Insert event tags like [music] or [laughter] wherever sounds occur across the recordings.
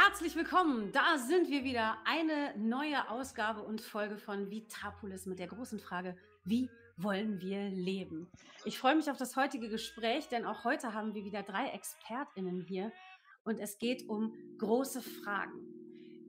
Herzlich willkommen, da sind wir wieder. Eine neue Ausgabe und Folge von Vitapolis mit der großen Frage, wie wollen wir leben? Ich freue mich auf das heutige Gespräch, denn auch heute haben wir wieder drei ExpertInnen hier und es geht um große Fragen.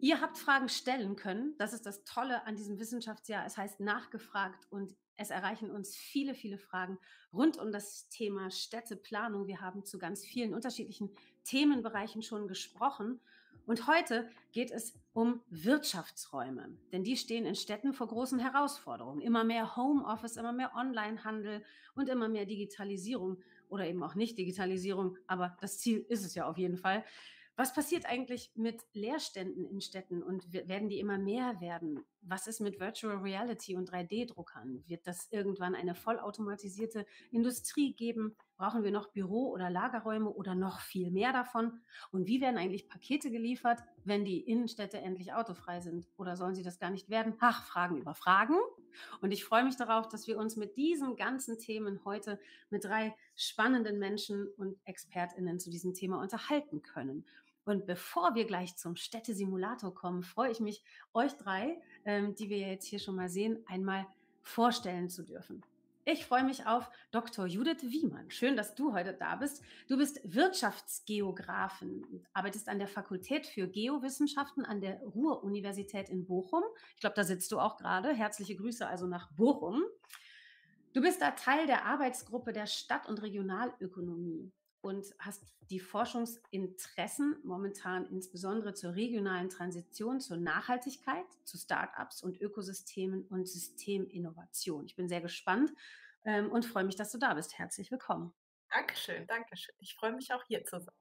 Ihr habt Fragen stellen können. Das ist das Tolle an diesem Wissenschaftsjahr. Es heißt nachgefragt und es erreichen uns viele, viele Fragen rund um das Thema Städteplanung. Wir haben zu ganz vielen unterschiedlichen Themenbereichen schon gesprochen. Und heute geht es um Wirtschaftsräume, denn die stehen in Städten vor großen Herausforderungen. Immer mehr Homeoffice, immer mehr Onlinehandel und immer mehr Digitalisierung oder eben auch nicht Digitalisierung, aber das Ziel ist es ja auf jeden Fall. Was passiert eigentlich mit Leerständen in Städten und werden die immer mehr werden? Was ist mit Virtual Reality und 3D-Druckern? Wird das irgendwann eine vollautomatisierte Industrie geben? Brauchen wir noch Büro- oder Lagerräume oder noch viel mehr davon? Und wie werden eigentlich Pakete geliefert, wenn die Innenstädte endlich autofrei sind? Oder sollen sie das gar nicht werden? Ach, Fragen über Fragen. Und ich freue mich darauf, dass wir uns mit diesen ganzen Themen heute mit drei spannenden Menschen und ExpertInnen zu diesem Thema unterhalten können. Und bevor wir gleich zum Städtesimulator kommen, freue ich mich, euch drei, ähm, die wir jetzt hier schon mal sehen, einmal vorstellen zu dürfen. Ich freue mich auf Dr. Judith Wiemann. Schön, dass du heute da bist. Du bist Wirtschaftsgeografin und arbeitest an der Fakultät für Geowissenschaften an der Ruhr-Universität in Bochum. Ich glaube, da sitzt du auch gerade. Herzliche Grüße also nach Bochum. Du bist da Teil der Arbeitsgruppe der Stadt- und Regionalökonomie und hast die Forschungsinteressen momentan insbesondere zur regionalen Transition, zur Nachhaltigkeit, zu Startups und Ökosystemen und Systeminnovation. Ich bin sehr gespannt ähm, und freue mich, dass du da bist. Herzlich willkommen. Dankeschön, Dankeschön. Ich freue mich auch hier zu sein.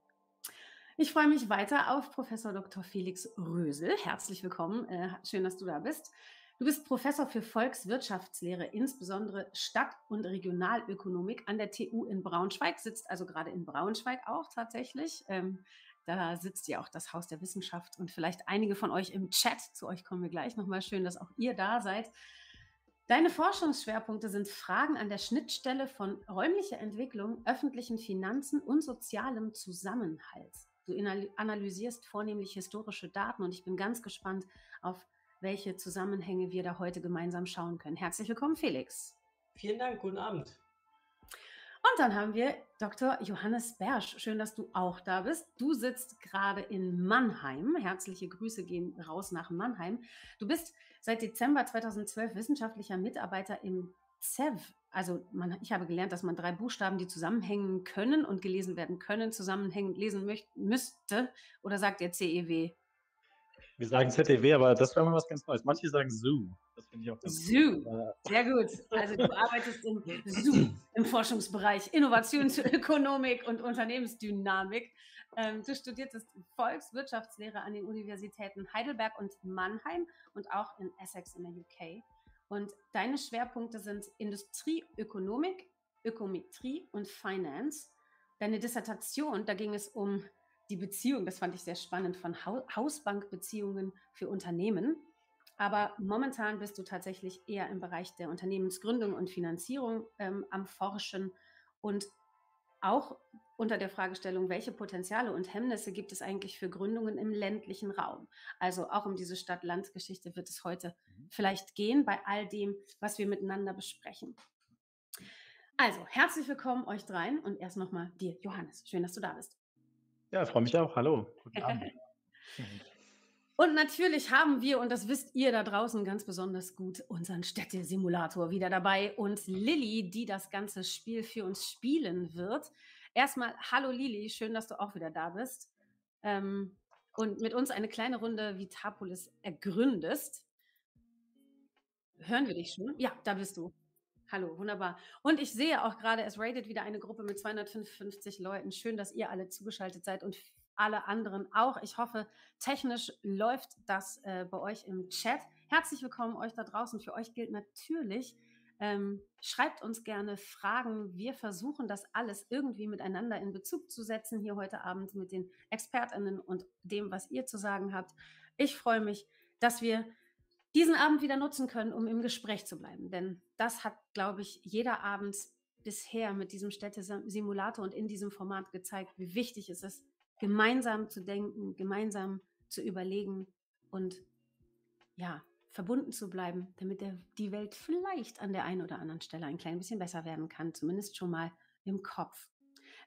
Ich freue mich weiter auf Professor Dr. Felix Rösel. Herzlich willkommen. Äh, schön, dass du da bist. Du bist Professor für Volkswirtschaftslehre, insbesondere Stadt- und Regionalökonomik an der TU in Braunschweig, sitzt also gerade in Braunschweig auch tatsächlich. Ähm, da sitzt ja auch das Haus der Wissenschaft und vielleicht einige von euch im Chat. Zu euch kommen wir gleich nochmal. Schön, dass auch ihr da seid. Deine Forschungsschwerpunkte sind Fragen an der Schnittstelle von räumlicher Entwicklung, öffentlichen Finanzen und sozialem Zusammenhalt. Du analysierst vornehmlich historische Daten und ich bin ganz gespannt auf welche Zusammenhänge wir da heute gemeinsam schauen können. Herzlich willkommen, Felix. Vielen Dank, guten Abend. Und dann haben wir Dr. Johannes Bersch. Schön, dass du auch da bist. Du sitzt gerade in Mannheim. Herzliche Grüße gehen raus nach Mannheim. Du bist seit Dezember 2012 wissenschaftlicher Mitarbeiter im CEV. Also man, ich habe gelernt, dass man drei Buchstaben, die zusammenhängen können und gelesen werden können, zusammenhängend lesen möcht, müsste. Oder sagt ihr CEW? Wir sagen ZDW, aber das wäre mal was ganz Neues. Manche sagen Zoo. Das finde ich auch ganz Zoo. Gut. Sehr gut. Also du arbeitest im Zoo, im Forschungsbereich Innovationsökonomik [laughs] und Unternehmensdynamik. Ähm, du studiertest Volkswirtschaftslehre an den Universitäten Heidelberg und Mannheim und auch in Essex in der UK. Und deine Schwerpunkte sind Industrieökonomik, Ökometrie und Finance. Deine Dissertation, da ging es um die Beziehung, das fand ich sehr spannend, von Hausbankbeziehungen für Unternehmen. Aber momentan bist du tatsächlich eher im Bereich der Unternehmensgründung und Finanzierung ähm, am Forschen und auch unter der Fragestellung, welche Potenziale und Hemmnisse gibt es eigentlich für Gründungen im ländlichen Raum? Also auch um diese Stadt-Land-Geschichte wird es heute mhm. vielleicht gehen bei all dem, was wir miteinander besprechen. Also herzlich willkommen euch dreien und erst nochmal dir, Johannes. Schön, dass du da bist. Ja, freue mich auch. Hallo. Guten Abend. [laughs] Und natürlich haben wir, und das wisst ihr da draußen ganz besonders gut, unseren Städtesimulator wieder dabei und Lilly, die das ganze Spiel für uns spielen wird. Erstmal, hallo Lilly, schön, dass du auch wieder da bist ähm, und mit uns eine kleine Runde Vitapolis ergründest. Hören wir dich schon? Ja, da bist du. Hallo, wunderbar. Und ich sehe auch gerade, es rated wieder eine Gruppe mit 255 Leuten. Schön, dass ihr alle zugeschaltet seid und alle anderen auch. Ich hoffe, technisch läuft das äh, bei euch im Chat. Herzlich willkommen euch da draußen. Für euch gilt natürlich, ähm, schreibt uns gerne Fragen. Wir versuchen das alles irgendwie miteinander in Bezug zu setzen hier heute Abend mit den ExpertInnen und dem, was ihr zu sagen habt. Ich freue mich, dass wir diesen Abend wieder nutzen können, um im Gespräch zu bleiben. Denn das hat, glaube ich, jeder Abend bisher mit diesem Städtesimulator und in diesem Format gezeigt, wie wichtig es ist, gemeinsam zu denken, gemeinsam zu überlegen und ja, verbunden zu bleiben, damit der, die Welt vielleicht an der einen oder anderen Stelle ein klein bisschen besser werden kann, zumindest schon mal im Kopf.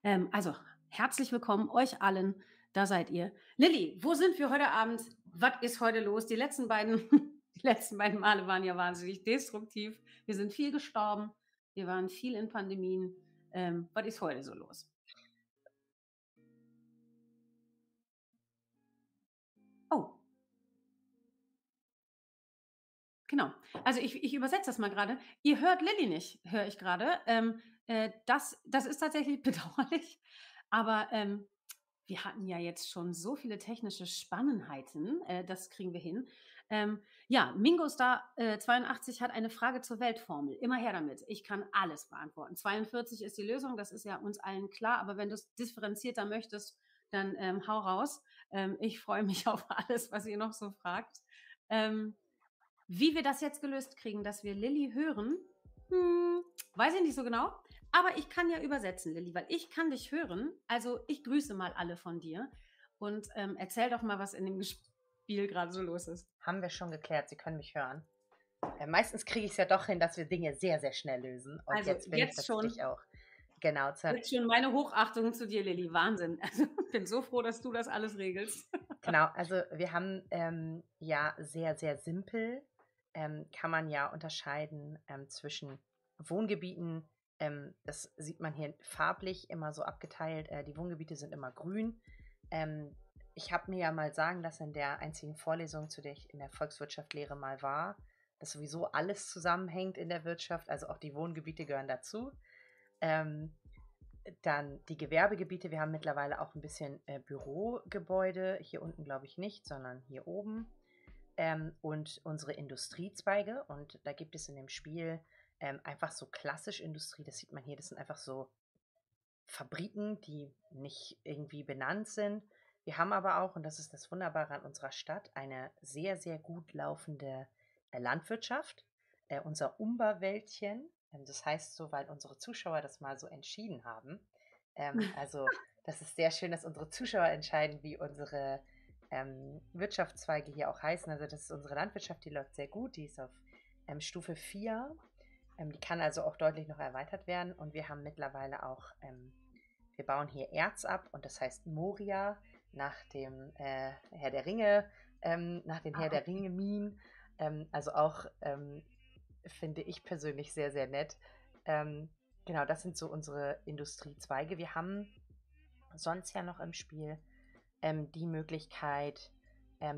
Ähm, also, herzlich willkommen euch allen, da seid ihr. Lilly, wo sind wir heute Abend? Was ist heute los? Die letzten beiden, [laughs] [laughs] die letzten beiden Male waren ja wahnsinnig destruktiv. Wir sind viel gestorben, wir waren viel in Pandemien. Ähm, was ist heute so los? Oh. Genau. Also ich, ich übersetze das mal gerade. Ihr hört Lilly nicht, höre ich gerade. Ähm, äh, das, das ist tatsächlich [laughs] bedauerlich. Aber ähm, wir hatten ja jetzt schon so viele technische Spannenheiten. Äh, das kriegen wir hin. Ähm, ja, Mingostar äh, 82 hat eine Frage zur Weltformel. Immer her damit. Ich kann alles beantworten. 42 ist die Lösung, das ist ja uns allen klar. Aber wenn du es differenzierter möchtest, dann ähm, hau raus. Ähm, ich freue mich [laughs] auf alles, was ihr noch so fragt. Ähm, wie wir das jetzt gelöst kriegen, dass wir Lilly hören, hm, weiß ich nicht so genau. Aber ich kann ja übersetzen, Lilly, weil ich kann dich hören. Also ich grüße mal alle von dir und ähm, erzähl doch mal, was in dem Spiel gerade so los ist. Haben wir schon geklärt, Sie können mich hören. Äh, meistens kriege ich es ja doch hin, dass wir Dinge sehr, sehr schnell lösen. Und also jetzt bin jetzt ich schon. auch. Genau, Jetzt schon meine Hochachtung zu dir, Lilly. Wahnsinn. [laughs] Also ich bin so froh, dass du das alles regelst. [laughs] genau. Also wir haben ähm, ja sehr, sehr simpel, ähm, kann man ja unterscheiden ähm, zwischen Wohngebieten. Ähm, das sieht man hier farblich immer so abgeteilt. Äh, die Wohngebiete sind immer grün. Ähm, ich habe mir ja mal sagen lassen, in der einzigen Vorlesung, zu der ich in der Volkswirtschaftslehre mal war, dass sowieso alles zusammenhängt in der Wirtschaft, also auch die Wohngebiete gehören dazu. Ähm, dann die Gewerbegebiete. Wir haben mittlerweile auch ein bisschen äh, Bürogebäude. Hier unten glaube ich nicht, sondern hier oben. Ähm, und unsere Industriezweige. Und da gibt es in dem Spiel ähm, einfach so klassisch Industrie. Das sieht man hier. Das sind einfach so Fabriken, die nicht irgendwie benannt sind. Wir haben aber auch, und das ist das Wunderbare an unserer Stadt, eine sehr, sehr gut laufende äh, Landwirtschaft. Äh, unser Umberwäldchen, ähm, das heißt so, weil unsere Zuschauer das mal so entschieden haben. Ähm, [laughs] also das ist sehr schön, dass unsere Zuschauer entscheiden, wie unsere ähm, Wirtschaftszweige hier auch heißen. Also das ist unsere Landwirtschaft, die läuft sehr gut, die ist auf ähm, Stufe 4. Ähm, die kann also auch deutlich noch erweitert werden. Und wir haben mittlerweile auch, ähm, wir bauen hier Erz ab und das heißt Moria nach dem äh, Herr der Ringe, ähm, nach den Ah, Herr der okay. Ringe Minen. Ähm, also auch ähm, finde ich persönlich sehr, sehr nett. Ähm, genau, das sind so unsere Industriezweige. Wir haben sonst ja noch im Spiel ähm, die Möglichkeit,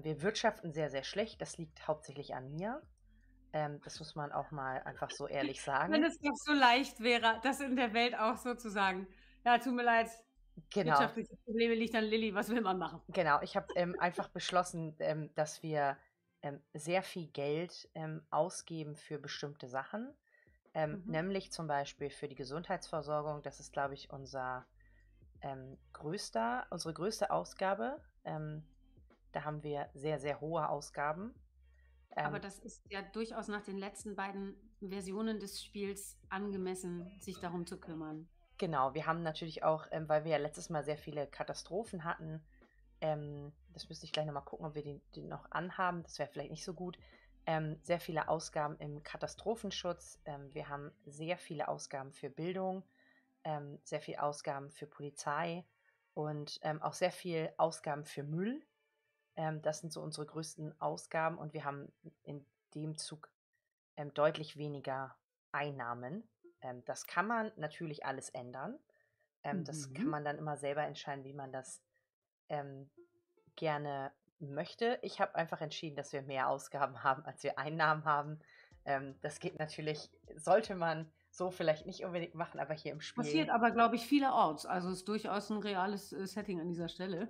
wir wirtschaften sehr, sehr schlecht. Das liegt hauptsächlich an mir. Ähm, das muss man auch mal einfach so ehrlich [laughs] Wenn sagen. es doch so leicht wäre, das in der Welt auch so zu sagen. Ja, tut mir leid, Genau. wirtschaftliche Probleme liegt an Lilly, was will man machen? Genau, ich habe ähm, [laughs] einfach beschlossen, ähm, dass wir ähm, sehr viel Geld ähm, ausgeben für bestimmte Sachen. Ähm, Mhm. Nämlich zum Beispiel für die Gesundheitsversorgung. Das ist, glaube ich, unser ähm, größter, unsere größte Ausgabe. Da haben wir sehr, sehr hohe Ausgaben. Aber das ist ja durchaus nach den letzten beiden Versionen des Spiels angemessen, sich darum zu kümmern. Genau, wir haben natürlich auch, ähm, weil wir ja letztes Mal sehr viele Katastrophen hatten, ähm, das müsste ich gleich nochmal gucken, ob wir den, den noch anhaben, das wäre vielleicht nicht so gut, ähm, sehr viele Ausgaben im Katastrophenschutz, ähm, wir haben sehr viele Ausgaben für Bildung, ähm, sehr viele Ausgaben für Polizei und ähm, auch sehr viel Ausgaben für Müll. Das sind so unsere größten Ausgaben und wir haben in dem Zug deutlich weniger Einnahmen. Ähm, das kann man natürlich alles ändern. Ähm, Das kann Mhm. man dann immer selber entscheiden, wie man das ähm, gerne möchte. Ich habe einfach entschieden, dass wir mehr Ausgaben [laughs] haben, als wir Einnahmen haben. Ähm, das geht natürlich, sollte man so vielleicht nicht unbedingt machen, aber hier im Spiel. Passiert aber, glaube ich, vielerorts. Also ist durchaus ein reales äh, Setting an dieser Stelle.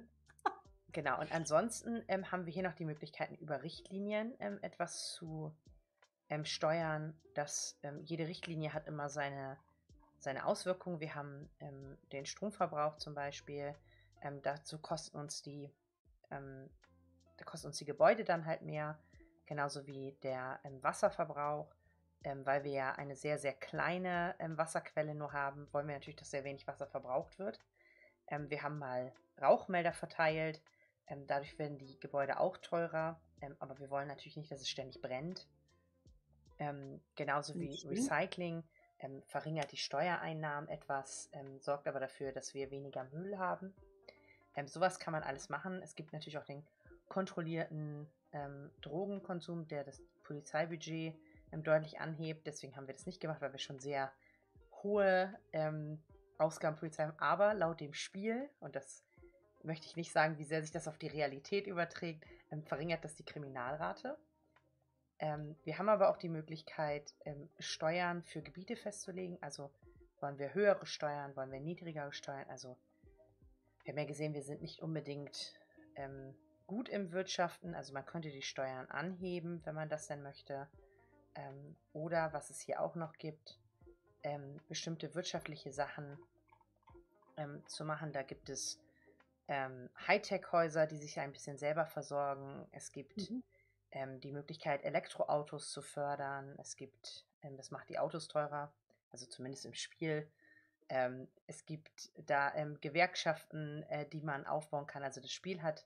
Genau, und ansonsten ähm, haben wir hier noch die Möglichkeiten, über Richtlinien ähm, etwas zu ähm, steuern. Dass ähm, jede Richtlinie hat immer seine, seine Auswirkungen. Wir haben ähm, den Stromverbrauch zum Beispiel. Ähm, dazu kosten uns die, ähm, da kosten uns die Gebäude dann halt mehr, genauso wie der ähm, Wasserverbrauch. Weil wir ja eine sehr, sehr kleine Wasserquelle nur haben, wollen wir natürlich, dass sehr wenig Wasser verbraucht wird. Wir haben mal Rauchmelder verteilt. Dadurch werden die Gebäude auch teurer, aber wir wollen natürlich nicht, dass es ständig brennt. Ähm, genauso wie Okay. Recycling ähm, verringert die Steuereinnahmen etwas, ähm, sorgt aber dafür, dass wir weniger Müll haben. Ähm, sowas kann man alles machen. Es gibt natürlich auch den kontrollierten ähm, Drogenkonsum, der das Polizeibudget ähm, deutlich anhebt. Deswegen haben wir das nicht gemacht, weil wir schon sehr hohe Ausgaben Polizei haben. Aber laut dem Spiel, und das möchte ich nicht sagen, wie sehr sich das auf die Realität überträgt, verringert das die Kriminalrate. Ähm, wir haben aber auch die Möglichkeit, ähm, Steuern für Gebiete festzulegen. Also wollen wir höhere Steuern, wollen wir niedrigere Steuern. Also wir haben ja gesehen, wir sind nicht unbedingt ähm, gut im Wirtschaften. Also man könnte die Steuern anheben, wenn man das denn möchte. Ähm, oder was es hier auch noch gibt, ähm, bestimmte wirtschaftliche Sachen ähm, zu machen. Da gibt es ähm, Hightech-Häuser, die sich ein bisschen selber versorgen. Es gibt Mhm. Ähm, die Möglichkeit, Elektroautos zu fördern. Es gibt, ähm, das macht die Autos teurer, also zumindest im Spiel. Ähm, es gibt da ähm, Gewerkschaften, äh, die man aufbauen kann. Also das Spiel hat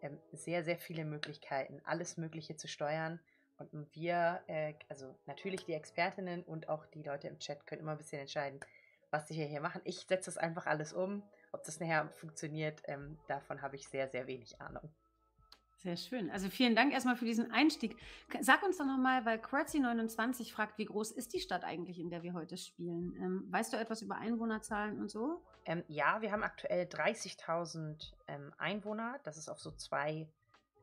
ähm, sehr, sehr viele Möglichkeiten, alles Mögliche zu steuern. Und wir, äh, also natürlich die Expertinnen und auch die Leute im Chat können immer ein bisschen entscheiden, was sie hier, hier machen. Ich setze das einfach alles um. Ob das nachher funktioniert, ähm, davon habe ich sehr, sehr wenig Ahnung. Sehr schön. Also vielen Dank erstmal für diesen Einstieg. Sag uns doch nochmal, weil Quercy29 fragt, wie groß ist die Stadt eigentlich, in der wir heute spielen? Ähm, weißt du etwas über Einwohnerzahlen und so? Ähm, ja, wir haben aktuell 30.000 ähm, Einwohner. Das ist auf so zwei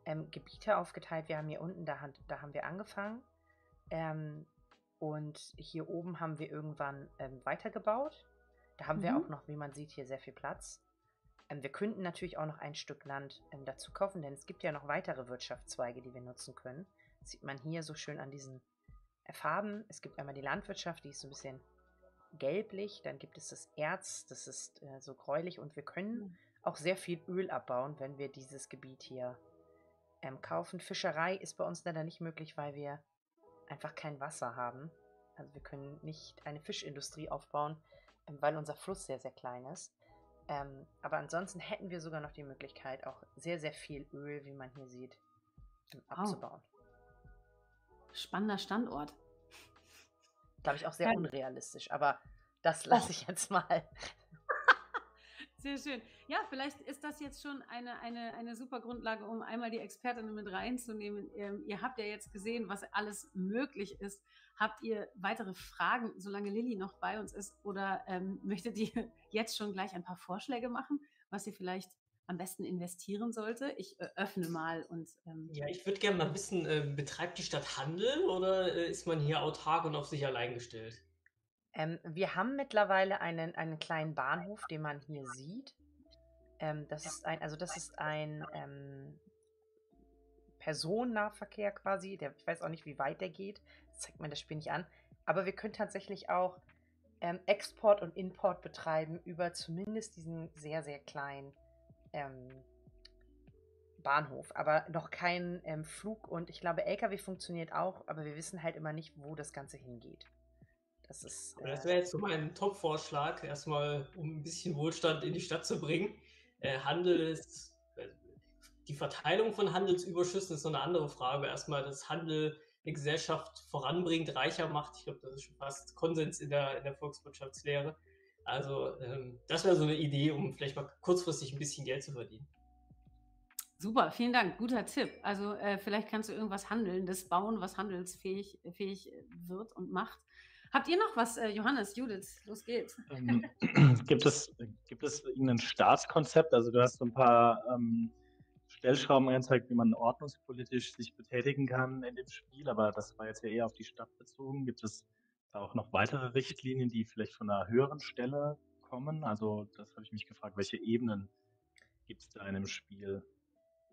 ähm, Gebiete aufgeteilt. Wir haben hier unten, da, da haben wir angefangen. Ähm, und hier oben haben wir irgendwann ähm, weitergebaut. Da haben wir Mhm. auch noch, wie man sieht, hier sehr viel Platz. Ähm, wir könnten natürlich auch noch ein Stück Land ähm, dazu kaufen, denn es gibt ja noch weitere Wirtschaftszweige, die wir nutzen können. Das sieht man hier so schön an diesen äh, Farben. Es gibt einmal die Landwirtschaft, die ist so ein bisschen gelblich. Dann gibt es das Erz, das ist äh, so gräulich. Und wir können Mhm. auch sehr viel Öl abbauen, wenn wir dieses Gebiet hier ähm, kaufen. Fischerei ist bei uns leider nicht möglich, weil wir einfach kein Wasser haben. Also wir können nicht eine Fischindustrie aufbauen, ähm, weil unser Fluss sehr, sehr klein ist. Ähm, aber ansonsten hätten wir sogar noch die Möglichkeit, auch sehr, sehr viel Öl, wie man hier sieht, ähm, Wow. abzubauen. Spannender Standort. Glaube ich auch sehr Ja. unrealistisch, aber das lasse ich jetzt mal. Sehr schön. Ja, vielleicht ist das jetzt schon eine, eine, eine super Grundlage, um einmal die Expertinnen mit reinzunehmen. Ähm, ihr habt ja jetzt gesehen, was alles möglich ist. Habt ihr weitere Fragen, solange Lilly noch bei uns ist? Oder ähm, möchtet ihr [laughs] jetzt schon gleich ein paar Vorschläge machen, was ihr vielleicht am besten investieren sollte? Ich äh, öffne mal und ähm, Ja, ich würde gerne mal wissen, äh, betreibt die Stadt Handel oder äh, ist man hier autark und auf sich allein gestellt? Ähm, wir haben mittlerweile einen, einen kleinen Bahnhof, den man hier sieht. Ähm, das ist ein, also das ist ein ähm, Personennahverkehr quasi. Der, ich weiß auch nicht, wie weit der geht. Das zeigt mir das Spiel nicht an. Aber wir können tatsächlich auch ähm, Export und Import betreiben über zumindest diesen sehr, sehr kleinen ähm, Bahnhof. Aber noch kein ähm, Flug und ich glaube, LKW funktioniert auch, aber wir wissen halt immer nicht, wo das Ganze hingeht. Das ist. Aber Das äh, wäre jetzt so mein Top-Vorschlag, erstmal, um ein bisschen Wohlstand in die Stadt zu bringen. Äh, Handel ist, äh, die Verteilung von Handelsüberschüssen ist so eine andere Frage. Erstmal, dass Handel eine Gesellschaft voranbringt, reicher macht. Ich glaube, das ist schon fast Konsens in der, in der Volkswirtschaftslehre. Also, ähm, das wäre so eine Idee, um vielleicht mal kurzfristig ein bisschen Geld zu verdienen. super, vielen Dank, guter Tipp. Also äh, vielleicht kannst du irgendwas Handelndes bauen, was handelsfähig fähig wird und macht. Habt ihr noch was, äh, Johannes, Judith? Los geht's. Ähm, [clears throat] gibt, es, gibt es irgendein Staatskonzept? Also du hast so ein paar ähm, Stellschrauben angezeigt, wie man ordnungspolitisch sich betätigen kann in dem Spiel, aber das war jetzt ja eher auf die Stadt bezogen. Gibt es da auch noch weitere Richtlinien, die vielleicht von einer höheren Stelle kommen? Also das habe ich mich gefragt, welche Ebenen gibt es da in dem Spiel?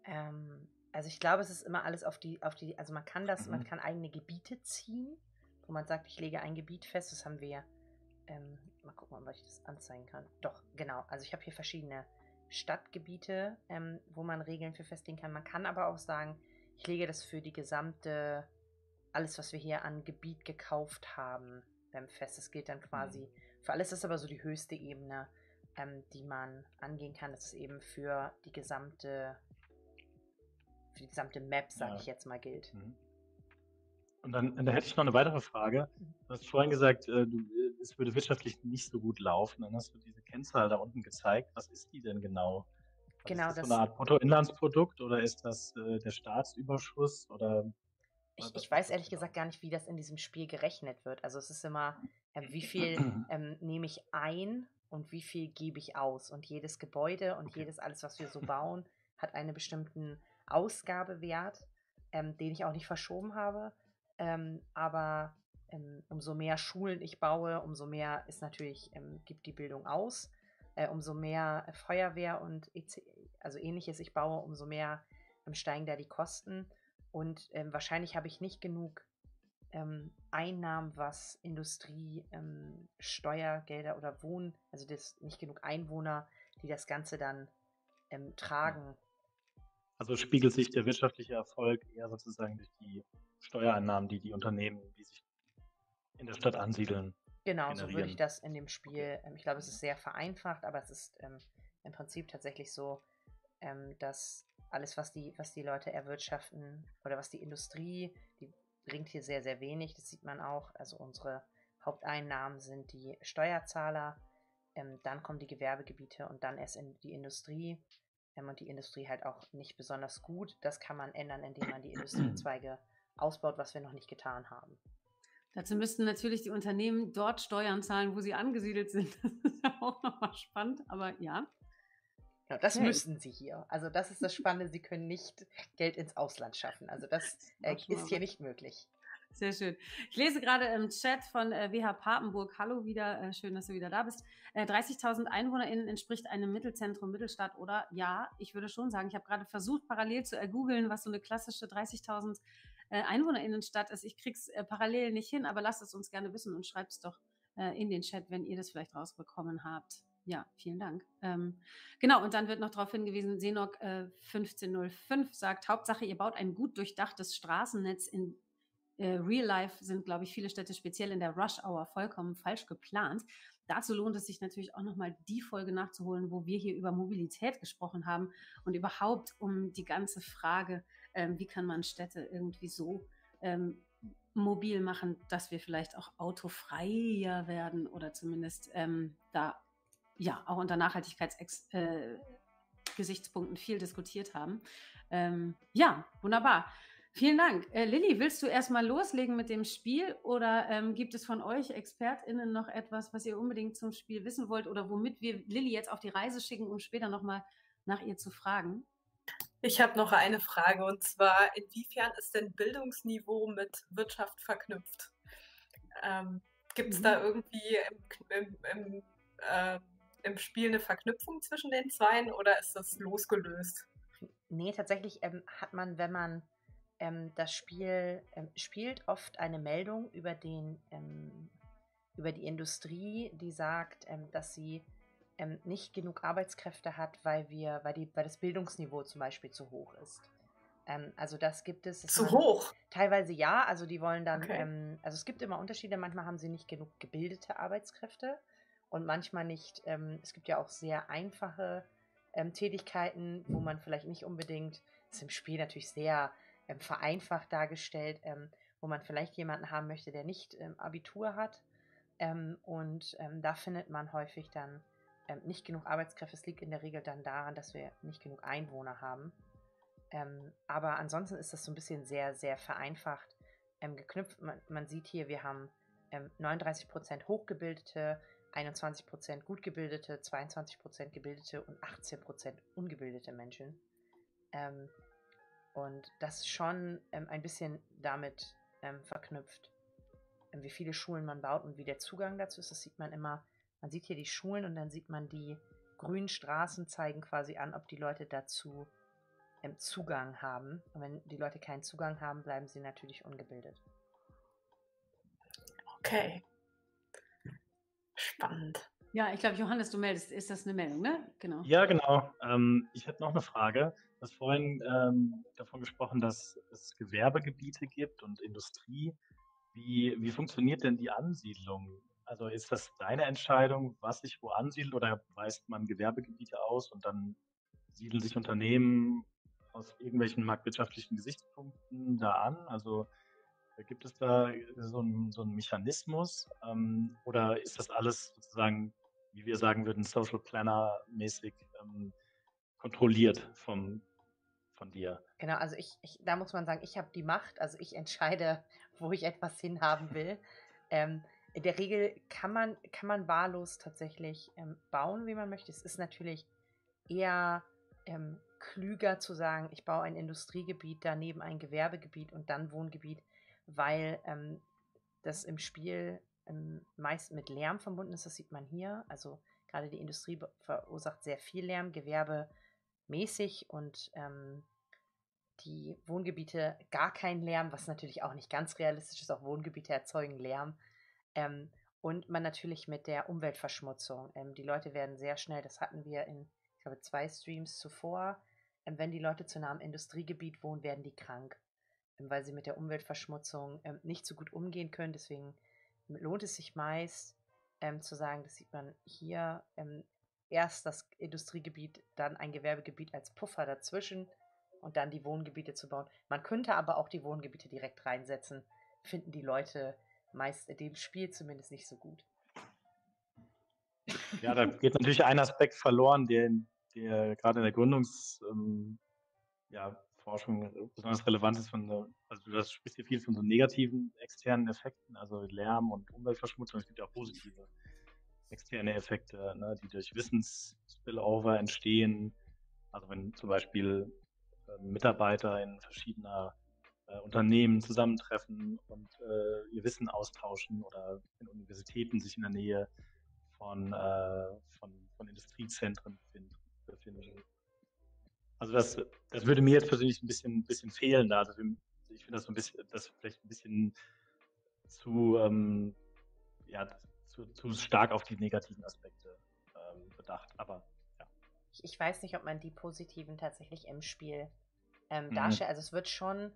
Ähm, also ich glaube, es ist immer alles auf die, auf die, also man kann das, man Mhm. kann eigene Gebiete ziehen, wo man sagt, ich lege ein Gebiet fest, das haben wir, ähm, mal gucken, ob ich das anzeigen kann. Doch, genau, also ich habe hier verschiedene Stadtgebiete, ähm, wo man Regeln für festlegen kann. Man kann aber auch sagen, ich lege das für die gesamte, alles, was wir hier an Gebiet gekauft haben, ähm, fest. Das gilt dann quasi für alles, das ist aber so die höchste Ebene, ähm, die man angehen kann. Das ist eben für die gesamte für die gesamte Map, sage ja. ich jetzt mal, gilt. Mhm. Und dann, da hätte ich noch eine weitere Frage. Du hast vorhin gesagt, äh, du, äh, es würde wirtschaftlich nicht so gut laufen. Dann hast du diese Kennzahl da unten gezeigt. Was ist die denn genau? Genau, ist das, das so eine Art Bruttoinlandsprodukt oder ist das äh, der Staatsüberschuss oder ich, ich weiß ehrlich genau? gesagt gar nicht, wie das in diesem Spiel gerechnet wird. Also es ist immer, äh, wie viel [clears throat] ähm, nehme ich ein und wie viel gebe ich aus. Und jedes Gebäude und okay. jedes, alles, was wir so [laughs] bauen, hat einen bestimmten Ausgabewert, ähm, den ich auch nicht verschoben habe. Ähm, aber ähm, umso mehr Schulen ich baue, umso mehr ist natürlich, ähm, gibt die Bildung aus. Äh, umso mehr Feuerwehr und EC, also ähnliches ich baue, umso mehr ähm, steigen da die Kosten. Und ähm, wahrscheinlich habe ich nicht genug Einnahmen, was Industrie, Steuergelder oder Wohnen, also das nicht genug Einwohner, die das Ganze dann tragen. Also spiegelt sich der wirtschaftliche Erfolg eher sozusagen durch die Steuereinnahmen, die die Unternehmen, die sich in der Stadt ansiedeln. Genau, generieren. so würde ich das in dem Spiel, ähm, ich glaube, es ist sehr vereinfacht, aber es ist ähm, im Prinzip tatsächlich so, dass alles, was die, was die Leute erwirtschaften oder was die Industrie, die bringt hier sehr, sehr wenig. Das sieht man auch. Also unsere Haupteinnahmen sind die Steuerzahler, ähm, dann kommen die Gewerbegebiete und dann erst in die Industrie. Ähm, und die Industrie halt auch nicht besonders gut. Das kann man ändern, indem man die [clears throat] Industriezweige ausbaut, was wir noch nicht getan haben. Dazu müssten natürlich die Unternehmen dort Steuern zahlen, wo sie angesiedelt sind. [laughs] Das ist ja auch nochmal spannend, aber ja. Genau, das okay. müssen sie hier. Also das ist das Spannende, sie können nicht Geld ins Ausland schaffen. Also das äh, ist hier nicht möglich. Sehr schön. Ich lese gerade im Chat von äh, WH Papenburg. Hallo wieder, äh, schön, dass du wieder da bist. Äh, 30.000 EinwohnerInnen entspricht einem Mittelzentrum, Mittelstadt, oder? Ja, ich würde schon sagen. Ich habe gerade versucht, parallel zu ergoogeln, was so eine klassische 30.000 äh, EinwohnerInnenstadt ist. Ich krieg's äh, parallel nicht hin, aber lasst es uns gerne wissen und schreibt es doch äh, in den Chat, wenn ihr das vielleicht rausbekommen habt. Ja, vielen Dank. Ähm, genau, und dann wird noch darauf hingewiesen, Senok äh, 1505 sagt, Hauptsache, ihr baut ein gut durchdachtes Straßennetz. In äh, Real Life sind, glaube ich, viele Städte speziell in der Rush Hour vollkommen falsch geplant. Dazu lohnt es sich natürlich auch nochmal die Folge nachzuholen, wo wir hier über Mobilität gesprochen haben und überhaupt um die ganze Frage, ähm, wie kann man Städte irgendwie so ähm, mobil machen, dass wir vielleicht auch autofreier werden oder zumindest ähm, da ja auch unter Nachhaltigkeitsgesichtspunkten äh, viel diskutiert haben. Ähm, ja, wunderbar. Vielen Dank. Äh, Lilly, willst du erstmal loslegen mit dem Spiel oder ähm, gibt es von euch ExpertInnen noch etwas, was ihr unbedingt zum Spiel wissen wollt oder womit wir Lilly jetzt auf die Reise schicken, um später nochmal nach ihr zu fragen? Ich habe noch eine Frage und zwar, inwiefern ist denn Bildungsniveau mit Wirtschaft verknüpft? Ähm, Gibt es mhm. da irgendwie im, im, im äh, im Spiel eine Verknüpfung zwischen den Zweien oder ist das losgelöst? Nee, tatsächlich ähm, hat man, wenn man ähm, das Spiel ähm, spielt, oft eine Meldung über den ähm, über die Industrie, die sagt, ähm, dass sie ähm, nicht genug Arbeitskräfte hat, weil wir, weil die, weil das Bildungsniveau zum Beispiel zu hoch ist. also das gibt es. Zu hoch? Teilweise ja. Also die wollen dann, okay. also es gibt immer Unterschiede. Manchmal haben sie nicht genug gebildete Arbeitskräfte und manchmal nicht. Ähm, es gibt ja auch sehr einfache ähm, Tätigkeiten, wo man vielleicht nicht unbedingt, das ist im Spiel natürlich sehr ähm, vereinfacht dargestellt, ähm, wo man vielleicht jemanden haben möchte, der nicht ähm, Abitur hat. Ähm, und da findet man häufig dann nicht genug Arbeitskräfte. Es liegt in der Regel dann daran, dass wir nicht genug Einwohner haben. aber ansonsten ist das so ein bisschen sehr, sehr vereinfacht geknüpft. Man, man, sieht hier, wir haben 39% hochgebildete, 21% gut gebildete, 22% gebildete und 18% ungebildete Menschen. Ähm, und das schon ähm, ein bisschen damit ähm, verknüpft, ähm, wie viele Schulen man baut und wie der Zugang dazu ist. Das sieht man immer. Man sieht hier die Schulen und dann sieht man die grünen Straßen zeigen quasi an, ob die Leute dazu ähm, Zugang haben. Und wenn die Leute keinen Zugang haben, bleiben sie natürlich ungebildet. Okay. Spannend. Ja, ich glaube, Johannes, du meldest, ist das eine Meldung, ne? Genau. Ja, genau. Ähm, ich hätte noch eine Frage. Du hast vorhin ähm, davon gesprochen, dass es Gewerbegebiete gibt und Industrie. Wie, wie funktioniert denn die Ansiedlung? Also ist das deine Entscheidung, was sich wo ansiedelt oder weist man Gewerbegebiete aus und dann siedeln sich Unternehmen aus irgendwelchen marktwirtschaftlichen Gesichtspunkten da an? Also gibt es da so einen, so einen Mechanismus ähm, oder ist das alles sozusagen, wie wir sagen würden, Social Planner-mäßig ähm, kontrolliert vom, von dir? Genau, also ich, ich da muss man sagen, ich habe die Macht, also ich entscheide, wo ich etwas hinhaben will. ähm, in der Regel kann man, kann man wahllos tatsächlich ähm, bauen, wie man möchte. Es ist natürlich eher ähm, klüger zu sagen, ich baue ein Industriegebiet, daneben ein Gewerbegebiet und dann Wohngebiet, weil ähm, das im Spiel ähm, meist mit Lärm verbunden ist. Das sieht man hier. Also gerade die Industrie verursacht sehr viel Lärm, Gewerbe mäßig und ähm, die Wohngebiete gar keinen Lärm, was natürlich auch nicht ganz realistisch ist. Auch Wohngebiete erzeugen Lärm. Ähm, und man natürlich mit der Umweltverschmutzung. Ähm, die Leute werden sehr schnell, das hatten wir in, ich glaube, zwei Streams zuvor, ähm, wenn die Leute zu nah Industriegebiet wohnen, werden die krank, ähm, weil sie mit der Umweltverschmutzung ähm, nicht so gut umgehen können. Deswegen lohnt es sich meist ähm, zu sagen, das sieht man hier, erst das Industriegebiet, dann ein Gewerbegebiet als Puffer dazwischen und dann die Wohngebiete zu bauen. Man könnte aber auch die Wohngebiete direkt reinsetzen, finden die Leute meist in dem Spiel zumindest nicht so gut. Ja, da geht natürlich ein Aspekt verloren, der, der gerade in der Gründungsforschung ähm, ja, besonders relevant ist. Von, also du sprichst hier viel von so negativen externen Effekten, also Lärm und Umweltverschmutzung. Es gibt ja auch positive externe Effekte, ne, die durch Wissensspillover entstehen. Also wenn zum Beispiel äh, Mitarbeiter in verschiedener äh, Unternehmen zusammentreffen und äh, ihr Wissen austauschen oder in Universitäten sich in der Nähe von, äh, von, von Industriezentren befinden. Also das, das würde mir jetzt persönlich ein bisschen, bisschen fehlen da. Also ich finde das so ein bisschen, das vielleicht ein bisschen zu, ähm, ja, zu, zu stark auf die negativen Aspekte ähm, bedacht. Aber ja. Ich, ich, weiß nicht, ob man die positiven tatsächlich im Spiel ähm, mhm. darstellt. Also es wird schon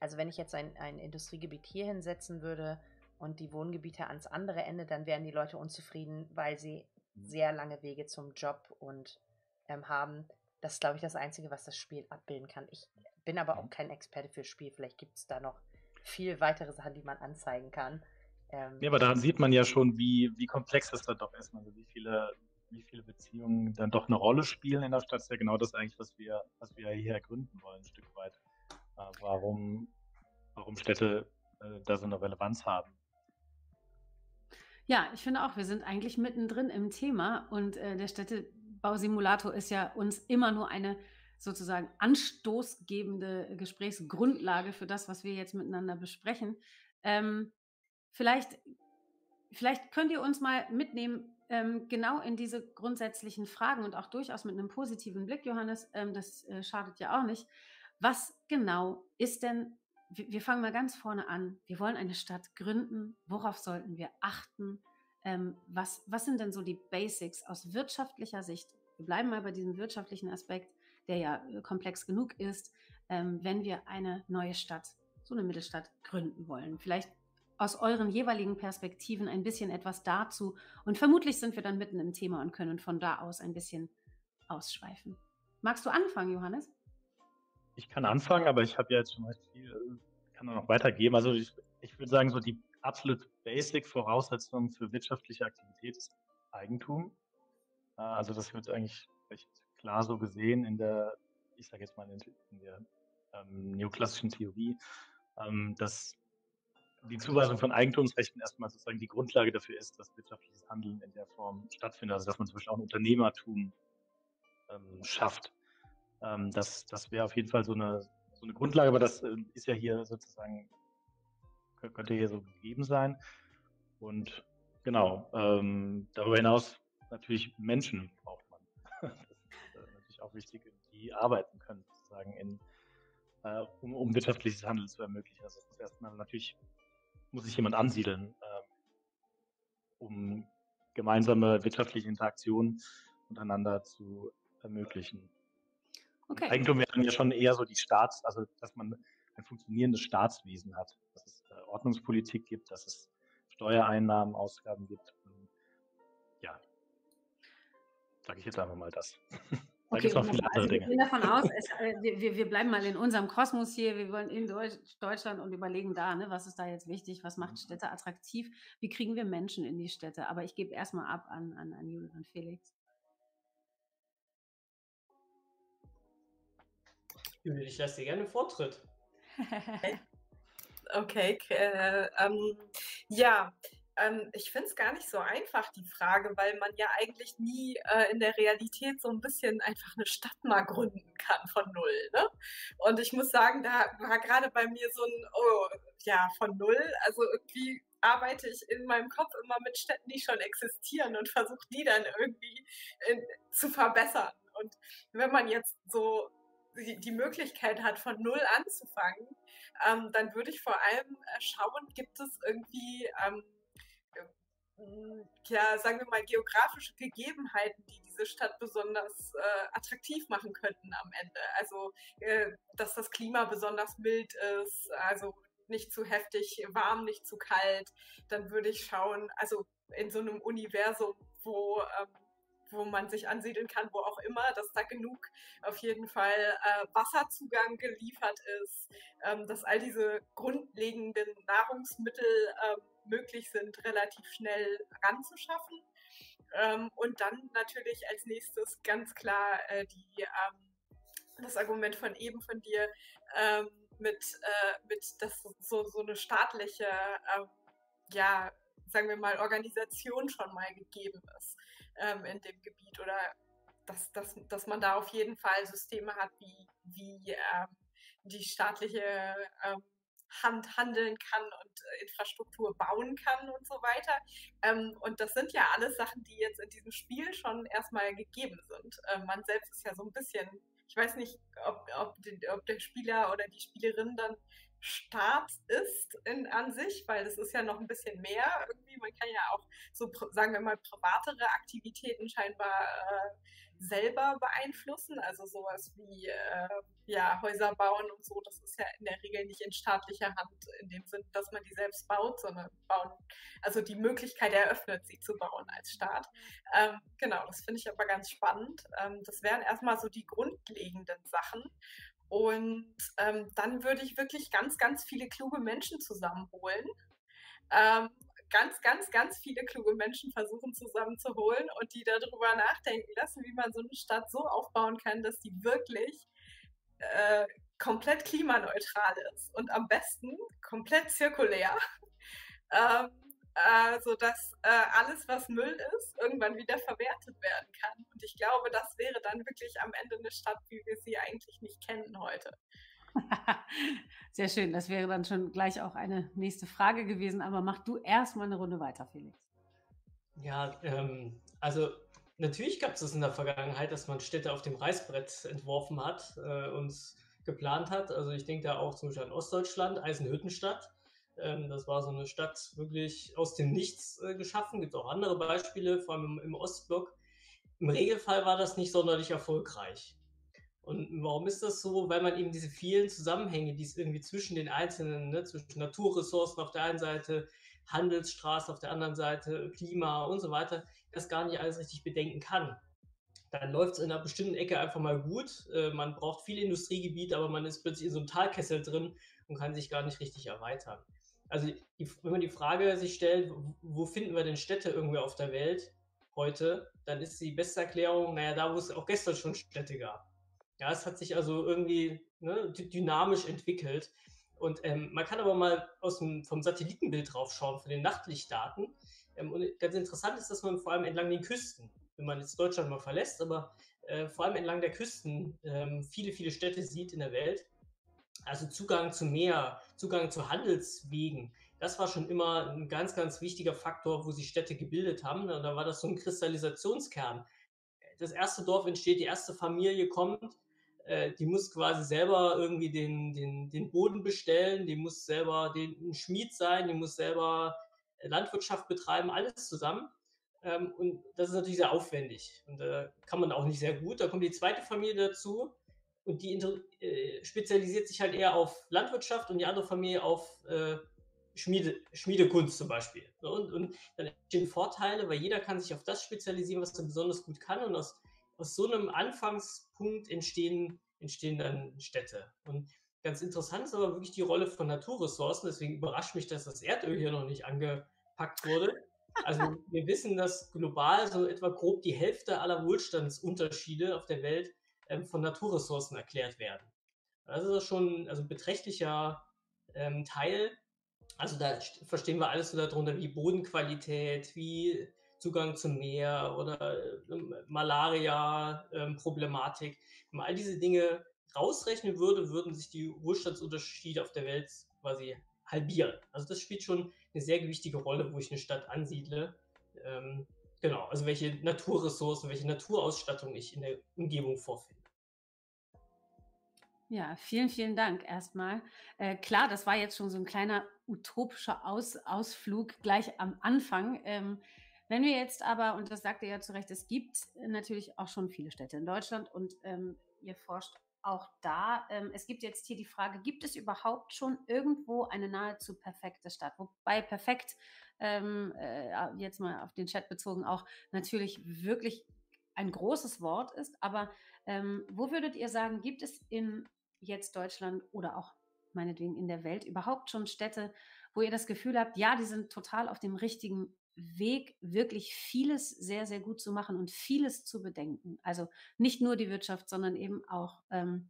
also wenn ich jetzt ein, ein Industriegebiet hier hinsetzen würde und die Wohngebiete ans andere Ende, dann wären die Leute unzufrieden, weil sie mhm. sehr lange Wege zum Job und ähm, haben. Das ist, glaube ich, das Einzige, was das Spiel abbilden kann. Ich bin aber auch mhm. kein Experte für Spiel. Vielleicht gibt es da noch viel weitere Sachen, die man anzeigen kann. Ähm, ja, aber daran sieht man ja schon, wie, wie komplex das dann doch ist. Also wie viele, wie viele Beziehungen dann doch eine Rolle spielen in der Stadt. Das ist ja genau das eigentlich, was wir, was wir hier gründen wollen, ein Stück weit. Äh, warum, warum Städte äh, da so eine Relevanz haben. Ja, ich finde auch, wir sind eigentlich mittendrin im Thema und äh, der Städtebausimulator ist ja uns immer nur eine sozusagen anstoßgebende Gesprächsgrundlage für das, was wir jetzt miteinander besprechen. Ähm, vielleicht, vielleicht könnt ihr uns mal mitnehmen, ähm, genau in diese grundsätzlichen Fragen und auch durchaus mit einem positiven Blick, Johannes, ähm, das äh, schadet ja auch nicht. Was genau ist denn, wir fangen mal ganz vorne an, wir wollen eine Stadt gründen, worauf sollten wir achten? Ähm, was, was sind denn so die Basics aus wirtschaftlicher Sicht? Wir bleiben mal bei diesem wirtschaftlichen Aspekt, der ja äh, komplex genug ist, ähm, wenn wir eine neue Stadt, so eine Mittelstadt gründen wollen. Vielleicht aus euren jeweiligen Perspektiven ein bisschen etwas dazu. Und vermutlich sind wir dann mitten im Thema und können von da aus ein bisschen ausschweifen. Magst du anfangen, Johannes? Ich kann anfangen, aber ich habe ja jetzt schon recht viel, äh, kann noch weitergeben. Also ich, ich würde sagen, so die absolut basic Voraussetzung für wirtschaftliche Aktivität ist Eigentum. Äh, also das wird eigentlich recht klar so gesehen in der, ich sage jetzt mal in der ähm, neoklassischen Theorie, ähm, dass die Zuweisung von Eigentumsrechten erstmal sozusagen die Grundlage dafür ist, dass wirtschaftliches Handeln in der Form stattfindet. Also dass man zum Beispiel auch ein Unternehmertum ähm, schafft. Ähm, das das wäre auf jeden Fall so eine, so eine Grundlage, aber das äh, ist ja hier sozusagen, könnte hier so gegeben sein. Und genau, ähm, darüber hinaus natürlich Menschen braucht man. [laughs] das ist äh, natürlich auch wichtig, die arbeiten können, sozusagen, in, äh, um, um wirtschaftliches Handeln zu ermöglichen. Also das erstmal natürlich, muss sich jemand ansiedeln, äh, um gemeinsame wirtschaftliche Interaktionen untereinander zu ermöglichen. Okay. Eigentum wäre dann ja schon eher so die Staats, also dass man ein funktionierendes Staatswesen hat, dass es äh, Ordnungspolitik gibt, dass es Steuereinnahmen, Ausgaben gibt. Ja, sage ich jetzt einfach mal das. [laughs] Da okay, Dinge. Wir gehen davon aus, es, [laughs] äh, wir, wir bleiben mal in unserem Kosmos hier. Wir wollen in Deutsch, Deutschland und überlegen da, ne, was ist da jetzt wichtig, was macht Städte attraktiv, wie kriegen wir Menschen in die Städte. Aber ich gebe erstmal ab an, an, an Julian und Felix. Ich lasse dir gerne Vortritt. [laughs] okay, äh, ähm, ja, ähm, ich finde es gar nicht so einfach, die Frage, weil man ja eigentlich nie äh, in der Realität so ein bisschen einfach eine Stadt mal gründen kann von null. Ne? Und ich muss sagen, da war gerade bei mir so ein, oh, ja, von null. Also irgendwie arbeite ich in meinem Kopf immer mit Städten, die schon existieren und versuche die dann irgendwie in, zu verbessern. Und wenn man jetzt so die, Möglichkeit hat, von null anzufangen, ähm, dann würde ich vor allem äh, schauen, gibt es irgendwie ähm, hm, ja, sagen wir mal, geografische Gegebenheiten, die diese Stadt besonders äh, attraktiv machen könnten am Ende. Also, äh, dass das Klima besonders mild ist, also nicht zu heftig warm, nicht zu kalt. Dann würde ich schauen, also in so einem Universum, wo ähm, wo man sich ansiedeln kann, wo auch immer, dass da genug auf jeden Fall äh, Wasserzugang geliefert ist, ähm, dass all diese grundlegenden Nahrungsmittel ähm, möglich sind, relativ schnell ranzuschaffen. Ähm, und dann natürlich als nächstes ganz klar äh, die, ähm, das Argument von eben von dir ähm, mit, äh, mit dass so, so eine staatliche, ähm, ja, sagen wir mal, Organisation schon mal gegeben ist ähm, in dem Gebiet oder dass, dass, dass man da auf jeden Fall Systeme hat, wie, wie ähm, die staatliche ähm, Hand handeln kann und äh, Infrastruktur bauen kann und so weiter. Ähm, und das sind ja alles Sachen, die jetzt in diesem Spiel schon erstmal gegeben sind. Ähm, man selbst ist ja so ein bisschen, ich weiß nicht, ob, ob, ob der Spieler oder die Spielerin dann Staat ist in, an sich, weil das ist ja noch ein bisschen mehr irgendwie. Man kann ja auch so, sagen wir mal, privatere Aktivitäten scheinbar äh, selber beeinflussen. Also sowas wie äh, ja, Häuser bauen und so, das ist ja in der Regel nicht in staatlicher Hand, in dem Sinn, dass man die selbst baut, sondern bauen, also die Möglichkeit eröffnet, sie zu bauen als Staat. Ähm, genau, das finde ich aber ganz spannend. Ähm, das wären erstmal so die grundlegenden Sachen. Und ähm, dann würde ich wirklich ganz, ganz viele kluge Menschen zusammenholen. Ähm, ganz, ganz, ganz viele kluge Menschen versuchen zusammenzuholen und die darüber nachdenken lassen, wie man so eine Stadt so aufbauen kann, dass die wirklich äh, komplett klimaneutral ist und am besten komplett zirkulär. ähm, äh, sodass äh, alles, was Müll ist, irgendwann wieder verwertet werden kann. Und ich glaube, das wäre dann wirklich am Ende eine Stadt, wie wir sie eigentlich nicht kennen heute. [laughs] Sehr schön. Das wäre dann schon gleich auch eine nächste Frage gewesen. Aber mach du erstmal eine Runde weiter, Felix. Ja, ähm, also natürlich gab es das in der Vergangenheit, dass man Städte auf dem Reißbrett entworfen hat äh, und geplant hat. Also ich denke da auch zum Beispiel an Ostdeutschland, Eisenhüttenstadt. Ähm, das war so eine Stadt wirklich aus dem Nichts äh, geschaffen. Gibt auch andere Beispiele, vor allem im, im Ostblock. Im Regelfall war das nicht sonderlich erfolgreich. Und warum ist das so? Weil man eben diese vielen Zusammenhänge, die es irgendwie zwischen den einzelnen, ne, zwischen Naturressourcen auf der einen Seite, Handelsstraße auf der anderen Seite, Klima und so weiter, das gar nicht alles richtig bedenken kann. Dann läuft es in einer bestimmten Ecke einfach mal gut. Äh, man braucht viel Industriegebiet, aber man ist plötzlich in so einem Talkessel drin und kann sich gar nicht richtig erweitern also die, wenn man die Frage sich stellt, wo finden wir denn Städte irgendwo auf der Welt heute, dann ist die beste Erklärung, naja, da wo es auch gestern schon Städte gab. Ja, es hat sich also irgendwie ne, dynamisch entwickelt. Und ähm, man kann aber mal aus dem, vom Satellitenbild draufschauen, von den Nachtlichtdaten. Ähm, und ganz interessant ist, dass man vor allem entlang den Küsten, wenn man jetzt Deutschland mal verlässt, aber äh, vor allem entlang der Küsten ähm, viele, viele Städte sieht in der Welt. Also Zugang zu Meer, Zugang zu Handelswegen, das war schon immer ein ganz, ganz wichtiger Faktor, wo sich Städte gebildet haben. Da war das so ein Kristallisationskern. Das erste Dorf entsteht, die erste Familie kommt, äh, die muss quasi selber irgendwie den, den, den Boden bestellen, die muss selber den, ein Schmied sein, die muss selber Landwirtschaft betreiben, alles zusammen. Ähm, und das ist natürlich sehr aufwendig und äh, kann man auch nicht sehr gut. Da kommt die zweite Familie dazu, und die äh, spezialisiert sich halt eher auf Landwirtschaft und die andere Familie auf äh, Schmiede, Schmiedekunst zum Beispiel. Und, und dann entstehen Vorteile, weil jeder kann sich auf das spezialisieren, was er besonders gut kann und aus aus so einem Anfangspunkt entstehen, entstehen dann Städte. Und ganz interessant ist aber wirklich die Rolle von Naturressourcen. Deswegen überrascht mich, dass das Erdöl hier noch nicht angepackt wurde. Also [laughs] wir wissen, dass global so etwa grob die Hälfte aller Wohlstandsunterschiede auf der Welt ähm, von Naturressourcen erklärt werden. Das ist schon also ein beträchtlicher ähm, Teil. Also da verstehen wir alles so darunter wie Bodenqualität, wie Zugang zum Meer oder ähm, Malaria-Problematik. Ähm, Wenn man all diese Dinge rausrechnen würde, würden sich die Wohlstandsunterschiede auf der Welt quasi halbieren. Also das spielt schon eine sehr gewichtige Rolle, wo ich eine Stadt ansiedle. Ähm, genau, also welche Naturressourcen, welche Naturausstattung ich in der Umgebung vorfinde. Ja, vielen, vielen Dank erstmal. Äh, klar, das war jetzt schon so ein kleiner utopischer Aus Ausflug gleich am Anfang. Ähm, wenn wir jetzt aber, und das sagt ihr ja zu Recht, es gibt natürlich auch schon viele Städte in Deutschland und ähm, ihr forscht auch da. Ähm, es gibt jetzt hier die Frage, gibt es überhaupt schon irgendwo eine nahezu perfekte Stadt? Wobei perfekt, ähm, äh, jetzt mal auf den Chat bezogen, auch natürlich wirklich ein großes Wort ist. Aber ähm, wo würdet ihr sagen, gibt es in jetzt Deutschland oder auch meinetwegen in der Welt überhaupt schon Städte, wo ihr das Gefühl habt, ja, die sind total auf dem richtigen Weg, wirklich vieles sehr, sehr gut zu machen und vieles zu bedenken. Also nicht nur die Wirtschaft, sondern eben auch ähm,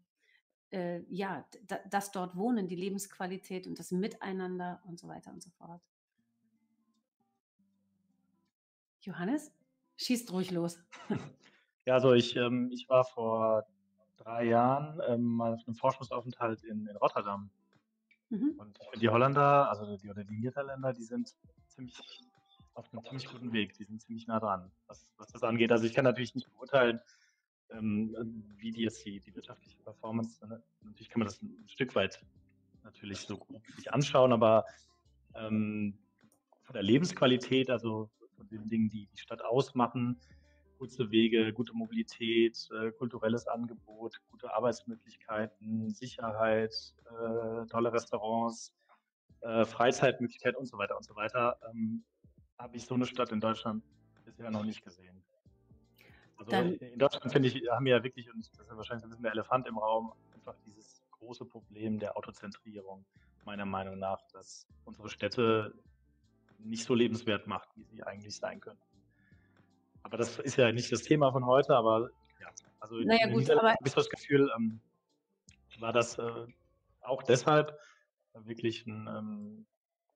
äh, ja, das dort Wohnen, die Lebensqualität und das Miteinander und so weiter und so fort. Johannes, schießt ruhig los. [laughs] Ja, also ich, ähm, ich war vor drei Jahren ähm, mal auf einem Forschungsaufenthalt in, in Rotterdam. Mhm. Und ich finde die Holländer, also die oder die Niederländer, die sind ziemlich auf einem ziemlich guten Weg. Die sind ziemlich nah dran, was, was das angeht. Also ich kann natürlich nicht beurteilen, ähm, wie die jetzt die, die wirtschaftliche Performance, ne? natürlich kann man das ein Stück weit natürlich so gut sich anschauen, aber ähm, von der Lebensqualität, also von den Dingen, die die Stadt ausmachen, kurze Wege, gute Mobilität, äh, kulturelles Angebot, gute Arbeitsmöglichkeiten, Sicherheit, äh, tolle Restaurants, äh, Freizeitmöglichkeit und so weiter und so weiter, ähm, habe ich so eine Stadt in Deutschland bisher noch nicht gesehen. Also Dann, in Deutschland finde ich, haben wir ja wirklich, und das ist wahrscheinlich ein bisschen der Elefant im Raum, einfach dieses große Problem der Autozentrierung, meiner Meinung nach, dass unsere Städte nicht so lebenswert macht, wie sie eigentlich sein könnten. Aber das ist ja nicht das Thema von heute, aber ja, also naja, gut, aber habe ich das Gefühl, ähm, war das äh, auch deshalb wirklich ein, ähm,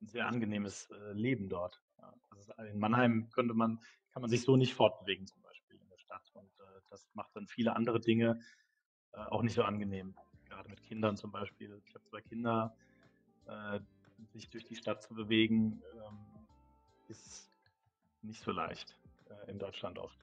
ein sehr angenehmes äh, Leben dort. Ja, also in Mannheim könnte man, kann man sich so nicht fortbewegen zum Beispiel in der Stadt. Und äh, das macht dann viele andere Dinge äh, auch nicht so angenehm. Gerade mit Kindern zum Beispiel. Ich habe zwei Kinder, äh, sich durch die Stadt zu bewegen, ähm, ist nicht so leicht äh, in Deutschland oft.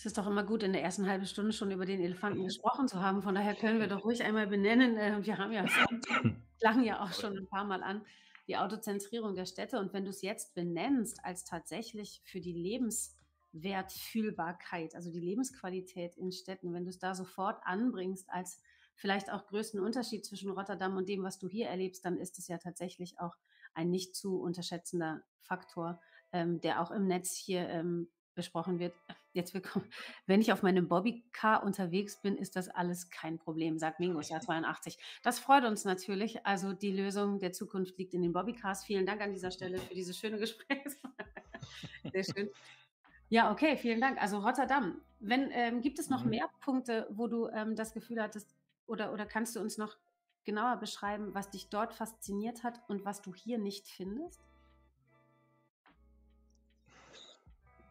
Es ist doch immer gut, in der ersten halben Stunde schon über den Elefanten gesprochen zu haben. Von daher können wir doch ruhig einmal benennen. Äh, wir haben ja, [laughs] klang ja auch schon ein paar Mal an, die Autozentrierung der Städte. Und wenn du es jetzt benennst als tatsächlich für die Lebenswertfühlbarkeit, also die Lebensqualität in Städten, wenn du es da sofort anbringst als vielleicht auch größten Unterschied zwischen Rotterdam und dem, was du hier erlebst, dann ist es ja tatsächlich auch ein nicht zu unterschätzender Faktor, ähm, der auch im Netz hier ähm, besprochen wird. Jetzt willkommen. [laughs] Wenn ich auf meinem Bobbycar unterwegs bin, ist das alles kein Problem, sagt Mingus, Jahr 82. Das freut uns natürlich. Also die Lösung der Zukunft liegt in den Bobbycars. Vielen Dank an dieser Stelle für diese schöne [laughs] Gespräch. Sehr schön. Ja, okay, vielen Dank. Also Rotterdam. Wenn, ähm, gibt es noch mhm. mehr Punkte, wo du ähm, das Gefühl hattest, oder, oder kannst du uns noch genauer beschreiben, was dich dort fasziniert hat und was du hier nicht findest?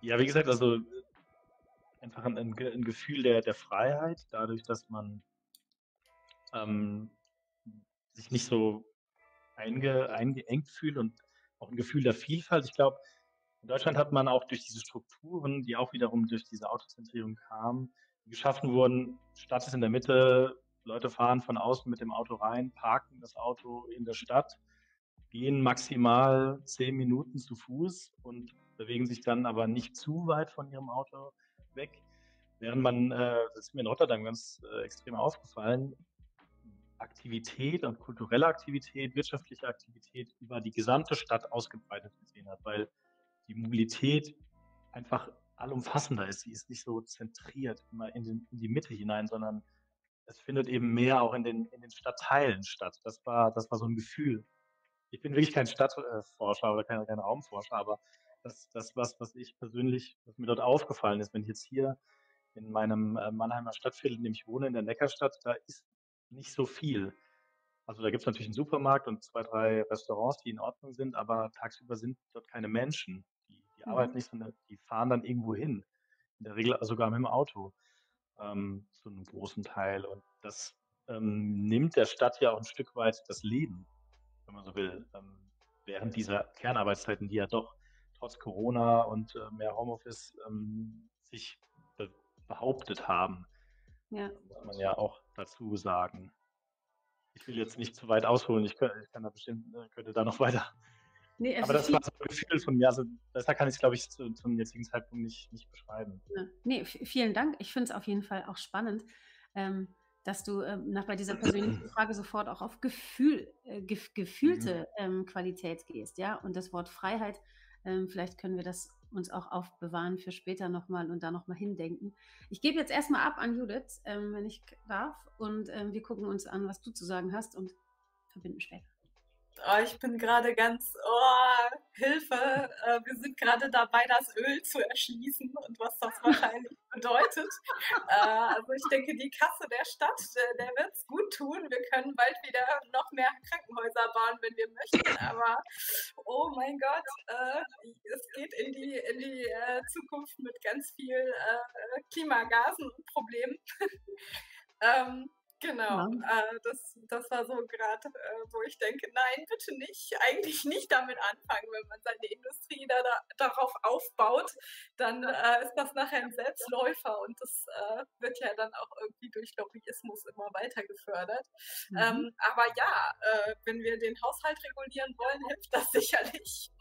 Ja, wie gesagt, also einfach ein, ein, Gefühl der, der Freiheit, dadurch, dass man ähm, sich nicht so einge, eingeengt fühlt und auch ein Gefühl der Vielfalt. Ich glaube, in Deutschland hat man auch durch diese Strukturen, die auch wiederum durch diese Autozentrierung kamen, die geschaffen wurden, Stadt ist in der Mitte, Leute fahren von außen mit dem Auto rein, parken das Auto in der Stadt, gehen maximal zehn Minuten zu Fuß und bewegen sich dann aber nicht zu weit von ihrem Auto weg. Während man, äh, das ist mir in Rotterdam ganz äh, extrem aufgefallen, Aktivität und kulturelle Aktivität, wirtschaftliche Aktivität über die gesamte Stadt ausgebreitet gesehen hat, weil die Mobilität einfach allumfassender ist. Sie ist nicht so zentriert immer in, den, in die Mitte hinein, sondern es findet eben mehr auch in den, in den Stadtteilen statt. Das war, das war so ein Gefühl. Ich bin wirklich kein Stadtforscher oder kein, kein Raumforscher, aber das, das was, was ich persönlich, was mir dort aufgefallen ist, wenn ich jetzt hier in meinem äh, Mannheimer Stadtviertel, in dem ich wohne, in der Neckarstadt, da ist nicht so viel. Also da gibt es natürlich einen Supermarkt und zwei, drei Restaurants, die in Ordnung sind, aber tagsüber sind dort keine Menschen. Die, die mhm. arbeiten nicht, sondern die fahren dann irgendwo hin. In der Regel sogar mit dem Auto ähm, zu einem großen Teil. Und das ähm, nimmt der Stadt ja auch ein Stück weit das Leben, wenn man so will, ähm, während dieser Kernarbeitszeiten, die ja doch trotz Corona und äh, mehr Homeoffice ähm, sich be behauptet haben. Ja. Muss man ja auch dazu sagen. Ich will jetzt nicht zu weit ausholen, ich, könnte, ich kann da bestimmt, äh, könnte da noch [laughs] weiter. Nee, Aber das war so ein Gefühl von mir. Also besser kann ich es, glaube ich, zu, zum jetzigen Zeitpunkt nicht, nicht beschreiben. Ja. Nee, vielen Dank. Ich finde es auf jeden Fall auch spannend, ähm, dass du ähm, nach bei dieser persönlichen [clears throat] Frage sofort auch auf Gefühl, äh, gef gefühlte mhm. ähm, Qualität gehst, ja. Und das Wort Freiheit, ähm, vielleicht können wir das uns auch aufbewahren für später nochmal und da nochmal hindenken. Ich gebe jetzt erstmal ab an Judith, ähm, wenn ich darf, und ähm, wir gucken uns an, was du zu sagen hast und verbinden später. Oh, ich bin gerade ganz, oh, Hilfe, äh, wir sind gerade dabei, das Öl zu erschließen und was das [laughs] wahrscheinlich bedeutet. Äh, also ich denke, die Kasse der Stadt, der, der wird es gut tun. Wir können bald wieder noch mehr Krankenhäuser bauen, wenn wir möchten. Aber oh mein Gott, äh, es geht in die, in die äh, Zukunft mit ganz viel äh, Klimagasen und Problemen. [laughs] ähm, Genau, ja. äh, das, das war so gerade, äh, wo ich denke, nein, bitte nicht, [laughs] eigentlich nicht damit anfangen, wenn man seine Industrie da, da darauf aufbaut, dann äh, ist das nachher ein Selbstläufer und das äh, wird ja dann auch irgendwie durch Lobbyismus immer weiter gefördert. Mhm. Ähm, aber ja, äh, wenn wir den Haushalt regulieren wollen, [laughs] hilft das sicherlich.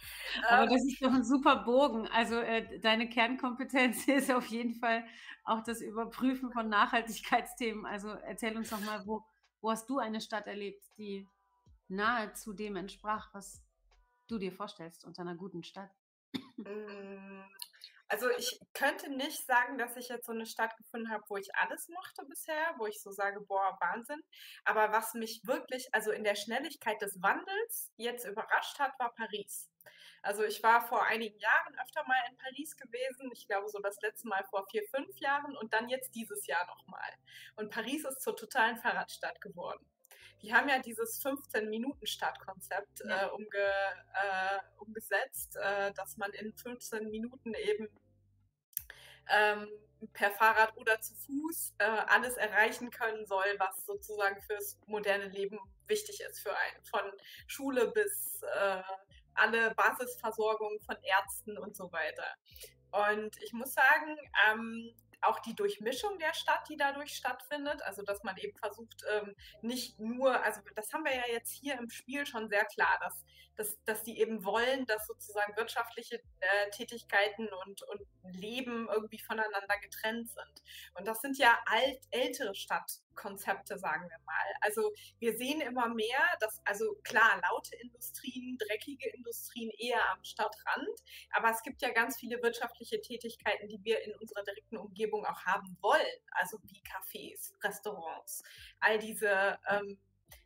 Aber ähm, das ist doch ein super Bogen. Also äh, deine Kernkompetenz [laughs] ist auf jeden Fall auch das Überprüfen von Nachhaltigkeitsthemen. Also erzähl uns doch mal, wo, wo hast du eine Stadt erlebt, die nahezu dem entsprach, was du dir vorstellst unter einer guten Stadt? Mm, also ich könnte nicht sagen, dass ich jetzt so eine Stadt gefunden habe, wo ich alles mochte bisher, wo ich so sage, boah, Wahnsinn. Aber was mich wirklich, also in der Schnelligkeit des Wandels jetzt überrascht hat, war Paris. Also ich war vor einigen Jahren öfter mal in Paris gewesen. Ich glaube so das letzte Mal vor vier, fünf Jahren und dann jetzt dieses Jahr nochmal. Und Paris ist zur totalen Fahrradstadt geworden. Die haben ja dieses 15-Minuten-Stadtkonzept ja. äh, umge, äh, umgesetzt, äh, dass man in 15 Minuten eben ähm, per Fahrrad oder zu Fuß äh, alles erreichen können soll, was sozusagen fürs moderne Leben wichtig ist, für einen, von Schule bis äh, alle Basisversorgung von Ärzten und so weiter. Und ich muss sagen, ähm, auch die Durchmischung der Stadt, die dadurch stattfindet, also dass man eben versucht, ähm, nicht nur, also das haben wir ja jetzt hier im Spiel schon sehr klar, dass, dass, dass die eben wollen, dass sozusagen wirtschaftliche äh, Tätigkeiten und, und Leben irgendwie voneinander getrennt sind. Und das sind ja alt, ältere Stadt, Konzepte, sagen wir mal. Also wir sehen immer mehr, dass, also klar, laute Industrien, dreckige Industrien eher am Stadtrand, aber es gibt ja ganz viele wirtschaftliche Tätigkeiten, die wir in unserer direkten Umgebung auch haben wollen, also wie Cafés, Restaurants, all diese ähm,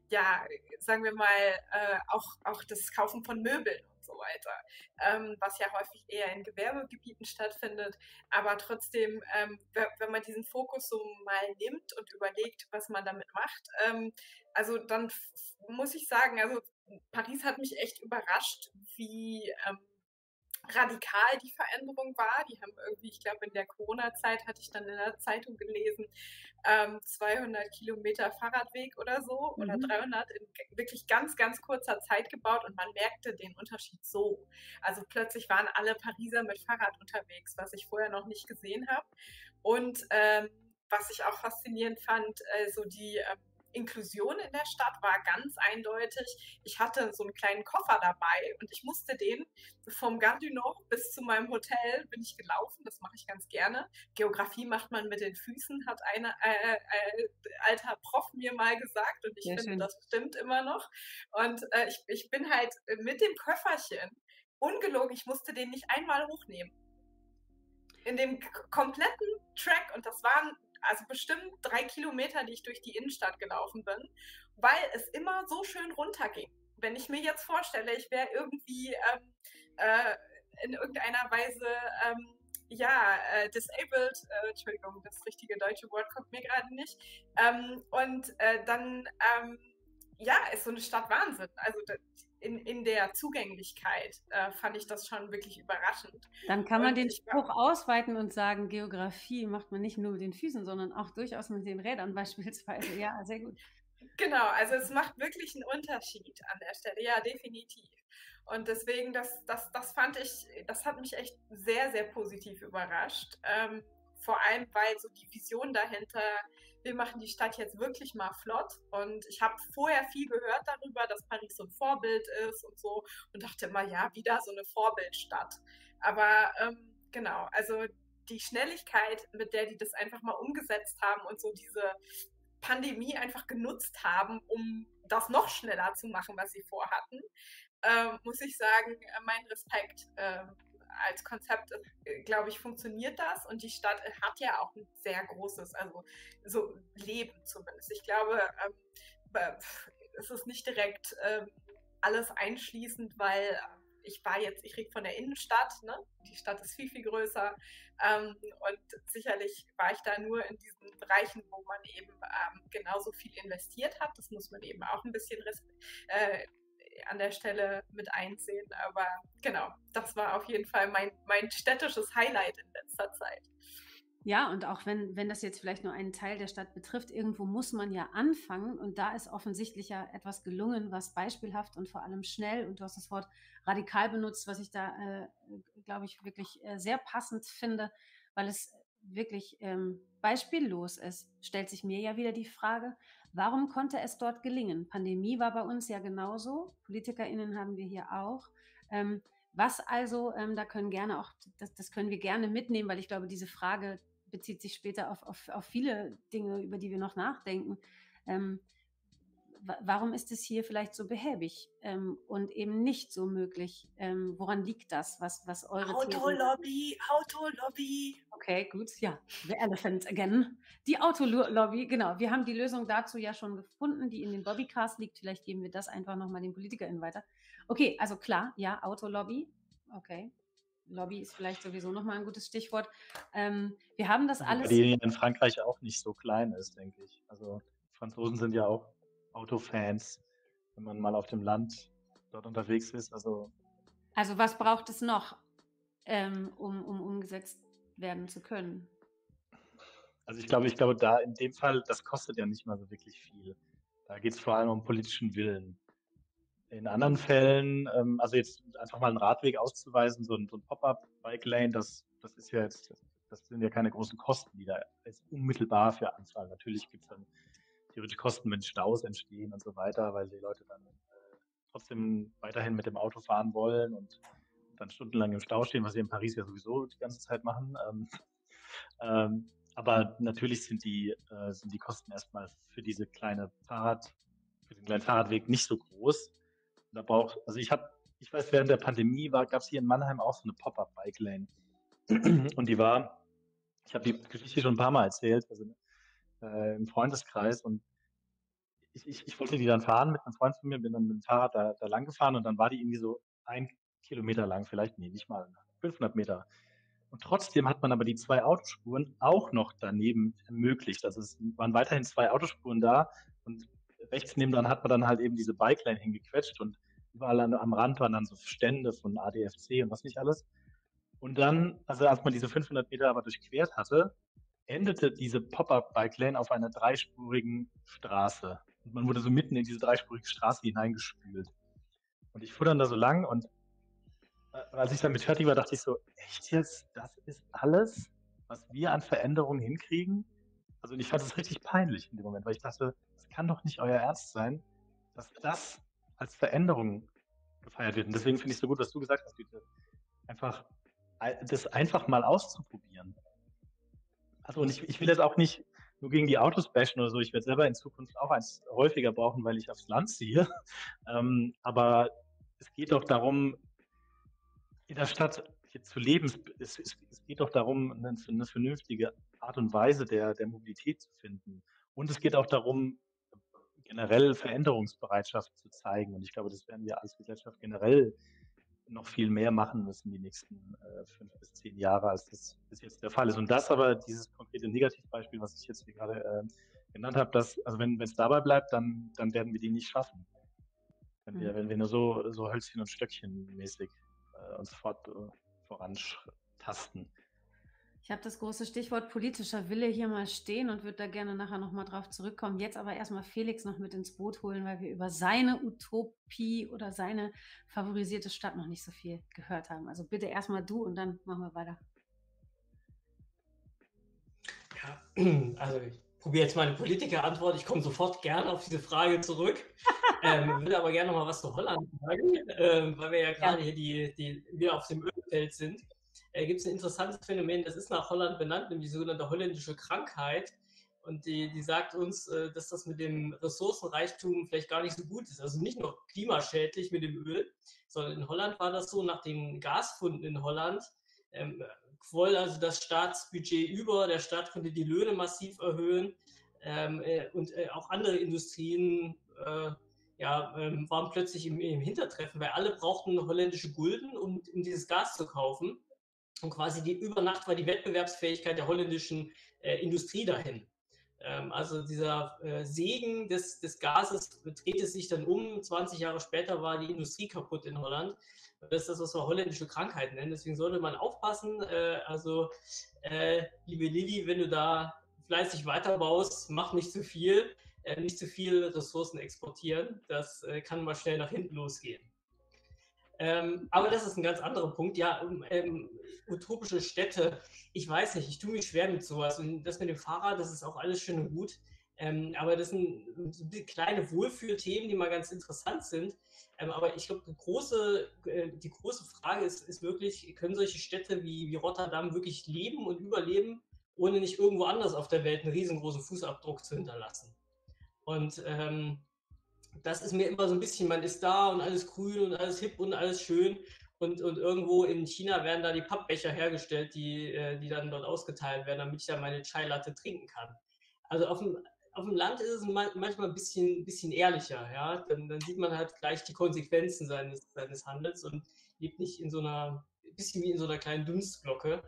ja, sagen wir mal, äh, auch, auch das Kaufen von Möbeln so weiter, ähm, was ja häufig eher in Gewerbegebieten stattfindet. Aber trotzdem, ähm, wenn man diesen Fokus so mal nimmt und überlegt, was man damit macht, ähm, also dann muss ich sagen, also Paris hat mich echt überrascht, wie ähm, radikal die Veränderung war. Die haben irgendwie, ich glaube, in der Corona-Zeit hatte ich dann in der Zeitung gelesen, ähm, 200 Kilometer Fahrradweg oder so mhm. oder 300 in wirklich ganz, ganz kurzer Zeit gebaut und man merkte den Unterschied so. Also plötzlich waren alle Pariser mit Fahrrad unterwegs, was ich vorher noch nicht gesehen habe. Und ähm, was ich auch faszinierend fand, äh, so die ähm, Inklusion in der Stadt war ganz eindeutig. Ich hatte so einen kleinen Koffer dabei und ich musste den vom Gare du Nord bis zu meinem Hotel bin ich gelaufen. Das mache ich ganz gerne. Geografie macht man mit den Füßen, hat ein äh, äh, alter Prof mir mal gesagt und ich ja, finde, schön. das stimmt immer noch. Und äh, ich, ich bin halt mit dem Köfferchen ungelogen, ich musste den nicht einmal hochnehmen. in dem kompletten Track, und das waren also bestimmt drei Kilometer, die ich durch die Innenstadt gelaufen bin, weil es immer so schön runterging. Wenn ich mir jetzt vorstelle, ich wäre irgendwie ähm, äh, in irgendeiner Weise ähm, ja, äh, disabled, äh, Entschuldigung, das richtige deutsche Wort kommt mir gerade nicht. Ähm, und äh, dann, ähm, ja, ist so eine Stadt Wahnsinn. Also in, in der Zugänglichkeit äh, fand ich das schon wirklich überraschend. Dann kann man und den Spruch ausweiten und sagen, Geografie macht man nicht nur mit den Füßen, sondern auch durchaus mit den Rädern [laughs] beispielsweise. Ja, sehr gut. Genau, also es macht wirklich einen Unterschied an der Stelle, ja, definitiv. Und deswegen, das, das, das fand ich, das hat mich echt sehr, sehr positiv überrascht. Ähm, vor allem, weil so die Vision dahinter, wir machen die Stadt jetzt wirklich mal flott. Und ich habe vorher viel gehört darüber, dass Paris so ein Vorbild ist und so und dachte immer, ja, wieder so eine Vorbildstadt. Aber ähm, genau, also die Schnelligkeit, mit der die das einfach mal umgesetzt haben und so diese Pandemie einfach genutzt haben, um das noch schneller zu machen, was sie vorhatten, äh, muss ich sagen, mein Respekt. Äh, als Konzept, äh, glaube ich, funktioniert das und die Stadt hat ja auch ein sehr großes, also so Leben zumindest. Ich glaube, ähm, es ist nicht direkt ähm, alles einschließend, weil ich war jetzt, ich rede von der Innenstadt, ne? die Stadt ist viel, viel größer ähm, und sicherlich war ich da nur in diesen Bereichen, wo man eben ähm, genauso viel investiert hat. Das muss man eben auch ein bisschen äh, an der Stelle mit einsehen. Aber genau, das war auf jeden Fall mein, mein städtisches Highlight in letzter Zeit. Ja, und auch wenn, wenn das jetzt vielleicht nur einen Teil der Stadt betrifft, irgendwo muss man ja anfangen. Und da ist offensichtlich ja etwas gelungen, was beispielhaft und vor allem schnell, und du hast das Wort radikal benutzt, was ich da, äh, glaube ich, wirklich äh, sehr passend finde, weil es wirklich ähm, beispiellos ist, stellt sich mir ja wieder die Frage, warum konnte es dort gelingen? Pandemie war bei uns ja genauso, PolitikerInnen haben wir hier auch. Ähm, was also, ähm, da können gerne auch, das, das können wir gerne mitnehmen, weil ich glaube, diese Frage bezieht sich später auf, auf, auf viele Dinge, über die wir noch nachdenken. Ähm, warum ist es hier vielleicht so behäbig ähm, und eben nicht so möglich? Ähm, woran liegt das? Was, was eure Autolobby, Autolobby. Okay, gut, ja. The Elephant again. Die Autolobby, genau. Wir haben die Lösung dazu ja schon gefunden, die in den Bobbycast liegt. Vielleicht geben wir das einfach nochmal den PolitikerInnen weiter. Okay, also klar, ja, Autolobby. Okay. Lobby ist vielleicht sowieso nochmal ein gutes Stichwort. Ähm, wir haben das alles. Die in Frankreich auch nicht so klein ist, denke ich. Also Franzosen sind ja auch Autofans, wenn man mal auf dem Land dort unterwegs ist. Also, also was braucht es noch, ähm, um, um umgesetzt werden zu können? Also ich glaube, ich glaube, da in dem Fall, das kostet ja nicht mal so wirklich viel. Da geht es vor allem um politischen Willen. In anderen Fällen, ähm, also jetzt einfach mal einen Radweg auszuweisen, so ein, so ein Pop-up-Bike-Lane, das, das ist ja jetzt, das sind ja keine großen Kosten, die da jetzt unmittelbar für anfallen. Natürlich gibt es dann theoretisch Kosten, wenn Staus entstehen und so weiter, weil die Leute dann äh, trotzdem weiterhin mit dem Auto fahren wollen und dann stundenlang im Stau stehen, was sie in Paris ja sowieso die ganze Zeit machen. Ähm, ähm, aber natürlich sind die, äh, sind die Kosten erstmal für diese kleine Fahrrad, für den kleinen Fahrradweg nicht so groß. Und da braucht, also ich habe, ich weiß, während der Pandemie gab es hier in Mannheim auch so eine Pop-up-Bike-Lane. Und die war, ich habe die Geschichte schon ein paar Mal erzählt, also äh, im Freundeskreis und ich, ich, ich, wollte die dann fahren mit einem Freund von mir, bin dann mit dem Fahrrad da, da lang gefahren und dann war die irgendwie so ein Kilometer lang, vielleicht, nee, nicht mal 500 Meter. Und trotzdem hat man aber die zwei Autospuren auch noch daneben ermöglicht. Also es waren weiterhin zwei Autospuren da und rechts neben dran hat man dann halt eben diese Bikeline hingequetscht und überall an, am Rand waren dann so Stände von ADFC und was nicht alles. Und dann, also als man diese 500 Meter aber durchquert hatte, endete diese Pop-up-Bike-Lane auf einer dreispurigen Straße. Und man wurde so mitten in diese dreispurige Straße hineingespült. Und ich fuhr dann da so lang und äh, als ich damit fertig war, dachte ich so, echt jetzt, das ist alles, was wir an Veränderungen hinkriegen? Also ich fand es richtig peinlich in dem Moment, weil ich dachte, es kann doch nicht euer Ernst sein, dass das als Veränderung gefeiert wird. Und deswegen finde ich es so gut, was du gesagt hast, bitte. Einfach, das einfach mal auszuprobieren. Also und ich, ich will jetzt auch nicht nur gegen die Autos bashen oder so. Ich werde selber in Zukunft auch eins häufiger brauchen, weil ich aufs Land ziehe. [laughs] Ähm, aber es geht doch darum, in der Stadt zu leben. Es, es, es, geht doch darum, eine, eine, vernünftige Art und Weise der, der Mobilität zu finden. Und es geht auch darum, generell Veränderungsbereitschaft zu zeigen. Und ich glaube, das werden wir als Gesellschaft generell noch viel mehr machen müssen die nächsten äh, fünf bis zehn Jahre, als das bis jetzt der Fall ist. Und das aber, dieses konkrete Negativbeispiel, was ich jetzt hier gerade äh, genannt habe, dass, also wenn es dabei bleibt, dann, dann werden wir die nicht schaffen. Wenn wir, mhm. wenn wir nur so, so Hölzchen und Stöckchen mäßig äh, uns fort, äh, vorantasten. Ich habe das große Stichwort politischer Wille hier mal stehen und würde da gerne nachher nochmal drauf zurückkommen. Jetzt aber erstmal Felix noch mit ins Boot holen, weil wir über seine Utopie oder seine favorisierte Stadt noch nicht so viel gehört haben. Also bitte erstmal du und dann machen wir weiter. Ja, [clears throat] also ich probiere jetzt meine Politikerantwort. Ich komme sofort gerne auf diese Frage zurück. [laughs] ähm, würde aber gerne noch mal was zu Holland sagen, ähm, weil wir ja gerade ja. hier die, die, wieder auf dem Ölfeld sind äh, gibt es ein interessantes Phänomen, das ist nach Holland benannt, nämlich die sogenannte holländische Krankheit. Und die, die sagt uns, äh, dass das mit dem Ressourcenreichtum vielleicht gar nicht so gut ist. Also nicht nur klimaschädlich mit dem Öl, sondern in Holland war das so, nach den Gasfunden in Holland ähm, quoll also das Staatsbudget über, der Staat konnte die Löhne massiv erhöhen ähm, äh, und äh, auch andere Industrien äh, ja, ähm, waren plötzlich im, im, Hintertreffen, weil alle brauchten holländische Gulden, um, um dieses Gas zu kaufen. Und quasi die über Nacht war die Wettbewerbsfähigkeit der holländischen äh, Industrie dahin. Ähm, also dieser äh, Segen des, des Gases drehte sich dann um. 20 Jahre später war die Industrie kaputt in Holland. Das ist das, was wir holländische Krankheiten nennen. Deswegen sollte man aufpassen. Äh, also, äh, liebe Lilly, wenn du da fleißig weiterbaust, mach nicht zu viel. Äh, nicht zu viel Ressourcen exportieren. Das äh, kann mal schnell nach hinten losgehen. Ähm, aber das ist ein ganz anderer Punkt. Ja, ähm, utopische Städte, ich weiß nicht, ich tue mich schwer mit sowas. Und das mit dem Fahrrad, das ist auch alles schön und gut. Ähm, aber das sind kleine Wohlfühlthemen, die mal ganz interessant sind. Ähm, aber ich glaube, die große, äh, die große Frage ist, ist wirklich, können solche Städte wie, wie Rotterdam wirklich leben und überleben, ohne nicht irgendwo anders auf der Welt einen riesengroßen Fußabdruck zu hinterlassen? Und ähm, das ist mir immer so ein bisschen, man ist da und alles grün und alles hip und alles schön. Und, und irgendwo in China werden da die Pappbecher hergestellt, die, äh, die dann dort ausgeteilt werden, damit ich da meine Chai Latte trinken kann. Also auf dem, auf dem Land ist es manchmal ein bisschen, bisschen ehrlicher, ja. Dann, dann sieht man halt gleich die Konsequenzen seines, seines Handels und lebt nicht in so einer, ein bisschen wie in so einer kleinen Dunstglocke.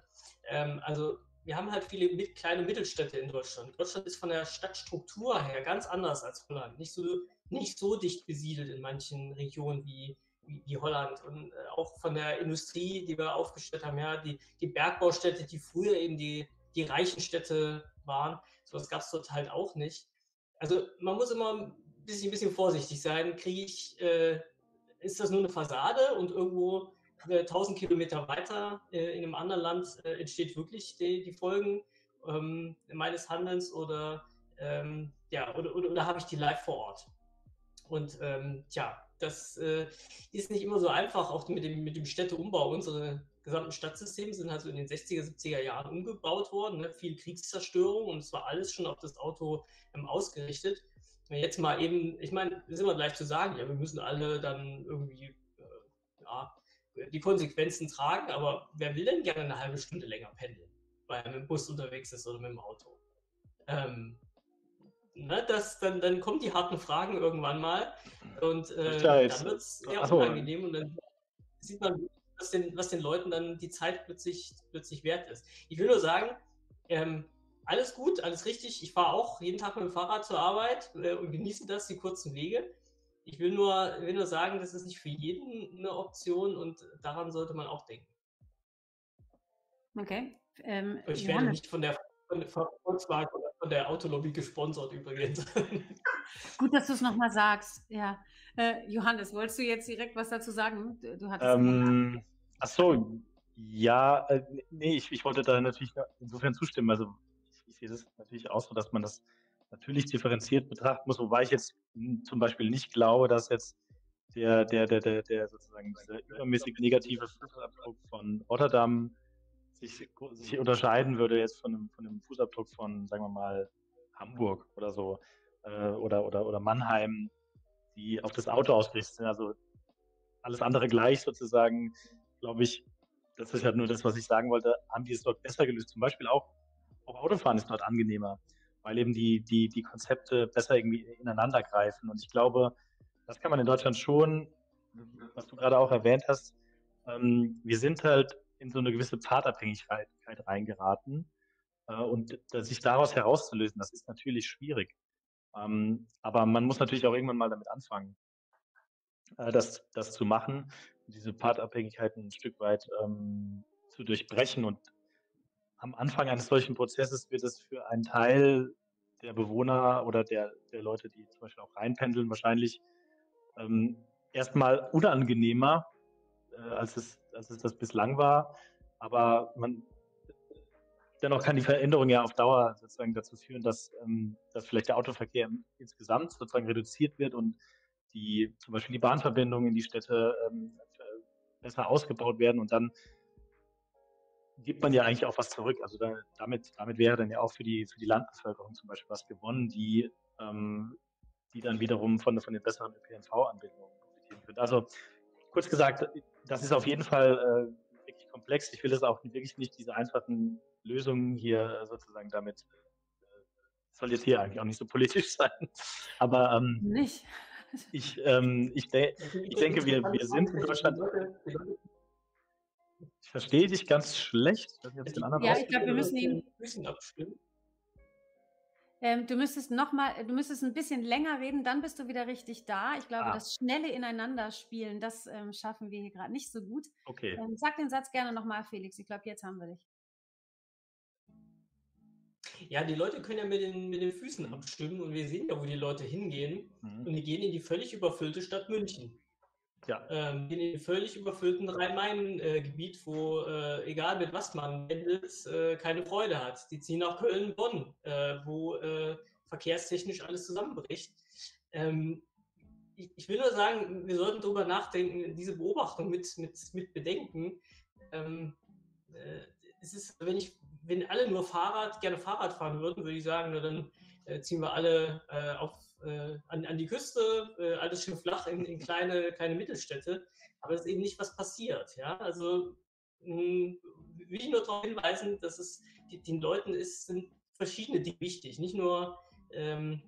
Ähm, also wir haben halt viele mit, kleine Mittelstädte in Deutschland. Deutschland ist von der Stadtstruktur her ganz anders als Holland. Nicht so nicht so dicht besiedelt in manchen Regionen wie, wie, wie Holland. Und äh, auch von der Industrie, die wir aufgestellt haben, ja, die, die Bergbaustädte, die früher eben die, die reichen Städte waren, sowas gab es dort halt auch nicht. Also man muss immer ein bisschen, ein bisschen vorsichtig sein. Kriege ich, äh, ist das nur eine Fassade und irgendwo äh, 1000 Kilometer weiter äh, in einem anderen Land äh, entsteht wirklich die, die Folgen ähm, meines Handelns oder ähm, ja, oder, oder, oder habe ich die live vor Ort? Und ähm, tja, das äh, ist nicht immer so einfach, auch mit dem, mit dem Städteumbau. Unsere gesamten Stadtsysteme sind halt so in den 60er, 70er Jahren umgebaut worden. Ne? Viel Kriegszerstörung und es war alles schon auf das Auto ähm, ausgerichtet. Jetzt mal eben, ich meine, ist immer gleich zu sagen, ja, wir müssen alle dann irgendwie äh, ja, die Konsequenzen tragen, aber wer will denn gerne eine halbe Stunde länger pendeln, weil er mit dem Bus unterwegs ist oder mit dem Auto? Ähm, ne, das, dann, dann kommen die harten Fragen irgendwann mal und äh, dann wird es eher Achso. unangenehm und dann sieht man, was den, was den Leuten dann die Zeit plötzlich, plötzlich wert ist. Ich will nur sagen, ähm, alles gut, alles richtig. Ich fahre auch jeden Tag mit dem Fahrrad zur Arbeit äh, und genieße das, die kurzen Wege. Ich will nur, will nur sagen, das ist nicht für jeden eine Option und daran sollte man auch denken. Okay. Ähm, ich werde nicht von der von, Volkswagen oder von der Autolobby gesponsert übrigens. [laughs] Gut, dass du es nochmal sagst. Ja. Äh, Johannes, wolltest du jetzt direkt was dazu sagen? Du hattest ähm, ach so, ja, äh, nee, ich, ich wollte da natürlich insofern zustimmen. Also ich, ich sehe das natürlich auch so, dass man das natürlich differenziert betrachten muss, wobei ich jetzt zum Beispiel nicht glaube, dass jetzt der, der, der, der, der sozusagen dieser übermäßig negative Fußabdruck von Rotterdam sich, sich unterscheiden würde jetzt von einem, von einem Fußabdruck von, sagen wir mal, Hamburg oder so äh, oder, oder, oder Mannheim, die auf das Auto ausgerichtet sind. Also alles andere gleich sozusagen, glaube ich, das ist ja nur das, was ich sagen wollte, haben die es dort besser gelöst. Zum Beispiel auch, auch Autofahren ist dort angenehmer, weil eben die, die, die Konzepte besser irgendwie ineinander greifen. Und ich glaube, das kann man in Deutschland schon, was du gerade auch erwähnt hast, ähm, wir sind halt in so eine gewisse Pfadabhängigkeit reingeraten. Äh, und sich daraus herauszulösen, das ist natürlich schwierig. Ähm, aber man muss natürlich auch irgendwann mal damit anfangen, äh, das, das zu machen, diese Partabhängigkeiten ein Stück weit ähm, zu durchbrechen. Und am Anfang eines solchen Prozesses wird es für einen Teil der Bewohner oder der, der Leute, die zum Beispiel auch reinpendeln, wahrscheinlich ähm, erstmal unangenehmer, äh, als, es, als es das bislang war. Aber man, dennoch kann die Veränderung ja auf Dauer sozusagen dazu führen, dass, ähm, dass vielleicht der Autoverkehr insgesamt sozusagen reduziert wird und die zum Beispiel die Bahnverbindungen in die Städte ähm, besser ausgebaut werden und dann gibt man ja eigentlich auch was zurück. Also da, damit, damit wäre dann ja auch für die, für die Landbevölkerung zum Beispiel was gewonnen, die, ähm, die dann wiederum von, von den besseren ÖPNV-Anbindungen profitieren können. Also kurz gesagt, das ist auf jeden Fall äh, wirklich komplex. Ich will es auch wirklich nicht diese einfachen Lösungen hier sozusagen damit äh, soll jetzt hier eigentlich auch nicht so politisch [laughs] sein. Aber ähm, nicht. Ich, ähm, ich, de ich denke, wir, wir sind in Deutschland. Ich verstehe dich ganz schlecht. ja, ich glaube, wir müssen ihn. Ähm, du müsstest noch mal, du müsstest ein bisschen länger reden, dann bist du wieder richtig da. Ich glaube, ah. das schnelle Ineinanderspielen, das ähm, schaffen wir hier gerade nicht so gut. Okay. Ähm, sag den Satz gerne nochmal, Felix. Ich glaube, jetzt haben wir dich. Ja, die Leute können ja mit den, mit den Füßen abstimmen und wir sehen ja, wo die Leute hingehen. Mhm. Und die gehen in die völlig überfüllte Stadt München. Ja. Ähm, in den völlig überfüllten Rhein-Main-Gebiet, wo, äh, egal mit was man pendelt, äh, keine Freude hat. Die ziehen nach Köln-Bonn, äh, wo äh, verkehrstechnisch alles zusammenbricht. Ähm, ich, ich, will nur sagen, wir sollten darüber nachdenken, diese Beobachtung mit, mit, mit bedenken. Ähm, äh, es ist, wenn ich wenn alle nur Fahrrad, gerne Fahrrad fahren würden, würde ich sagen, na, dann äh, ziehen wir alle äh, auf, äh, an, an, die Küste, äh, alles schön flach in, in, kleine, kleine Mittelstädte. Aber das ist eben nicht, was passiert. Ja? Also mh, hm, will ich nur darauf hinweisen, dass es die, den Leuten ist, sind verschiedene Dinge wichtig. Nicht nur ähm,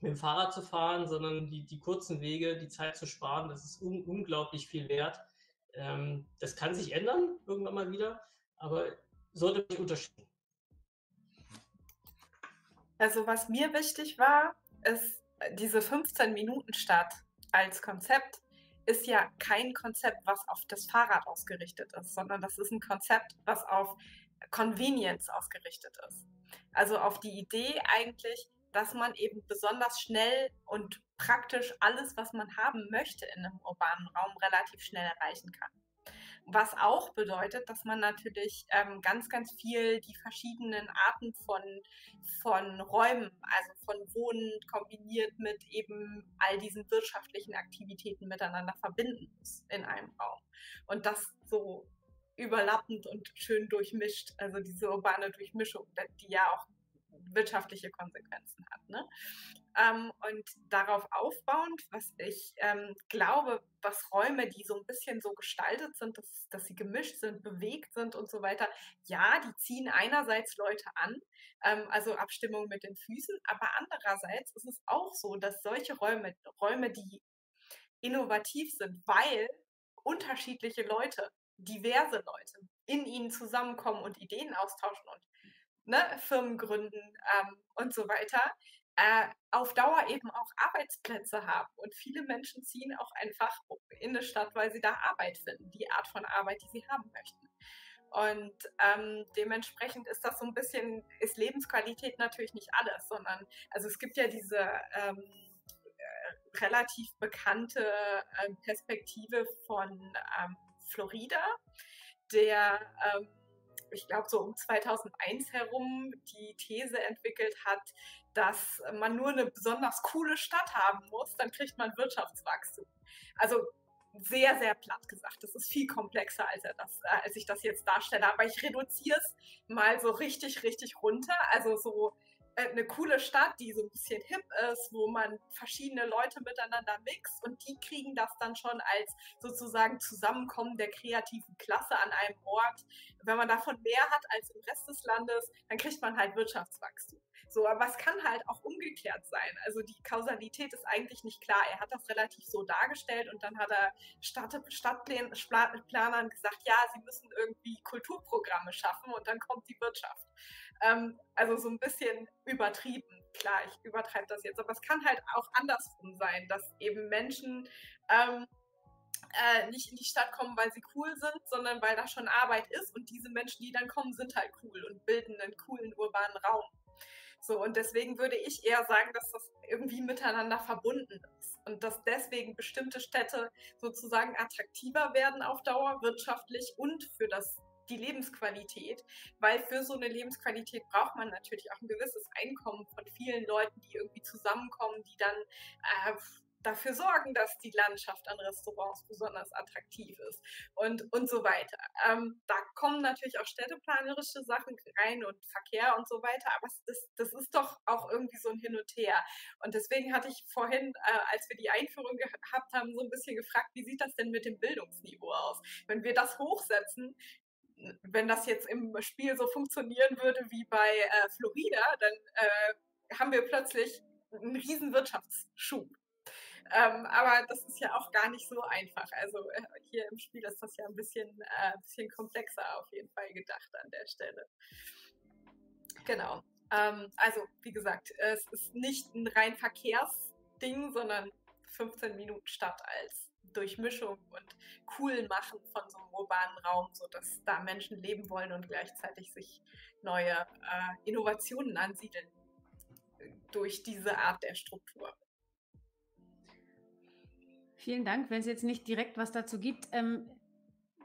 mit dem Fahrrad zu fahren, sondern die, die kurzen Wege, die Zeit zu sparen, das ist un unglaublich viel wert. Ähm, das kann sich ändern, irgendwann mal wieder. Aber sollte man unterscheiden. Also was mir wichtig war, ist diese 15-Minuten-Stadt als Konzept ist ja kein Konzept, was auf das Fahrrad ausgerichtet ist, sondern das ist ein Konzept, was auf Convenience ausgerichtet ist. Also auf die Idee eigentlich, dass man eben besonders schnell und praktisch alles, was man haben möchte in einem urbanen Raum, relativ schnell erreichen kann. Was auch bedeutet, dass man natürlich ähm, ganz, ganz viel die verschiedenen Arten von, von Räumen, also von Wohnen kombiniert mit eben all diesen wirtschaftlichen Aktivitäten miteinander verbinden muss in einem Raum. Und das so überlappend und schön durchmischt, also diese urbane Durchmischung, die ja auch wirtschaftliche Konsequenzen hat. Ne? Ähm, und darauf aufbauend, was ich ähm, glaube, was Räume, die so ein bisschen so gestaltet sind, dass, dass sie gemischt sind, bewegt sind und so weiter, ja, die ziehen einerseits Leute an, ähm, also Abstimmung mit den Füßen, aber andererseits ist es auch so, dass solche Räume, Räume, die innovativ sind, weil unterschiedliche Leute, diverse Leute in ihnen zusammenkommen und Ideen austauschen und ne, Firmen gründen ähm, und so weiter, äh, auf Dauer eben auch Arbeitsplätze haben. Und viele Menschen ziehen auch einfach in eine Stadt, weil sie da Arbeit finden, die Art von Arbeit, die sie haben möchten. Und ähm, dementsprechend ist das so ein bisschen, ist Lebensqualität natürlich nicht alles, sondern, also es gibt ja diese ähm, äh, relativ bekannte äh, Perspektive von ähm, Florida, der ähm, ich glaube, so um 2001 herum die These entwickelt hat, dass man nur eine besonders coole Stadt haben muss, dann kriegt man Wirtschaftswachstum. Also sehr, sehr platt gesagt. Das ist viel komplexer, als, er das, äh, als ich das jetzt darstelle. Aber ich reduziere es mal so richtig, richtig runter. Also so eine coole Stadt, die so ein bisschen hip ist, wo man verschiedene Leute miteinander mixt und die kriegen das dann schon als sozusagen Zusammenkommen der kreativen Klasse an einem Ort. Wenn man davon mehr hat als im Rest des Landes, dann kriegt man halt Wirtschaftswachstum. So, aber es kann halt auch umgekehrt sein. Also die Kausalität ist eigentlich nicht klar. Er hat das relativ so dargestellt und dann hat er Stadt, Stadtplanern gesagt, ja, sie müssen irgendwie Kulturprogramme schaffen und dann kommt die Wirtschaft. Ähm, also so ein bisschen übertrieben. Klar, ich übertreibe das jetzt, aber es kann halt auch andersrum sein, dass eben Menschen ähm, äh, nicht in die Stadt kommen, weil sie cool sind, sondern weil da schon Arbeit ist und diese Menschen, die dann kommen, sind halt cool und bilden einen coolen urbanen Raum. So, und deswegen würde ich eher sagen, dass das irgendwie miteinander verbunden ist und dass deswegen bestimmte Städte sozusagen attraktiver werden auf Dauer, wirtschaftlich und für das die Lebensqualität, weil für so eine Lebensqualität braucht man natürlich auch ein gewisses Einkommen von vielen Leuten, die irgendwie zusammenkommen, die dann äh, dafür sorgen, dass die Landschaft an Restaurants besonders attraktiv ist und, und so weiter. Ähm, da kommen natürlich auch städteplanerische Sachen rein und Verkehr und so weiter, aber das, das ist doch auch irgendwie so ein Hin und Her. Und deswegen hatte ich vorhin, äh, als wir die Einführung gehabt haben, so ein bisschen gefragt, wie sieht das denn mit dem Bildungsniveau aus? Wenn wir das hochsetzen, wenn das jetzt im Spiel so funktionieren würde wie bei äh, Florida, dann äh, haben wir plötzlich einen riesen Wirtschaftsschub. Ähm, aber das ist ja auch gar nicht so einfach. Also äh, hier im Spiel ist das ja ein bisschen, äh, bisschen komplexer auf jeden Fall gedacht an der Stelle. Genau. Ähm, also wie gesagt, es ist nicht ein rein Verkehrsding, sondern 15 Minuten Stadt als Durchmischung und cool machen von so einem urbanen Raum, sodass da Menschen leben wollen und gleichzeitig sich neue äh, Innovationen ansiedeln durch diese Art der Struktur. Vielen Dank. Wenn es jetzt nicht direkt was dazu gibt, ähm,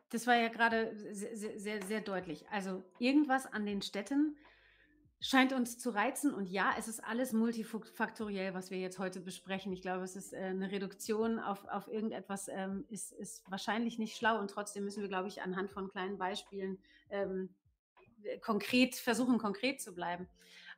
das war ja gerade sehr, sehr, sehr deutlich. Also irgendwas an den Städten scheint uns zu reizen. Und ja, es ist alles multifaktoriell, was wir jetzt heute besprechen. Ich glaube, es ist äh, eine Reduktion auf, auf irgendetwas, ähm, ist, ist wahrscheinlich nicht schlau. Und trotzdem müssen wir, glaube ich, anhand von kleinen Beispielen ähm, konkret versuchen, konkret zu bleiben.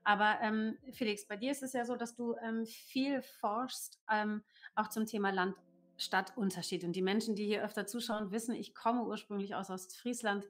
Aber ähm, Felix, bei dir ist es ja so, dass du ähm, viel forschst, ähm, auch zum Thema Land Stadtunterschied. Und die Menschen, die hier öfter zuschauen, wissen, ich komme ursprünglich aus Ostfriesland.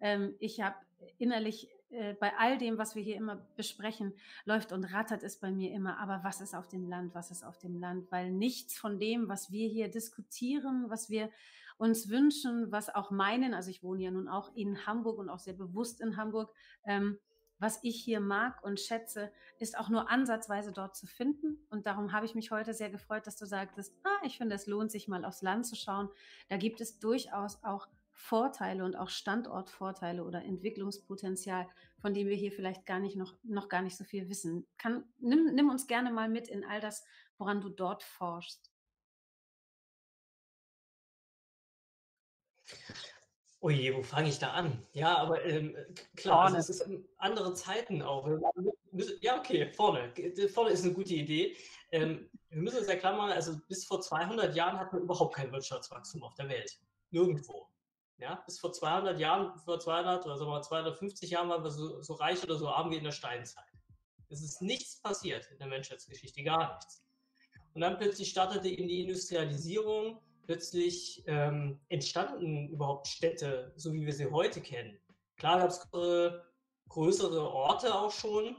Ähm, ich habe innerlich äh, bei all dem, was wir hier immer besprechen, läuft und rattert es bei mir immer. Aber was ist auf dem Land? Was ist auf dem Land? Weil nichts von dem, was wir hier diskutieren, was wir uns wünschen, was auch meinen, also ich wohne ja nun auch in Hamburg und auch sehr bewusst in Hamburg, ähm, was ich hier mag und schätze, ist auch nur ansatzweise dort zu finden. Und darum habe ich mich heute sehr gefreut, dass du sagtest, ah, ich finde, es lohnt sich mal aufs Land zu schauen. Da gibt es durchaus auch Vorteile und auch Standortvorteile oder Entwicklungspotenzial, von dem wir hier vielleicht gar nicht noch, noch gar nicht so viel wissen. Kann, nimm, nimm uns gerne mal mit in all das, woran du dort forschst. Oje, wo fange ich da an? Ja, aber ähm, klar, also es ist andere Zeiten auch. Ja, okay, vorne. Vorne ist eine gute Idee. Ähm, wir müssen uns ja klar machen, also bis vor 200 Jahren hat man überhaupt kein Wirtschaftswachstum auf der Welt. Nirgendwo. Ja, bis vor 200 Jahren, vor 200 oder sagen wir 250 Jahren waren wir so, so reich oder so arm wie in der Steinzeit. Es ist nichts passiert in der Menschheitsgeschichte, gar nichts. Und dann plötzlich startete eben die Industrialisierung plötzlich ähm, entstanden überhaupt Städte, so wie wir sie heute kennen. Klar gab es äh, größere Orte auch schon,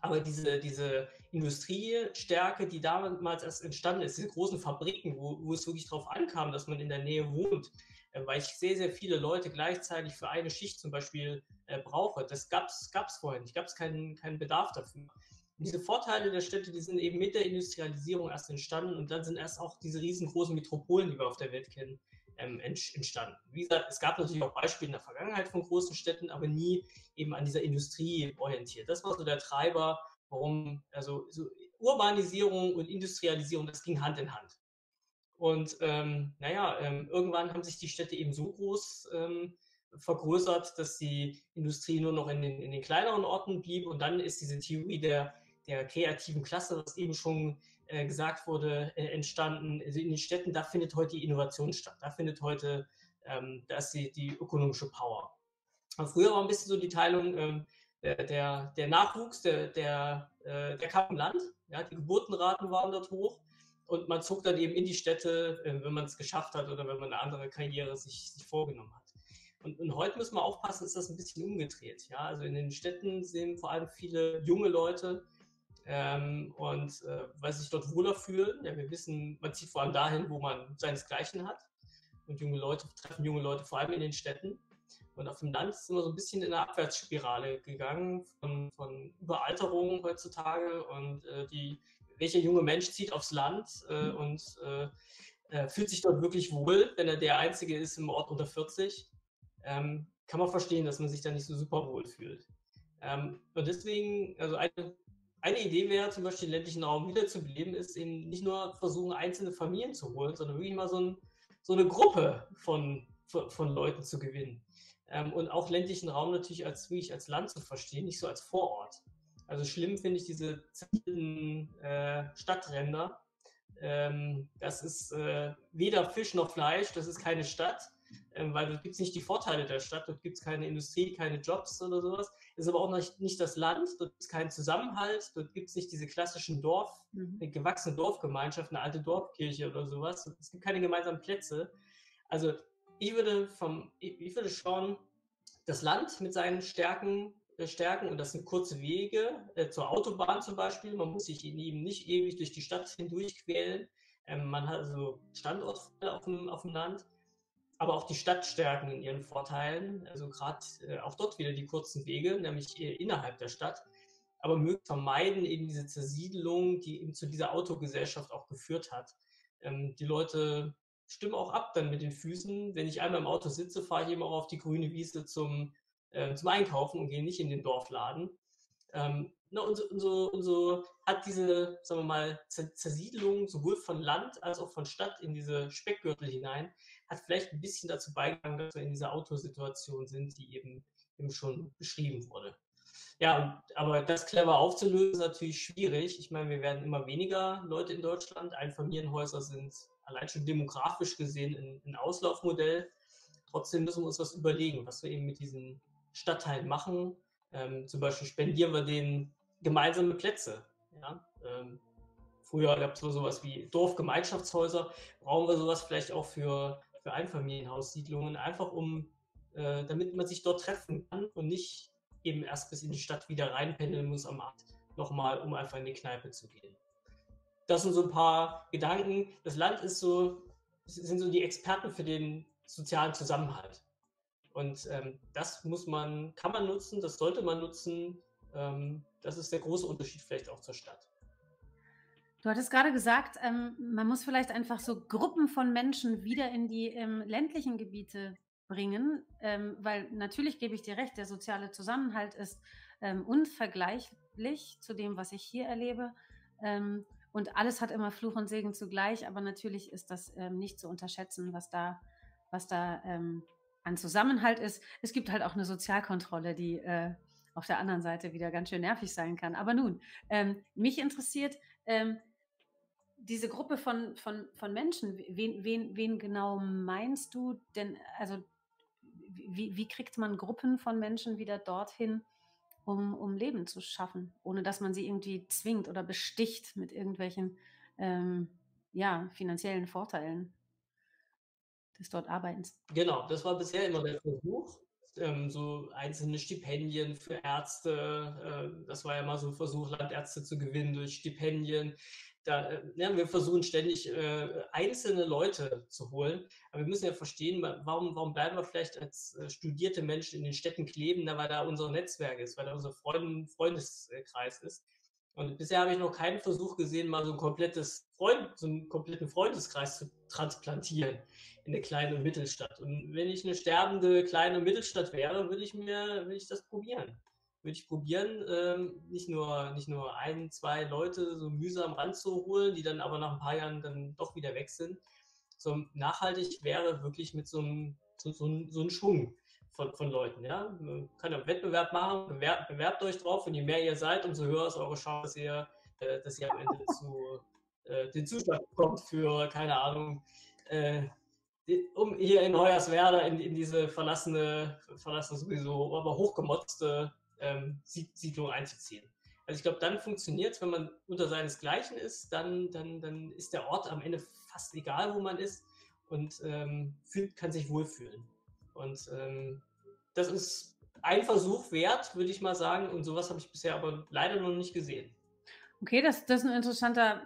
aber diese, diese Industriestärke, die damals erst entstanden ist, diese großen Fabriken, wo, wo es wirklich darauf ankam, dass man in der Nähe wohnt, weil ich sehr, sehr viele Leute gleichzeitig für eine Schicht zum Beispiel äh, brauche. Das gab es vorher nicht, gab es keinen, keinen Bedarf dafür. Und diese Vorteile der Städte, die sind eben mit der Industrialisierung erst entstanden und dann sind erst auch diese riesengroßen Metropolen, die wir auf der Welt kennen, ähm, entstanden. Wie gesagt, es gab natürlich auch Beispiele in der Vergangenheit von großen Städten, aber nie eben an dieser Industrie orientiert. Das war so der Treiber, warum, also so Urbanisierung und Industrialisierung, das ging Hand in Hand. Und ähm, naja, ähm, irgendwann haben sich die Städte eben so groß ähm, vergrößert, dass die Industrie nur noch in den, in den kleineren Orten blieb. Und dann ist diese Theorie der der kreativen Klasse, was eben schon äh, gesagt wurde, äh, entstanden. Also in den Städten, da findet heute die Innovation statt. Da findet heute, ähm, da die, die ökonomische Power. Aber früher war ein bisschen so die Teilung, ähm, der, der, der Nachwuchs, der, der, äh, der kam im Land, ja, die Geburtenraten waren dort hoch und man zog dann eben in die Städte, äh, wenn man es geschafft hat oder wenn man eine andere Karriere sich, sich vorgenommen hat. Und, und, heute müssen wir aufpassen, ist das ein bisschen umgedreht. Ja? Also in den Städten sehen vor allem viele junge Leute ähm, und äh, weil sie sich dort wohler fühlen. Ja, wir wissen, man zieht vor allem dahin, wo man seinesgleichen hat. Und junge Leute treffen junge Leute vor allem in den Städten. Und auf dem Land ist immer so ein bisschen in eine Abwärtsspirale gegangen von, von Überalterung heutzutage. Und äh, die, welcher junge Mensch zieht aufs Land äh, und äh, äh, fühlt sich dort wirklich wohl, wenn er der Einzige ist im Ort unter 40 ähm, kann man verstehen, dass man sich da nicht so super wohl fühlt. Ähm, und deswegen, also eine, eine Idee wäre zum Beispiel den ländlichen Raum wiederzubeleben, ist eben nicht nur versuchen, einzelne Familien zu holen, sondern wirklich mal so, ein, so eine Gruppe von, von, von Leuten zu gewinnen. Ähm, und auch ländlichen Raum natürlich als wirklich als Land zu verstehen, nicht so als Vorort. Also schlimm finde ich diese zerstörten äh, Stadtränder. Ähm, das ist äh, weder Fisch noch Fleisch, das ist keine Stadt ähm, weil dort gibt es nicht die Vorteile der Stadt, dort gibt es keine Industrie, keine Jobs oder sowas. Es ist aber auch nicht, nicht das Land, dort gibt es keinen Zusammenhalt, dort gibt es nicht diese klassischen Dorf, mhm. gewachsene Dorfgemeinschaft, eine alte Dorfkirche oder sowas. Es gibt keine gemeinsamen Plätze. Also ich würde vom, ich würde schauen, das Land mit seinen Stärken äh, stärken und das sind kurze Wege äh, zur Autobahn zum Beispiel. Man muss sich eben nicht ewig durch die Stadt hindurch quälen. Ähm, man hat also Standortvorteile auf dem, auf dem Land aber auch die Stadt stärken in ihren Vorteilen. Also gerade äh, auch dort wieder die kurzen Wege, nämlich äh, innerhalb der Stadt. Aber möglichst vermeiden eben diese Zersiedelung, die eben zu dieser Autogesellschaft auch geführt hat. Ähm, die Leute stimmen auch ab dann mit den Füßen. Wenn ich einmal im Auto sitze, fahre ich eben auch auf die grüne Wiese zum, äh, zum Einkaufen und gehe nicht in den Dorfladen. Ähm, na, und, so, und, so, und, so, hat diese, sagen wir mal, Zersiedelung sowohl von Land als auch von Stadt in diese Speckgürtel hinein, hat vielleicht ein bisschen dazu beigetragen, dass wir in dieser Autosituation sind, die eben, eben schon beschrieben wurde. Ja, aber das clever aufzulösen ist natürlich schwierig. Ich meine, wir werden immer weniger Leute in Deutschland. Einfamilienhäuser sind allein schon demografisch gesehen ein, ein Auslaufmodell. Trotzdem müssen wir uns was überlegen, was wir eben mit diesen Stadtteilen machen. Ähm, zum Beispiel spendieren wir denen gemeinsame Plätze. Ja? Ähm, früher gab es so sowas wie Dorfgemeinschaftshäuser. Brauchen wir sowas vielleicht auch für für Einfamilienhaussiedlungen, einfach um, äh, damit man sich dort treffen kann und nicht eben erst bis in die Stadt wieder reinpendeln muss am Abend nochmal, um einfach in die Kneipe zu gehen. Das sind so ein paar Gedanken. Das Land ist so, sind so die Experten für den sozialen Zusammenhalt. Und ähm, das muss man, kann man nutzen, das sollte man nutzen. Ähm, das ist der große Unterschied vielleicht auch zur Stadt. Du hattest gerade gesagt, ähm, man muss vielleicht einfach so Gruppen von Menschen wieder in die ähm, ländlichen Gebiete bringen, ähm, weil natürlich gebe ich dir recht, der soziale Zusammenhalt ist ähm, unvergleichlich zu dem, was ich hier erlebe. Ähm, und alles hat immer Fluch und Segen zugleich, aber natürlich ist das ähm, nicht zu unterschätzen, was da, was da an Zusammenhalt ist. Es gibt halt auch eine Sozialkontrolle, die äh, auf der anderen Seite wieder ganz schön nervig sein kann. Aber nun, mich interessiert, ähm, diese Gruppe von, von, von Menschen, wen, wen, wen genau meinst du denn, also wie, wie kriegt man Gruppen von Menschen wieder dorthin, um, um Leben zu schaffen, ohne dass man sie irgendwie zwingt oder besticht mit irgendwelchen ähm, ja, finanziellen Vorteilen des dort Arbeitens? Genau, das war bisher immer der Versuch. Ähm, so einzelne Stipendien für Ärzte, äh, das war ja mal so ein Versuch, Landärzte zu gewinnen durch Stipendien da, ja, wir versuchen ständig äh, einzelne Leute zu holen, aber wir müssen ja verstehen, warum, warum bleiben wir vielleicht als äh, studierte Menschen in den Städten kleben, da weil da unser Netzwerk ist, weil da unser Freund, Freundeskreis ist. Und bisher habe ich noch keinen Versuch gesehen, mal so ein komplettes Freund, so einen kompletten Freundeskreis zu transplantieren in eine kleine Mittelstadt. Und wenn ich eine sterbende kleine Mittelstadt wäre, würde ich mir, würde ich das probieren würde ich probieren, ähm, nicht, nur, nicht nur ein, zwei Leute so mühsam ranzuholen, die dann aber nach ein paar Jahren dann doch wieder weg sind. So nachhaltig wäre wirklich mit so einem, so, so, so einem Schwung von, von Leuten. Ja? Man kann einen Wettbewerb machen, bewerbt, bewerbt euch drauf und je mehr ihr seid, umso höher ist eure Chance, dass ihr, äh, dass ihr am Ende [laughs] zu äh, den Zustand bekommt für, keine Ahnung, äh, um hier in Hoyerswerda in, in diese verlassene, verlassene sowieso, aber hochgemotzte ähm, Siedlung einzuziehen. Also ich glaube, dann funktioniert es, wenn man unter seinesgleichen ist, dann, dann, dann ist der Ort am Ende fast egal, wo man ist und ähm, fühlt, kann sich wohlfühlen. Und ähm, das ist ein Versuch wert, würde ich mal sagen. Und sowas habe ich bisher aber leider noch nicht gesehen. Okay, das, das ist ein interessanter,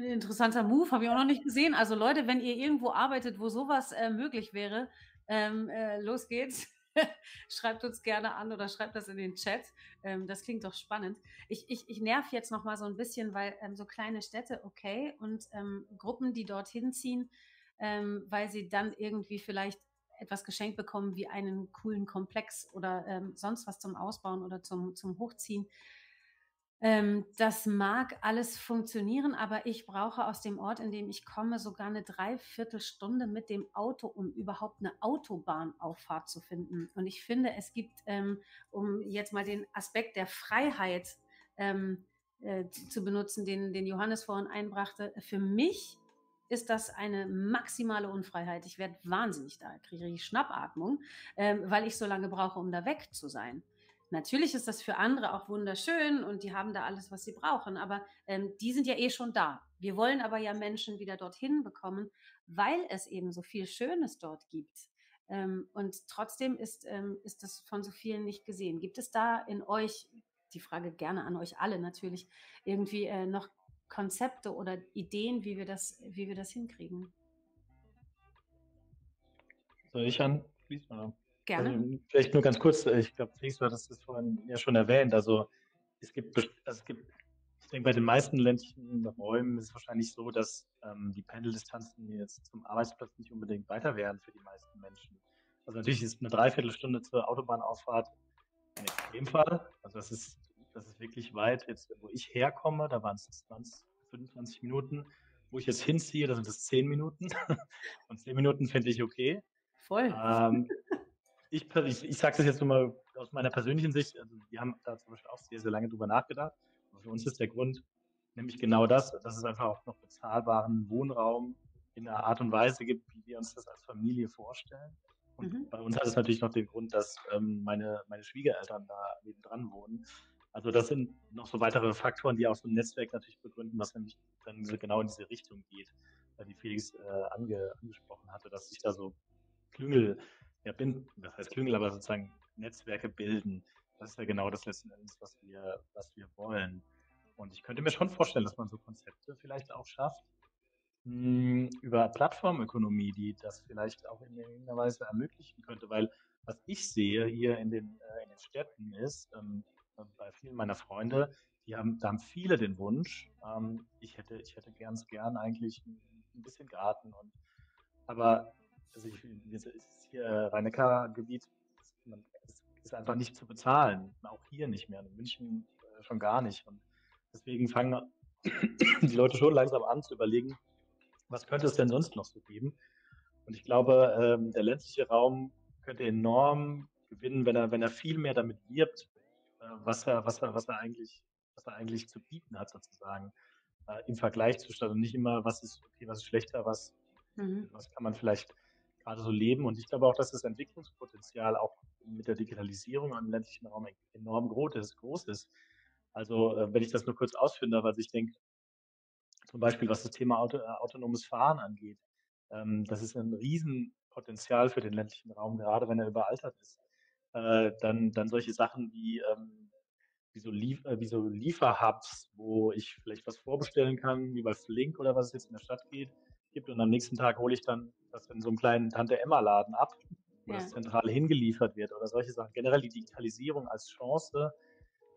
interessanter Move, habe ich auch noch nicht gesehen. Also Leute, wenn ihr irgendwo arbeitet, wo sowas äh, möglich wäre, ähm, äh, los geht's. [laughs] schreibt uns gerne an oder schreibt das in den Chat. Ähm, das klingt doch spannend. Ich, ich, ich nerv jetzt noch mal so ein bisschen, weil ähm, so kleine Städte, okay, und ähm, Gruppen, die dorthin ziehen, ähm, weil sie dann irgendwie vielleicht etwas geschenkt bekommen wie einen coolen Komplex oder ähm, sonst was zum Ausbauen oder zum, zum Hochziehen. Ähm, das mag alles funktionieren, aber ich brauche aus dem Ort, in dem ich komme, sogar eine Dreiviertelstunde mit dem Auto, um überhaupt eine Autobahnauffahrt zu finden. Und ich finde, es gibt, ähm, um jetzt mal den Aspekt der Freiheit ähm, äh, zu benutzen, den, den Johannes vorhin einbrachte, für mich ist das eine maximale Unfreiheit. Ich werde wahnsinnig, da kriege ich Schnappatmung, ähm, weil ich so lange brauche, um da weg zu sein. Natürlich ist das für andere auch wunderschön und die haben da alles, was sie brauchen, aber ähm, die sind ja eh schon da. Wir wollen aber ja Menschen wieder dorthin bekommen, weil es eben so viel Schönes dort gibt. Ähm, und trotzdem ist, ähm, ist das von so vielen nicht gesehen. Gibt es da in euch, die Frage gerne an euch alle natürlich, irgendwie äh, noch Konzepte oder Ideen, wie wir das, wie wir das hinkriegen? Soll ich? Oder? Gerne. Also, vielleicht nur ganz kurz, äh, ich glaube, hattest das vorhin ja schon erwähnt. Also es gibt, also es gibt, ich denke, bei den meisten ländlichen Räumen ist es wahrscheinlich so, dass ähm, die Pendeldistanzen jetzt zum Arbeitsplatz nicht unbedingt weiter wären für die meisten Menschen. Also natürlich ist eine Dreiviertelstunde zur Autobahnausfahrt ein Extremfall. Also das ist das ist wirklich weit. Jetzt, wo ich herkomme, da waren es 20, 25 Minuten. Wo ich jetzt hinziehe, da sind es 10 Minuten. [laughs] Und 10 Minuten finde ich okay. Voll. Ähm, ich, ich, ich sage das jetzt nur mal aus meiner persönlichen Sicht. Also wir haben da zum Beispiel auch sehr, sehr lange drüber nachgedacht. Und für uns ist der Grund nämlich genau das, dass es einfach auch noch bezahlbaren Wohnraum in einer Art und Weise gibt, wie wir uns das als Familie vorstellen. Und mhm. bei uns hat es natürlich noch den Grund, dass ähm, meine, meine Schwiegereltern da nebendran wohnen. Also das sind noch so weitere Faktoren, die auch so ein Netzwerk natürlich begründen, was nämlich dann genau in diese Richtung geht, wie Felix äh, ange, angesprochen hatte, dass sich da so Klüngel, ja, bin, das heißt Klüngel, aber sozusagen Netzwerke bilden. Das ist ja genau das letzten Endes, was wir, was wir wollen. Und ich könnte mir schon vorstellen, dass man so Konzepte vielleicht auch schafft, mh, hm, über Plattformökonomie, die das vielleicht auch in irgendeiner Weise ermöglichen könnte, weil was ich sehe hier in den, äh, in den Städten ist, ähm, bei vielen meiner Freunde, die haben, da haben viele den Wunsch, ähm, ich hätte, ich hätte ganz gern eigentlich ein, bisschen Garten und aber also ich, ist hier Rhein-Neckar-Gebiet, ist, ist einfach nicht zu bezahlen. Auch hier nicht mehr, in München äh, schon gar nicht. Und deswegen fangen [coughs] die Leute schon langsam an zu überlegen, was könnte es denn sonst noch so geben? Und ich glaube, ähm, der ländliche Raum könnte enorm gewinnen, wenn er, wenn er viel mehr damit wirbt, äh, was er, was er, was er eigentlich, was er eigentlich zu bieten hat, sozusagen, äh, im Vergleich zu Stadt und nicht immer, was ist okay, was ist schlechter, was, mhm. was kann man vielleicht gerade so leben. Und ich glaube auch, dass das Entwicklungspotenzial auch mit der Digitalisierung im ländlichen Raum enorm groß ist. Groß ist. Also, äh, wenn ich das nur kurz ausführen darf, also ich denke, zum Beispiel, was das Thema Auto, äh, autonomes Fahren angeht, ähm, das ist ein Riesenpotenzial für den ländlichen Raum, gerade wenn er überaltert ist äh, dann, dann solche Sachen wie, ähm, wie, so Lief äh, wie so Lieferhubs, wo ich vielleicht was vorbestellen kann, wie bei Flink oder was es jetzt in der Stadt geht, gibt und am nächsten Tag hole ich dann das in so einem kleinen Tante-Emma-Laden ab, wo ja. das zentral hingeliefert wird oder solche Sachen. Generell die Digitalisierung als Chance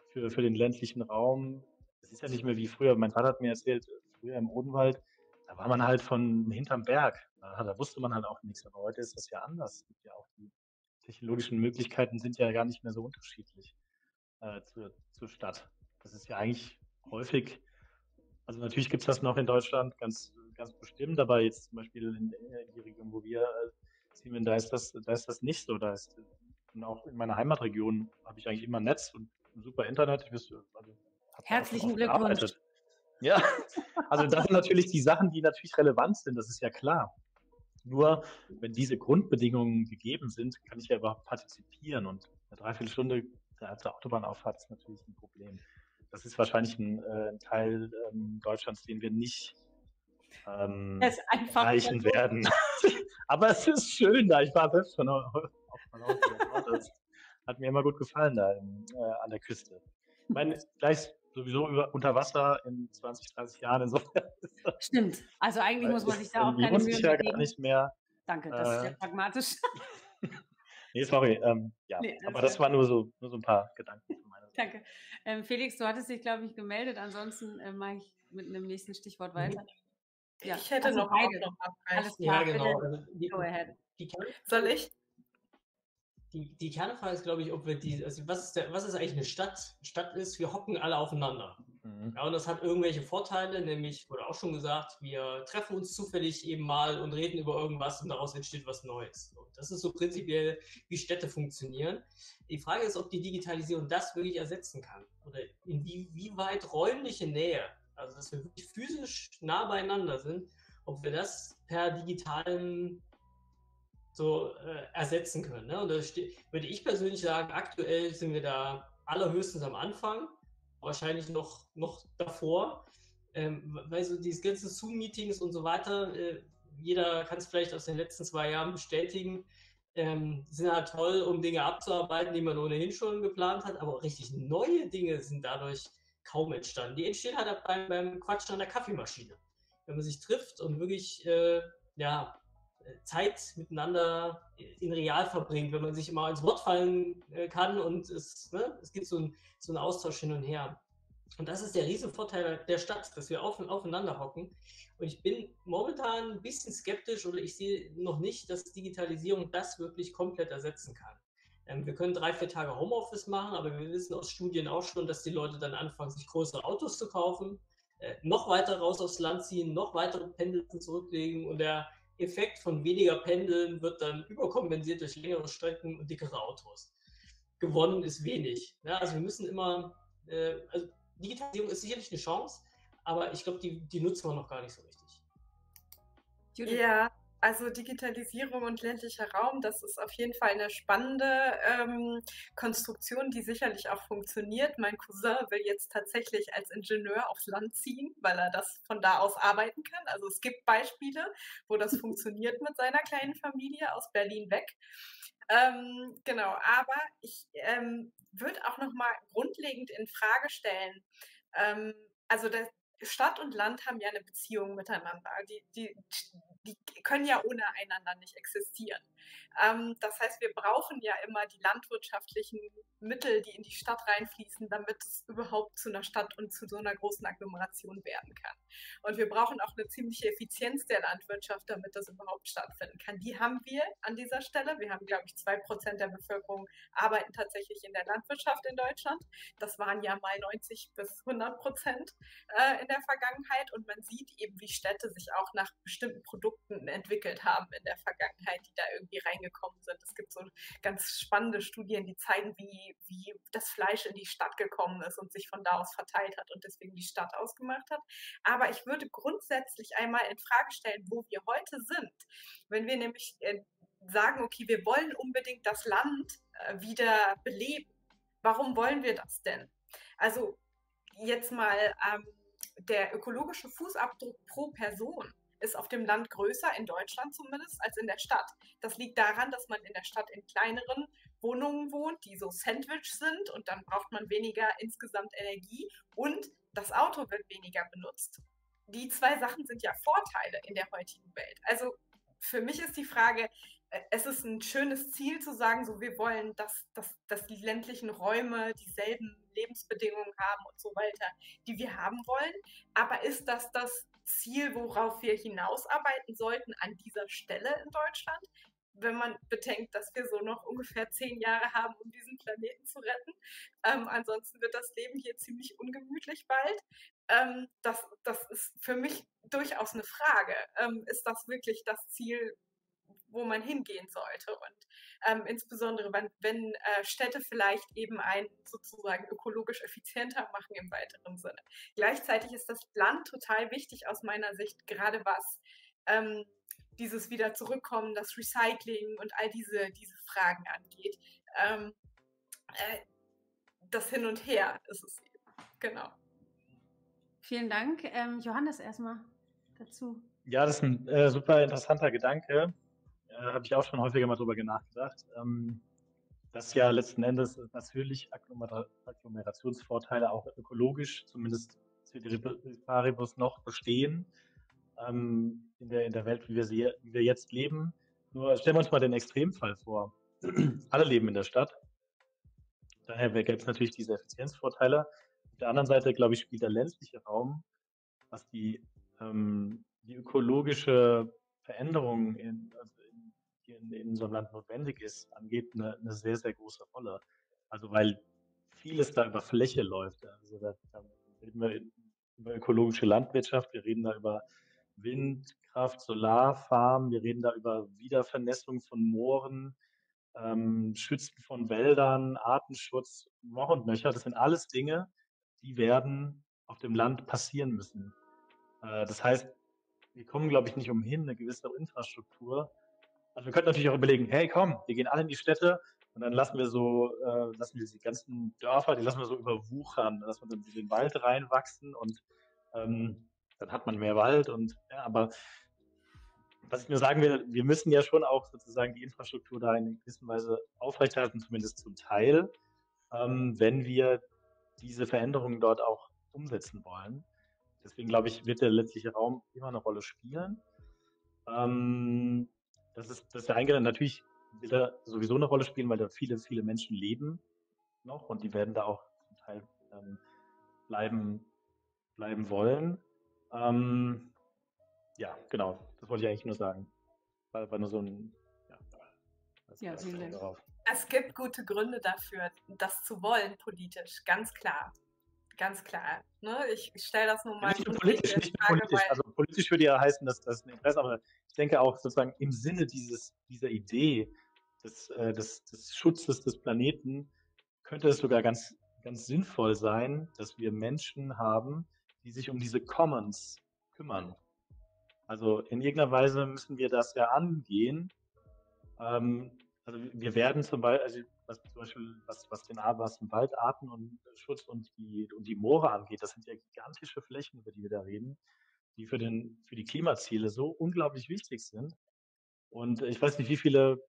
für, für den ländlichen Raum. Es ist ja nicht mehr wie früher. Mein Vater hat mir erzählt, früher im Odenwald, da war man halt von hinterm Berg. Da, da wusste man halt auch nichts. Aber heute ist das ja anders. Es gibt ja auch die technologischen Möglichkeiten sind ja gar nicht mehr so unterschiedlich äh, zur, zur Stadt. Das ist ja eigentlich häufig, also natürlich gibt es das noch in Deutschland ganz, ganz bestimmt, aber jetzt zum Beispiel in, in die Region, wo wir äh, sind, da ist das, da ist das nicht so. Da ist, und auch in meiner Heimatregion habe ich eigentlich immer ein Netz und ein super Internet. Ich wüsste, also, Herzlichen Glückwunsch. Ja, [laughs] also das sind natürlich die Sachen, die natürlich relevant sind, das ist ja klar. Nur wenn diese Grundbedingungen gegeben sind, kann ich ja überhaupt partizipieren. Und eine Dreiviertelstunde der, der Autobahnauffahrt ist natürlich ein Problem. Das ist wahrscheinlich ein, äh, ein Teil ähm, Deutschlands, den wir nicht ähm, erreichen werden. [laughs] Aber es ist schön da. Ich war selbst schon auf, Malaysia. Das hat mir immer gut gefallen da in, äh, an der Küste. Ich meine, gleich sowieso über, unter Wasser in 20, 30 Jahren. Insofern [laughs] Stimmt. Also eigentlich muss man sich da auch keine Mühe ja gar nicht mehr. Danke, das äh, ist sehr pragmatisch. [laughs] [laughs] nee, sorry. Ähm, ja, nee, aber das war nur so, nur so ein paar Gedanken von meiner Seite. Danke. Ähm, Felix, du hattest dich, glaube ich, gemeldet. Ansonsten äh, mache ich mit einem nächsten Stichwort mhm. weiter. Ja. Ich hätte also noch, beide. noch Alles klar, ja, genau. Also die, Go ahead. Die Soll ich? Die, die Kernfrage ist, glaube ich, ob wir die, also was ist, der, was ist eigentlich eine Stadt? Stadt ist, wir hocken alle aufeinander. Mhm. Ja, und das hat irgendwelche Vorteile, nämlich, wurde auch schon gesagt, wir treffen uns zufällig eben mal und reden über irgendwas und daraus entsteht was Neues. Und das ist so prinzipiell, wie Städte funktionieren. Die Frage ist, ob die Digitalisierung das wirklich ersetzen kann. Oder inwieweit räumliche Nähe also dass wir wirklich physisch nah beieinander sind, ob wir das per digitalen so äh, ersetzen können. Ne? Und da würde ich persönlich sagen, aktuell sind wir da allerhöchstens am Anfang, wahrscheinlich noch, noch davor, ähm, weil so diese ganzen Zoom-Meetings und so weiter, äh, jeder kann es vielleicht aus den letzten zwei Jahren bestätigen, ähm, sind halt toll, um Dinge abzuarbeiten, die man ohnehin schon geplant hat, aber richtig neue Dinge sind dadurch kaum entstanden. Die entstehen halt beim, beim Quatschen an der Kaffeemaschine. Wenn man sich trifft und wirklich äh, ja, Zeit miteinander in real verbringt, wenn man sich immer ins Wort fallen äh, kann und es, ne, es gibt so, ein, so einen Austausch hin und her. Und das ist der Riesenvorteil der Stadt, dass wir auf, aufeinander hocken. Und ich bin momentan ein bisschen skeptisch oder ich sehe noch nicht, dass Digitalisierung das wirklich komplett ersetzen kann. Ähm, wir können drei, vier Tage Homeoffice machen, aber wir wissen aus Studien auch schon, dass die Leute dann anfangen, sich größere Autos zu kaufen, äh, noch weiter raus aufs Land ziehen, noch weitere Pendeln zurücklegen und der Effekt von weniger Pendeln wird dann überkompensiert durch längere Strecken und dickere Autos. Gewonnen ist wenig. Ja, also wir müssen immer, äh, also Digitalisierung ist sicherlich eine Chance, aber ich glaube, die, die nutzen wir noch gar nicht so richtig. Ja, also Digitalisierung und ländlicher Raum, das ist auf jeden Fall eine spannende ähm, Konstruktion, die sicherlich auch funktioniert. Mein Cousin will jetzt tatsächlich als Ingenieur aufs Land ziehen, weil er das von da aus arbeiten kann. Also es gibt Beispiele, wo das [laughs] funktioniert mit seiner kleinen Familie aus Berlin weg. Ähm, genau, aber ich ähm, würde auch noch mal grundlegend in Frage stellen. Ähm, also das, Stadt und Land haben ja eine Beziehung miteinander. Die, die, die können ja ohne einander nicht existieren. Ähm, das heißt, wir brauchen ja immer die landwirtschaftlichen Mittel, die in die Stadt reinfließen, damit es überhaupt zu einer Stadt und zu so einer großen Agglomeration werden kann. Und wir brauchen auch eine ziemliche Effizienz der Landwirtschaft, damit das überhaupt stattfinden kann. Die haben wir an dieser Stelle. Wir haben, glaube ich, zwei Prozent der Bevölkerung arbeiten tatsächlich in der Landwirtschaft in Deutschland. Das waren ja mal 90 bis 100 Prozent äh, in der Vergangenheit. Und man sieht eben, wie Städte sich auch nach bestimmten Produkten entwickelt haben in der Vergangenheit, die da irgendwie reingekommen sind. Es gibt so ganz spannende Studien, die zeigen, wie, wie das Fleisch in die Stadt gekommen ist und sich von da aus verteilt hat und deswegen die Stadt ausgemacht hat. Aber ich würde grundsätzlich einmal in Frage stellen, wo wir heute sind. Wenn wir nämlich äh, sagen, okay, wir wollen unbedingt das Land äh, wieder beleben. Warum wollen wir das denn? Also jetzt mal ähm, der ökologische Fußabdruck pro Person ist auf dem Land größer, in Deutschland zumindest, als in der Stadt. Das liegt daran, dass man in der Stadt in kleineren Wohnungen wohnt, die so Sandwich sind und dann braucht man weniger insgesamt Energie und das Auto wird weniger benutzt. Die zwei Sachen sind ja Vorteile in der heutigen Welt. Also für mich ist die Frage, äh, es ist ein schönes Ziel zu sagen, so wir wollen, dass, dass, dass die ländlichen Räume dieselben Lebensbedingungen haben und so weiter, die wir haben wollen. Aber ist das das Ziel, worauf wir hinausarbeiten sollten an dieser Stelle in Deutschland? Wenn man bedenkt, dass wir so noch ungefähr zehn Jahre haben, um diesen Planeten zu retten. Ähm, ansonsten wird das Leben hier ziemlich ungemütlich bald. Ähm, das, das ist für mich durchaus eine Frage. Ähm, ist das wirklich das Ziel, wo man hingehen sollte. Und ähm, insbesondere, wenn, wenn äh, Städte vielleicht eben ein sozusagen ökologisch effizienter machen im weiteren Sinne. Gleichzeitig ist das Land total wichtig aus meiner Sicht, gerade was ähm, dieses wieder zurückkommen, das Recycling und all diese, diese Fragen angeht. Ähm, äh, das Hin und Her ist es eben. Genau. Vielen Dank. Ähm, Johannes erstmal dazu. Ja, das ist ein äh, super interessanter Gedanke. Äh, Habe ich auch schon häufiger mal drüber nachgedacht. Ähm, dass ja letzten Endes natürlich Agglomerationsvorteile auch ökologisch, zumindest Paribus noch bestehen ähm, in, der, in der Welt, wie wir, sie, wie wir jetzt leben. Nur stellen wir uns mal den Extremfall vor. [clears throat] Alle leben in der Stadt. Daher gäbe es natürlich diese Effizienzvorteile. Auf der anderen Seite, glaube ich, spielt der ländliche Raum, was die, ähm, die ökologische Veränderung in, also in, in, so einem Land notwendig ist, angeht, eine, eine, sehr, sehr große Rolle. Also weil vieles da über Fläche läuft. Also da, da reden wir über ökologische Landwirtschaft, wir reden da über Windkraft, Solarfarmen, wir reden da über Wiedervernässung von Mooren, ähm, Schützen von Wäldern, Artenschutz, noch und nöcher. Das sind alles Dinge, die werden auf dem Land passieren müssen. Äh, das heißt, wir kommen, glaube ich, nicht umhin, eine gewisse Infrastruktur. Also wir könnten natürlich auch überlegen, hey, komm, wir gehen alle in die Städte und dann lassen wir so, äh, lassen wir die ganzen Dörfer, die lassen wir so überwuchern, lassen wir dann in den Wald reinwachsen und ähm, dann hat man mehr Wald und ja, aber was ich nur sagen will, wir müssen ja schon auch sozusagen die Infrastruktur da in gewisser Weise aufrechterhalten, zumindest zum Teil, ähm, wenn wir diese Veränderungen dort auch umsetzen wollen. Deswegen glaube ich, wird der letztliche Raum immer eine Rolle spielen. Ähm, das ist, das ist der Eingang. Natürlich wird er sowieso eine Rolle spielen, weil da viele, viele Menschen leben noch und die werden da auch zum Teil ähm, bleiben, bleiben wollen. Ähm, ja, genau. Das wollte ich eigentlich nur sagen. War, war nur so ein. Ja, ja vielen Dank. Es gibt gute Gründe dafür, das zu wollen, politisch, ganz klar. Ganz klar. Ne? Ich, stelle das nur mal. Nicht nur politisch, nicht nur politisch. Also politisch würde ja heißen, dass das ein Interesse, aber ich denke auch sozusagen im Sinne dieses, dieser Idee des, äh, des, des Schutzes des Planeten könnte es sogar ganz, ganz sinnvoll sein, dass wir Menschen haben, die sich um diese Commons kümmern. Also in irgendeiner Weise müssen wir das ja angehen. Ähm, also wir werden zum Beispiel, also was zum Beispiel, was, was den, was den Waldarten und Schutz und die, und die Moore angeht, das sind ja gigantische Flächen, über die wir da reden, die für, den, für die Klimaziele so unglaublich wichtig sind. Und ich weiß nicht, wie viele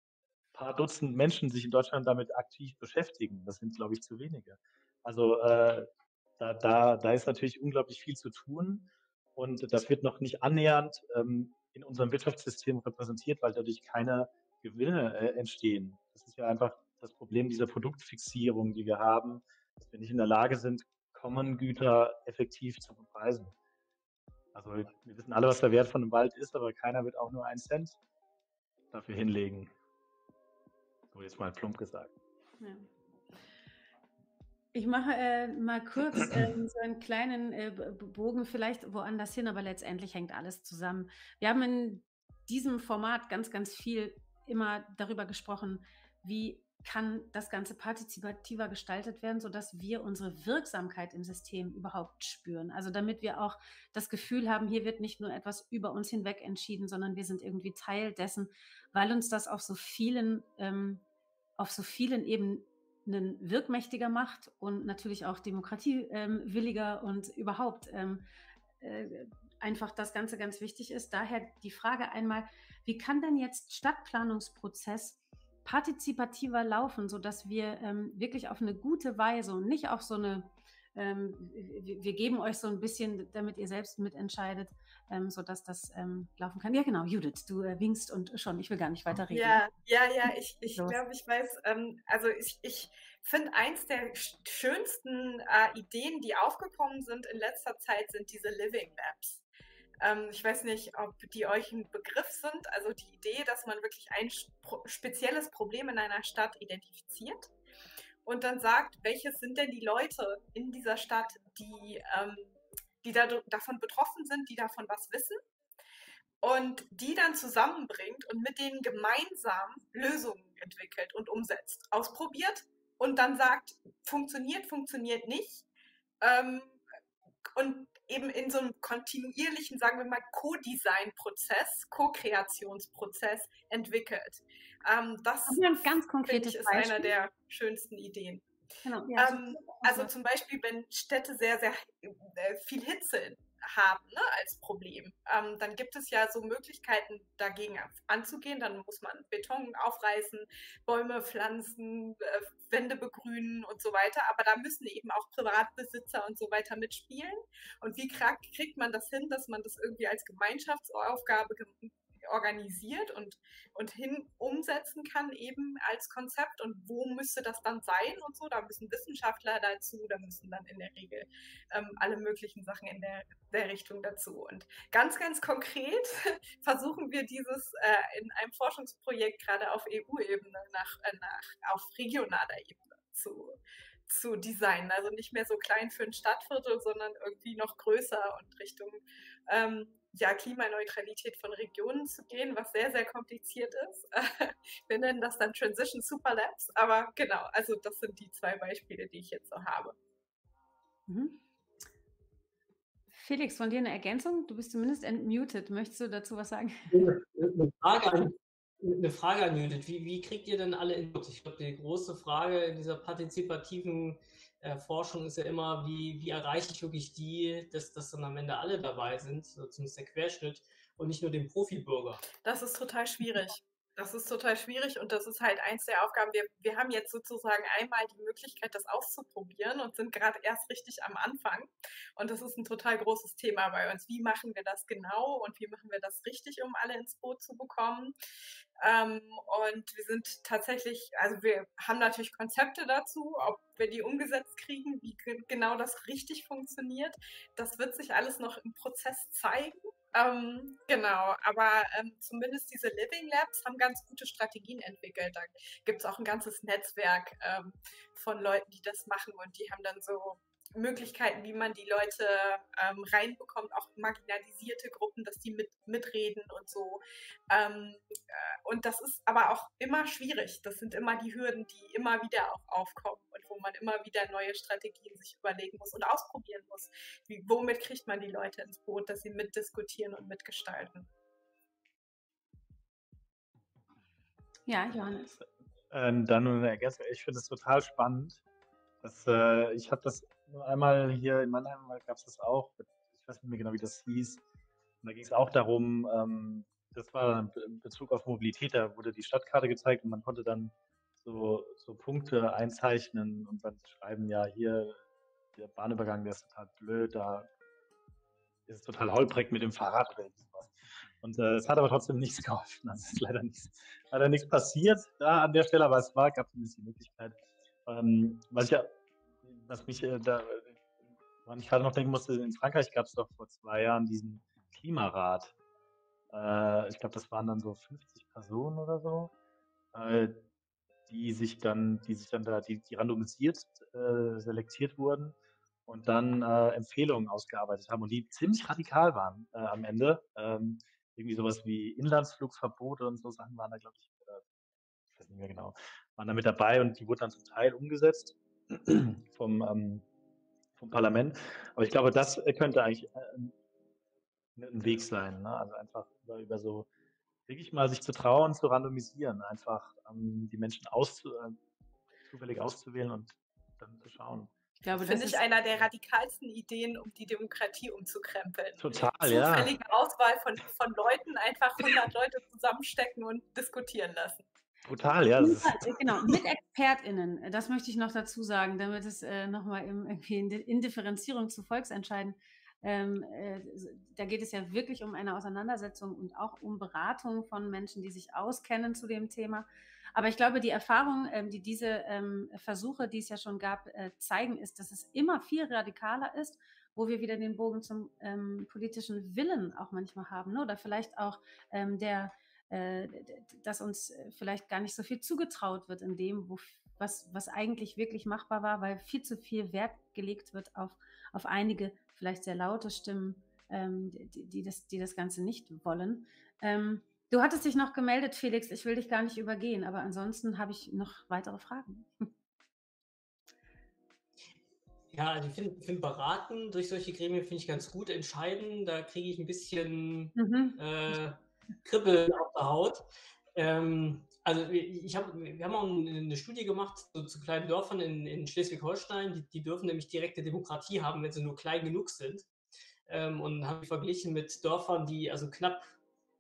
paar Dutzend Menschen sich in Deutschland damit aktiv beschäftigen. Das sind, glaube ich, zu wenige. Also äh, da, da, da ist natürlich unglaublich viel zu tun. Und das wird noch nicht annähernd ähm, in unserem Wirtschaftssystem repräsentiert, weil dadurch keine Gewinne äh, entstehen. Das ist ja einfach das Problem dieser Produktfixierung, die wir haben, dass wir nicht in der Lage sind, Common Güter effektiv zu bepreisen. Also wir wissen alle, was der Wert von einem Wald ist, aber keiner wird auch nur einen Cent dafür hinlegen. So jetzt mal plump gesagt. Ja. Ich mache äh, mal kurz äh, so einen kleinen äh, Bogen vielleicht woanders hin, aber letztendlich hängt alles zusammen. Wir haben in diesem Format ganz, ganz viel immer darüber gesprochen, wie kann das Ganze partizipativer gestaltet werden, sodass wir unsere Wirksamkeit im System überhaupt spüren. Also damit wir auch das Gefühl haben, hier wird nicht nur etwas über uns hinweg entschieden, sondern wir sind irgendwie Teil dessen, weil uns das auf so vielen, ähm, auf so vielen Ebenen wirkmächtiger macht und natürlich auch demokratiewilliger ähm, und überhaupt ähm, äh, einfach das Ganze ganz wichtig ist. Daher die Frage einmal, wie kann denn jetzt Stadtplanungsprozess partizipativer laufen, sodass wir ähm, wirklich auf eine gute Weise und nicht auf so eine ähm, wir, geben euch so ein bisschen, damit ihr selbst mitentscheidet, ähm, sodass das ähm, laufen kann. Ja, genau, Judith, du äh, winkst und schon, ich will gar nicht weiter reden. Ja, ja, ja, ich, ich glaube, ich weiß, ähm, also ich, ich finde, eins der schönsten äh, Ideen, die aufgekommen sind in letzter Zeit, sind diese Living Labs. Ähm, ich weiß nicht, ob die euch ein Begriff sind. Also die Idee, dass man wirklich ein spezielles Problem in einer Stadt identifiziert und dann sagt, welches sind denn die Leute in dieser Stadt, die, ähm, die da, davon betroffen sind, die davon was wissen und die dann zusammenbringt und mit denen gemeinsam Lösungen entwickelt und umsetzt, ausprobiert und dann sagt, funktioniert, funktioniert nicht. Ähm, und eben in so einem kontinuierlichen, sagen wir mal, Co-Design-Prozess, Co-Kreationsprozess entwickelt. Ähm, das ein ganz konkretes ist Beispiel? einer der schönsten Ideen. Genau. Ja, ähm, also zum Beispiel, wenn Städte sehr, sehr äh, viel Hitze haben ne, als Problem, ähm, dann gibt es ja so Möglichkeiten, dagegen anzugehen. Dann muss man Beton aufreißen, Bäume pflanzen, äh, Wände begrünen und so weiter. Aber da müssen eben auch Privatbesitzer und so weiter mitspielen. Und wie kriegt man das hin, dass man das irgendwie als Gemeinschaftsaufgabe organisiert und, und hin umsetzen kann eben als Konzept und wo müsste das dann sein und so. Da müssen Wissenschaftler dazu, da müssen dann in der Regel ähm, alle möglichen Sachen in der, der Richtung dazu. Und ganz, ganz konkret [laughs] versuchen wir dieses äh, in einem Forschungsprojekt gerade auf EU-Ebene nach, äh, nach auf regionaler Ebene zu, zu designen. Also nicht mehr so klein für ein Stadtviertel, sondern irgendwie noch größer und Richtung ähm, ja, Klimaneutralität von Regionen zu gehen, was sehr, sehr kompliziert ist. [laughs] Wir nennen das dann Transition Superlabs, aber genau, also das sind die zwei Beispiele, die ich jetzt so habe. Mhm. Felix, von dir eine Ergänzung? Du bist zumindest entmutet. Möchtest du dazu was sagen? Eine Frage an, eine Frage an Judith. Wie, wie kriegt ihr denn alle Input? Ich glaube, die große Frage in dieser partizipativen äh, Forschung ist ja immer, wie, wie erreiche ich wirklich die, dass, dass dann am Ende alle dabei sind, zumindest der Querschnitt und nicht nur den Profibürger. Das ist total schwierig. Das ist total schwierig und das ist halt eins der Aufgaben. Wir, wir haben jetzt sozusagen einmal die Möglichkeit, das auszuprobieren und sind gerade erst richtig am Anfang. Und das ist ein total großes Thema bei uns. Wie machen wir das genau und wie machen wir das richtig, um alle ins Boot zu bekommen? Ähm, und wir sind tatsächlich, also wir haben natürlich Konzepte dazu, ob wir die umgesetzt kriegen, wie genau das richtig funktioniert. Das wird sich alles noch im Prozess zeigen. Ähm, genau, aber ähm, zumindest diese Living Labs haben ganz gute Strategien entwickelt. Da gibt es auch ein ganzes Netzwerk ähm, von Leuten, die das machen und die haben dann so Möglichkeiten, wie man die Leute ähm, reinbekommt, auch marginalisierte Gruppen, dass die mit, mitreden und so. Ähm, äh, und das ist aber auch immer schwierig. Das sind immer die Hürden, die immer wieder auch aufkommen und wo man immer wieder neue Strategien sich überlegen muss und ausprobieren muss. Wie, womit kriegt man die Leute ins Boot, dass sie mitdiskutieren und mitgestalten? Ja, Johannes. Ähm, dann nur eine Ergänzung. Ich finde es total spannend. Dass, äh, ich habe das einmal hier in Mannheim gab es das auch. Ich weiß nicht mehr genau, wie das hieß. Und da ging es auch darum, ähm, das war in Bezug auf Mobilität, da wurde die Stadtkarte gezeigt und man konnte dann so, so Punkte einzeichnen und dann schreiben, ja, hier der Bahnübergang, der ist total blöd, da ist es total holprig mit dem Fahrrad oder sowas. Und äh, es hat aber trotzdem nichts [laughs] geholfen. Also es ist leider nichts, leider nichts passiert da an der Stelle, aber es war, gab zumindest die Möglichkeit. Ähm, was ich ja was mich äh, da, woran ich gerade noch denken musste, in Frankreich gab es doch vor zwei Jahren diesen Klimarat. Äh, ich glaube, das waren dann so 50 Personen oder so, äh, die sich dann, die sich dann da, die, die randomisiert äh, selektiert wurden und dann äh, Empfehlungen ausgearbeitet haben und die ziemlich radikal waren äh, am Ende. Ähm, irgendwie sowas wie Inlandsflugverbote und so Sachen waren da, glaube ich, ich weiß nicht mehr genau, waren da mit dabei und die wurden dann zum Teil umgesetzt [clears throat] vom, ähm, vom Parlament. Aber ich glaube, das könnte eigentlich äh, ein Weg sein. Ne? Also einfach über, über, so wirklich mal sich zu trauen, zu randomisieren, einfach ähm, die Menschen auszu, äh, zufällig auszuwählen und dann zu schauen. Ich glaube, das finde ich einer der radikalsten Ideen, um die Demokratie umzukrempeln. Total, Zufällige ja. Zufällige Auswahl von, von Leuten, einfach 100 Leute zusammenstecken und diskutieren lassen. Brutal, ja. Genau, mit ExpertInnen, das möchte ich noch dazu sagen, damit es äh, nochmal irgendwie in, in, Differenzierung zu Volksentscheiden, ähm, äh, da geht es ja wirklich um eine Auseinandersetzung und auch um Beratung von Menschen, die sich auskennen zu dem Thema. Aber ich glaube, die Erfahrung, ähm, die diese ähm, Versuche, die es ja schon gab, äh, zeigen, ist, dass es immer viel radikaler ist, wo wir wieder den Bogen zum ähm, politischen Willen auch manchmal haben. Ne? Oder vielleicht auch ähm, der äh, dass uns äh, vielleicht gar nicht so viel zugetraut wird in dem, wo, was, was eigentlich wirklich machbar war, weil viel zu viel Wert gelegt wird auf, auf einige vielleicht sehr laute Stimmen, ähm, die, die, das, die das Ganze nicht wollen. Ähm, du hattest dich noch gemeldet, Felix. Ich will dich gar nicht übergehen, aber ansonsten habe ich noch weitere Fragen. [laughs] Ja, also ich finde find beraten durch solche Gremien finde ich ganz gut. Entscheiden, da kriege ich ein bisschen mhm. äh, Kribbeln auf der Haut. Ähm, also ich hab, wir haben auch eine Studie gemacht so, zu kleinen Dörfern in, in Schleswig-Holstein. Die, die, dürfen nämlich direkte Demokratie haben, wenn sie nur klein genug sind. Ähm, und haben verglichen mit Dörfern, die also knapp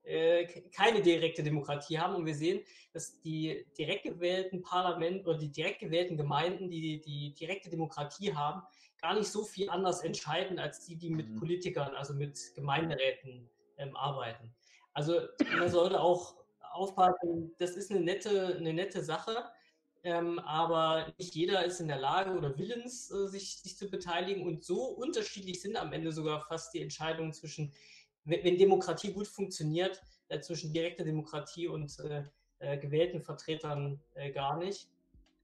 äh, keine direkte Demokratie haben. Und wir sehen, dass die direkt gewählten Parlament oder die direkt gewählten Gemeinden, die die direkte Demokratie haben, gar nicht so viel anders entscheiden als die, die mit mhm. Politikern, also mit Gemeinderäten ähm, arbeiten. Also man sollte auch aufpassen, das ist eine nette, eine nette Sache, ähm, aber nicht jeder ist in der Lage oder willens, äh, sich, sich zu beteiligen. Und so unterschiedlich sind am Ende sogar fast die Entscheidungen zwischen, wenn, wenn Demokratie gut funktioniert, äh, zwischen direkter Demokratie und äh, äh gewählten Vertretern äh, gar nicht.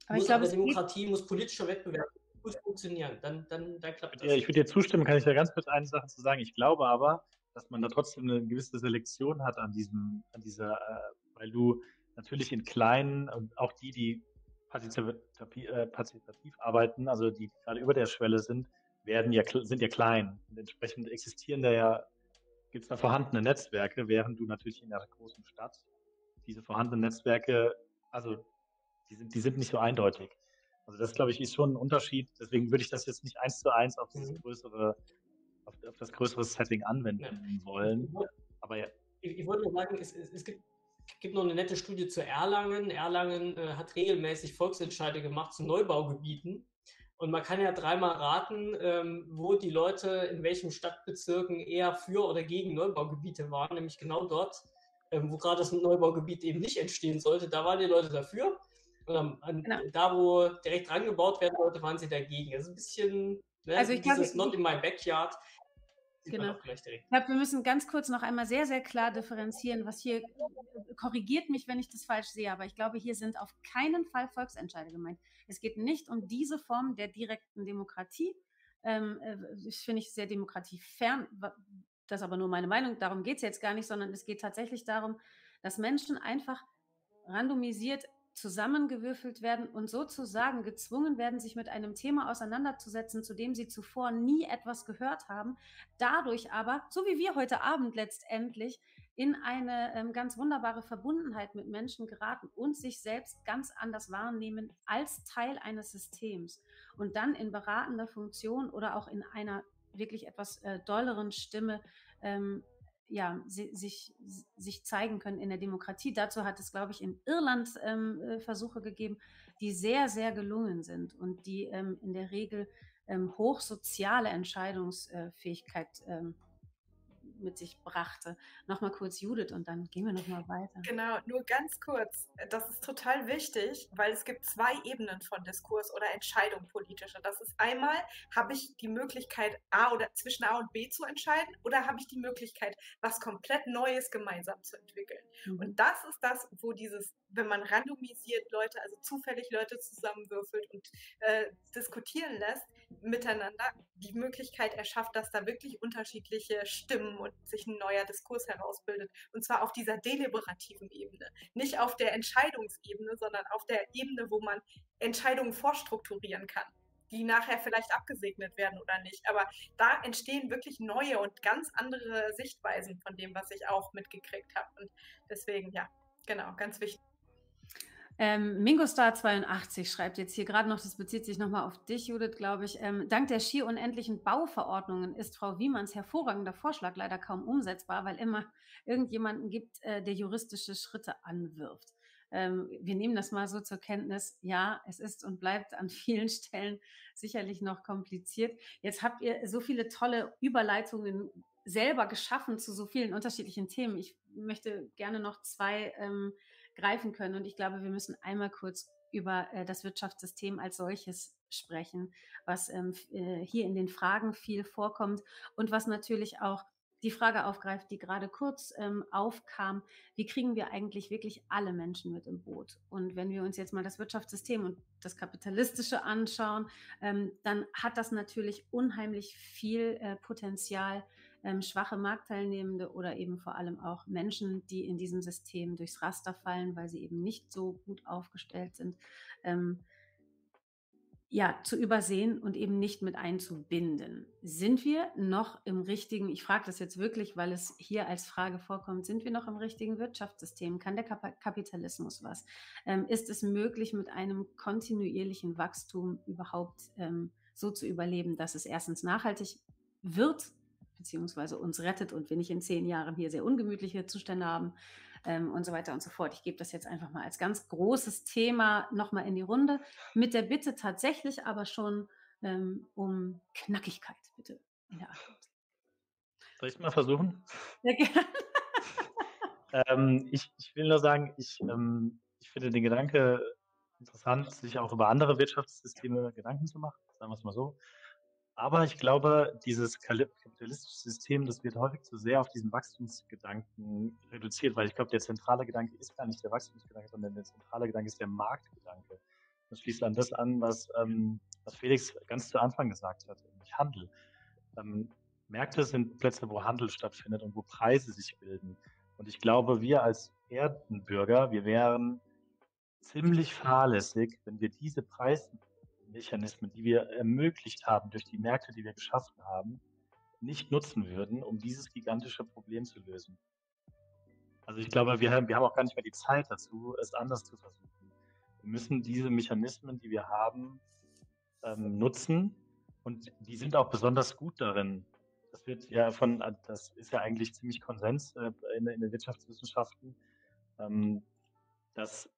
Aber muss ich glaube, aber Demokratie muss politischer Wettbewerb gut funktionieren, dann, dann, dann klappt das. Ja, ich würde dir zustimmen, kann ich da ganz kurz eine Sache zu sagen. Ich glaube aber, dass man da trotzdem eine gewisse Selektion hat an diesem, an dieser, äh, weil du natürlich in kleinen und auch die, die partizipativ, äh, partizipativ arbeiten, also die gerade über der Schwelle sind, werden ja, sind ja klein. Und entsprechend existieren da ja, gibt es da vorhandene Netzwerke, während du natürlich in einer großen Stadt diese vorhandenen Netzwerke, also die sind, die sind nicht so eindeutig. Also das, glaube ich, ist schon ein Unterschied. Deswegen würde ich das jetzt nicht eins zu eins auf dieses mhm. größere auf, auf das größere Setting anwenden ja. wollen. Aber ja. Ich, ich wollte nur sagen, es, es, es gibt gibt noch eine nette Studie zu Erlangen. Erlangen äh, hat regelmäßig Volksentscheide gemacht zu Neubaugebieten. Und man kann ja dreimal raten, ähm, wo die Leute in welchen Stadtbezirken eher für oder gegen Neubaugebiete waren, nämlich genau dort, ähm, wo gerade das Neubaugebiet eben nicht entstehen sollte. Da waren die Leute dafür. Und an, genau. da, wo direkt dran gebaut werden sollte, waren sie dagegen. Also ein bisschen ne, also ich dieses glaube, Not in my backyard genau. Ich glaube, wir müssen ganz kurz noch einmal sehr, sehr klar differenzieren, was hier, korrigiert mich, wenn ich das falsch sehe, aber ich glaube, hier sind auf keinen Fall Volksentscheide gemeint. Es geht nicht um diese Form der direkten Demokratie. Ähm, äh, das finde ich sehr demokratiefern. Das ist aber nur meine Meinung. Darum geht es jetzt gar nicht, sondern es geht tatsächlich darum, dass Menschen einfach randomisiert zusammengewürfelt werden und sozusagen gezwungen werden, sich mit einem Thema auseinanderzusetzen, zu dem sie zuvor nie etwas gehört haben, dadurch aber, so wie wir heute Abend letztendlich, in eine ähm, ganz wunderbare Verbundenheit mit Menschen geraten und sich selbst ganz anders wahrnehmen als Teil eines Systems und dann in beratender Funktion oder auch in einer wirklich etwas äh, dolleren Stimme ähm, ja, si sich, sich zeigen können in der Demokratie. Dazu hat es, glaube ich, in Irland ähm, äh, Versuche gegeben, die sehr, sehr gelungen sind und die ähm, in der Regel ähm, hochsoziale Entscheidungsfähigkeit ähm, mit sich brachte. Nochmal kurz Judith und dann gehen wir nochmal weiter. Genau, nur ganz kurz. Das ist total wichtig, weil es gibt zwei Ebenen von Diskurs oder Entscheidung politischer. Das ist einmal, habe ich die Möglichkeit, A oder zwischen A und B zu entscheiden oder habe ich die Möglichkeit, was komplett Neues gemeinsam zu entwickeln. Mhm. Und das ist das, wo dieses, wenn man randomisiert Leute, also zufällig Leute zusammenwürfelt und äh, diskutieren lässt, miteinander die Möglichkeit erschafft, dass da wirklich unterschiedliche Stimmen und sich ein neuer Diskurs herausbildet. Und zwar auf dieser deliberativen Ebene. Nicht auf der Entscheidungsebene, sondern auf der Ebene, wo man Entscheidungen vorstrukturieren kann die nachher vielleicht abgesegnet werden oder nicht. Aber da entstehen wirklich neue und ganz andere Sichtweisen von dem, was ich auch mitgekriegt habe. Und deswegen, ja, genau, ganz wichtig. Ähm, Mingostar82 schreibt jetzt hier gerade noch, das bezieht sich nochmal auf dich, Judith, glaube ich. Ähm, dank der schier unendlichen Bauverordnungen ist Frau Wiemanns hervorragender Vorschlag leider kaum umsetzbar, weil immer irgendjemanden gibt, äh, der juristische Schritte anwirft. Ähm, wir nehmen das mal so zur Kenntnis. Ja, es ist und bleibt an vielen [laughs] Stellen sicherlich noch kompliziert. Jetzt habt ihr so viele tolle Überleitungen selber geschaffen zu so vielen unterschiedlichen Themen. Ich möchte gerne noch zwei ähm, greifen können. Und ich glaube, wir müssen einmal kurz über äh, das Wirtschaftssystem als solches sprechen, was ähm, äh, hier in den Fragen viel vorkommt und was natürlich auch die Frage aufgreift, die gerade kurz ähm, aufkam, wie kriegen wir eigentlich wirklich alle Menschen mit im Boot? Und wenn wir uns jetzt mal das Wirtschaftssystem und das Kapitalistische anschauen, ähm, dann hat das natürlich unheimlich viel äh, Potenzial, ähm, schwache Marktteilnehmende oder eben vor allem auch Menschen, die in diesem System durchs Raster fallen, weil sie eben nicht so gut aufgestellt sind, ähm, ja, zu übersehen und eben nicht mit einzubinden. Sind wir noch im richtigen, ich frage das jetzt wirklich, weil es hier als Frage vorkommt, sind wir noch im richtigen Wirtschaftssystem? Kann der Kap Kapitalismus was? Ähm, ist es möglich, mit einem kontinuierlichen Wachstum überhaupt ähm, so zu überleben, dass es erstens nachhaltig wird, beziehungsweise uns rettet und wir nicht in zehn Jahren hier sehr ungemütliche Zustände haben? ähm, und so weiter und so fort. Ich gebe das jetzt einfach mal als ganz großes Thema nochmal in die Runde, mit der Bitte tatsächlich aber schon ähm, um Knackigkeit, bitte, Antwort. Soll ich es mal versuchen? Ja, gerne. ähm, ich, ich, will nur sagen, ich, ähm, ich finde den Gedanke interessant, sich auch über andere Wirtschaftssysteme Gedanken zu machen, sagen wir es mal so. Aber ich glaube, dieses kapitalistische System, das wird häufig zu sehr auf diesen Wachstumsgedanken reduziert, weil ich glaube, der zentrale Gedanke ist gar nicht der Wachstumsgedanke, sondern der zentrale Gedanke ist der Marktgedanke. Das schließt an das an, was, ähm, was Felix ganz zu Anfang gesagt hat, nämlich Handel. Ähm, Märkte sind Plätze, wo Handel stattfindet und wo Preise sich bilden. Und ich glaube, wir als Erdenbürger, wir wären ziemlich fahrlässig, wenn wir diese Preise Mechanismen, die wir ermöglicht haben durch die Märkte, die wir geschaffen haben, nicht nutzen würden, um dieses gigantische Problem zu lösen. Also ich glaube, wir haben, wir haben auch gar nicht mehr die Zeit dazu, es anders zu versuchen. Wir müssen diese Mechanismen, die wir haben, ähm, nutzen und die sind auch besonders gut darin. Das wird ja von, das ist ja eigentlich ziemlich Konsens äh, in, in, den Wirtschaftswissenschaften, ähm, dass,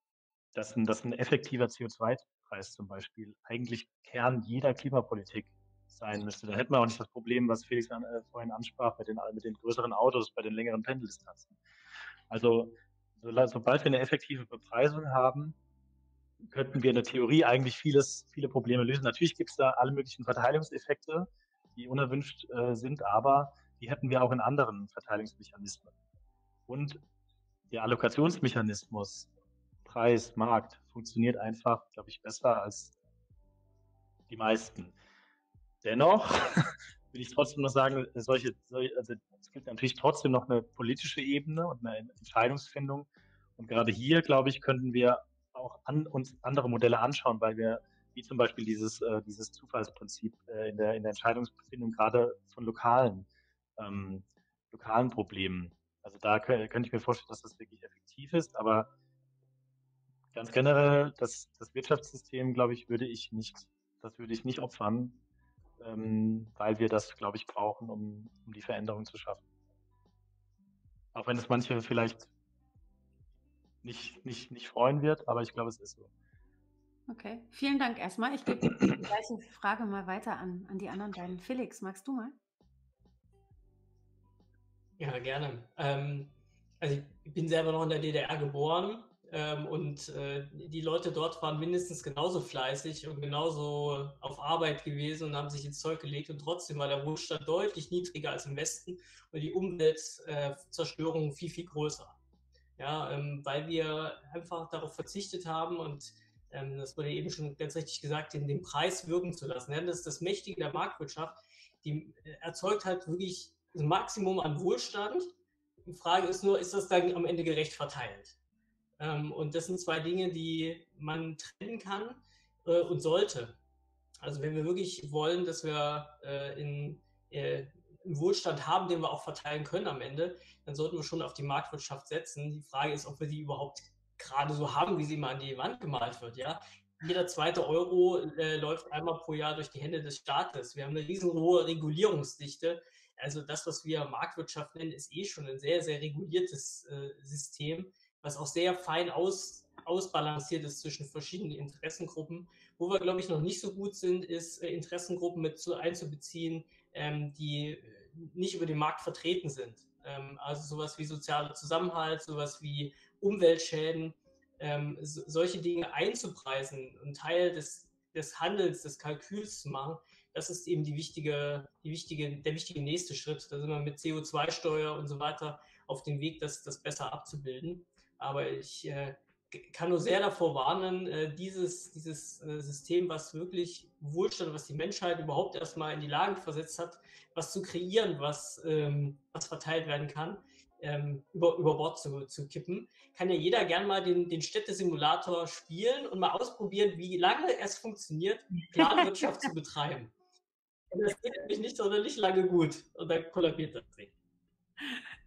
dass, ein, dass ein effektiver CO2 Preis zum Beispiel eigentlich Kern jeder Klimapolitik sein müsste. Da hätten wir auch nicht das Problem, was Felix äh, vorhin ansprach, mit den, mit den größeren Autos bei den längeren Pendeldistanzen. Also so, sobald wir eine effektive Bepreisung haben, könnten wir in der Theorie eigentlich vieles, viele Probleme lösen. Natürlich gibt es da alle möglichen Verteilungseffekte, die unerwünscht äh, sind, aber die hätten wir auch in anderen Verteilungsmechanismen. Und der Allokationsmechanismus Preis, Markt funktioniert einfach, glaube ich, besser als die meisten. Dennoch [laughs] will ich trotzdem noch sagen, solche, solche, also es gibt natürlich trotzdem noch eine politische Ebene und eine Entscheidungsfindung. Und gerade hier, glaube ich, könnten wir auch an, uns andere Modelle anschauen, weil wir, wie zum Beispiel dieses, äh, dieses Zufallsprinzip äh, in, der, in der Entscheidungsfindung gerade von lokalen, ähm, lokalen Problemen. Also da könnte ich mir vorstellen, dass das wirklich effektiv ist, aber ganz generell, das, das Wirtschaftssystem, glaube ich, würde ich nicht, das würde ich nicht opfern, ähm, weil wir das, glaube ich, brauchen, um, um die Veränderung zu schaffen. Auch wenn es manche vielleicht nicht, nicht, nicht freuen wird, aber ich glaube, es ist so. Okay, vielen Dank erstmal. Ich gebe die [clears throat] gleiche Frage mal weiter an, an die anderen beiden. Felix, magst du mal? Ja, gerne. Ähm, also ich bin selber noch in der DDR geboren ähm, und äh, die Leute dort waren mindestens genauso fleißig und genauso auf Arbeit gewesen und haben sich ins Zeug gelegt. Und trotzdem war der Wohlstand deutlich niedriger als im Westen und die Umweltzerstörung äh, viel, viel größer. Ja, ähm, weil wir einfach darauf verzichtet haben und ähm, das wurde eben schon ganz richtig gesagt, den, den Preis wirken zu lassen. Ja, das ist das Mächtige der Marktwirtschaft. Die äh, erzeugt halt wirklich ein Maximum an Wohlstand. Die Frage ist nur, ist das dann am Ende gerecht verteilt? Ähm, und das sind zwei Dinge, die man trennen kann äh, und sollte. Also wenn wir wirklich wollen, dass wir äh, in, äh, einen Wohlstand haben, den wir auch verteilen können am Ende, dann sollten wir schon auf die Marktwirtschaft setzen. Die Frage ist, ob wir die überhaupt gerade so haben, wie sie mal an die Wand gemalt wird. Ja? Jeder zweite Euro äh, läuft einmal pro Jahr durch die Hände des Staates. Wir haben eine riesenhohe Regulierungsdichte. Also das, was wir Marktwirtschaft nennen, ist eh schon ein sehr, sehr reguliertes äh, System was auch sehr fein aus, ausbalanciert ist zwischen verschiedenen Interessengruppen. Wo wir, glaube ich, noch nicht so gut sind, ist äh, Interessengruppen mit zu, einzubeziehen, ähm, die nicht über den Markt vertreten sind. Ähm, also sowas wie sozialer Zusammenhalt, sowas wie Umweltschäden, ähm, so, solche Dinge einzupreisen und Teil des, des Handels, des Kalküls zu machen, das ist eben die wichtige, die wichtige, der wichtige nächste Schritt. Da sind wir mit CO2-Steuer und so weiter auf dem Weg, das, das besser abzubilden. Aber ich äh, kann nur sehr davor warnen, äh, dieses, dieses äh, System, was wirklich Wohlstand, was die Menschheit überhaupt erstmal in die Lage versetzt hat, was zu kreieren, was, ähm, was verteilt werden kann, ähm, über, über Bord zu, zu kippen, kann ja jeder gern mal den, den Städtesimulator spielen und mal ausprobieren, wie lange es funktioniert, Planwirtschaft zu [laughs] betreiben. Und das geht nämlich nicht sonderlich lange gut und dann kollabiert das Ding.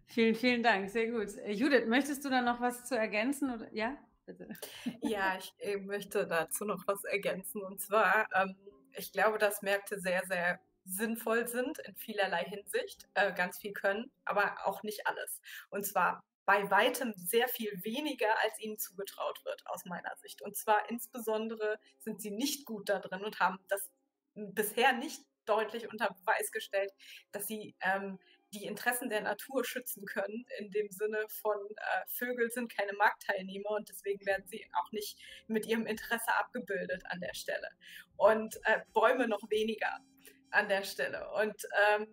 Vielen, vielen Dank, sehr gut. Äh, Judith, möchtest du da noch was zu ergänzen? Oder? Ja, bitte. [laughs] Ja, ich möchte dazu noch was ergänzen. Und zwar, ähm, ich glaube, dass Märkte sehr, sehr sinnvoll sind in vielerlei Hinsicht, äh, ganz viel können, aber auch nicht alles. Und zwar bei weitem sehr viel weniger, als ihnen zugetraut wird, aus meiner Sicht. Und zwar insbesondere sind sie nicht gut da drin und haben das bisher nicht deutlich unter Beweis gestellt, dass sie ähm, die Interessen der Natur schützen können, in dem Sinne von äh, Vögel sind keine Marktteilnehmer und deswegen werden sie auch nicht mit ihrem Interesse abgebildet an der Stelle. Und äh, Bäume noch weniger an der Stelle. Und ähm,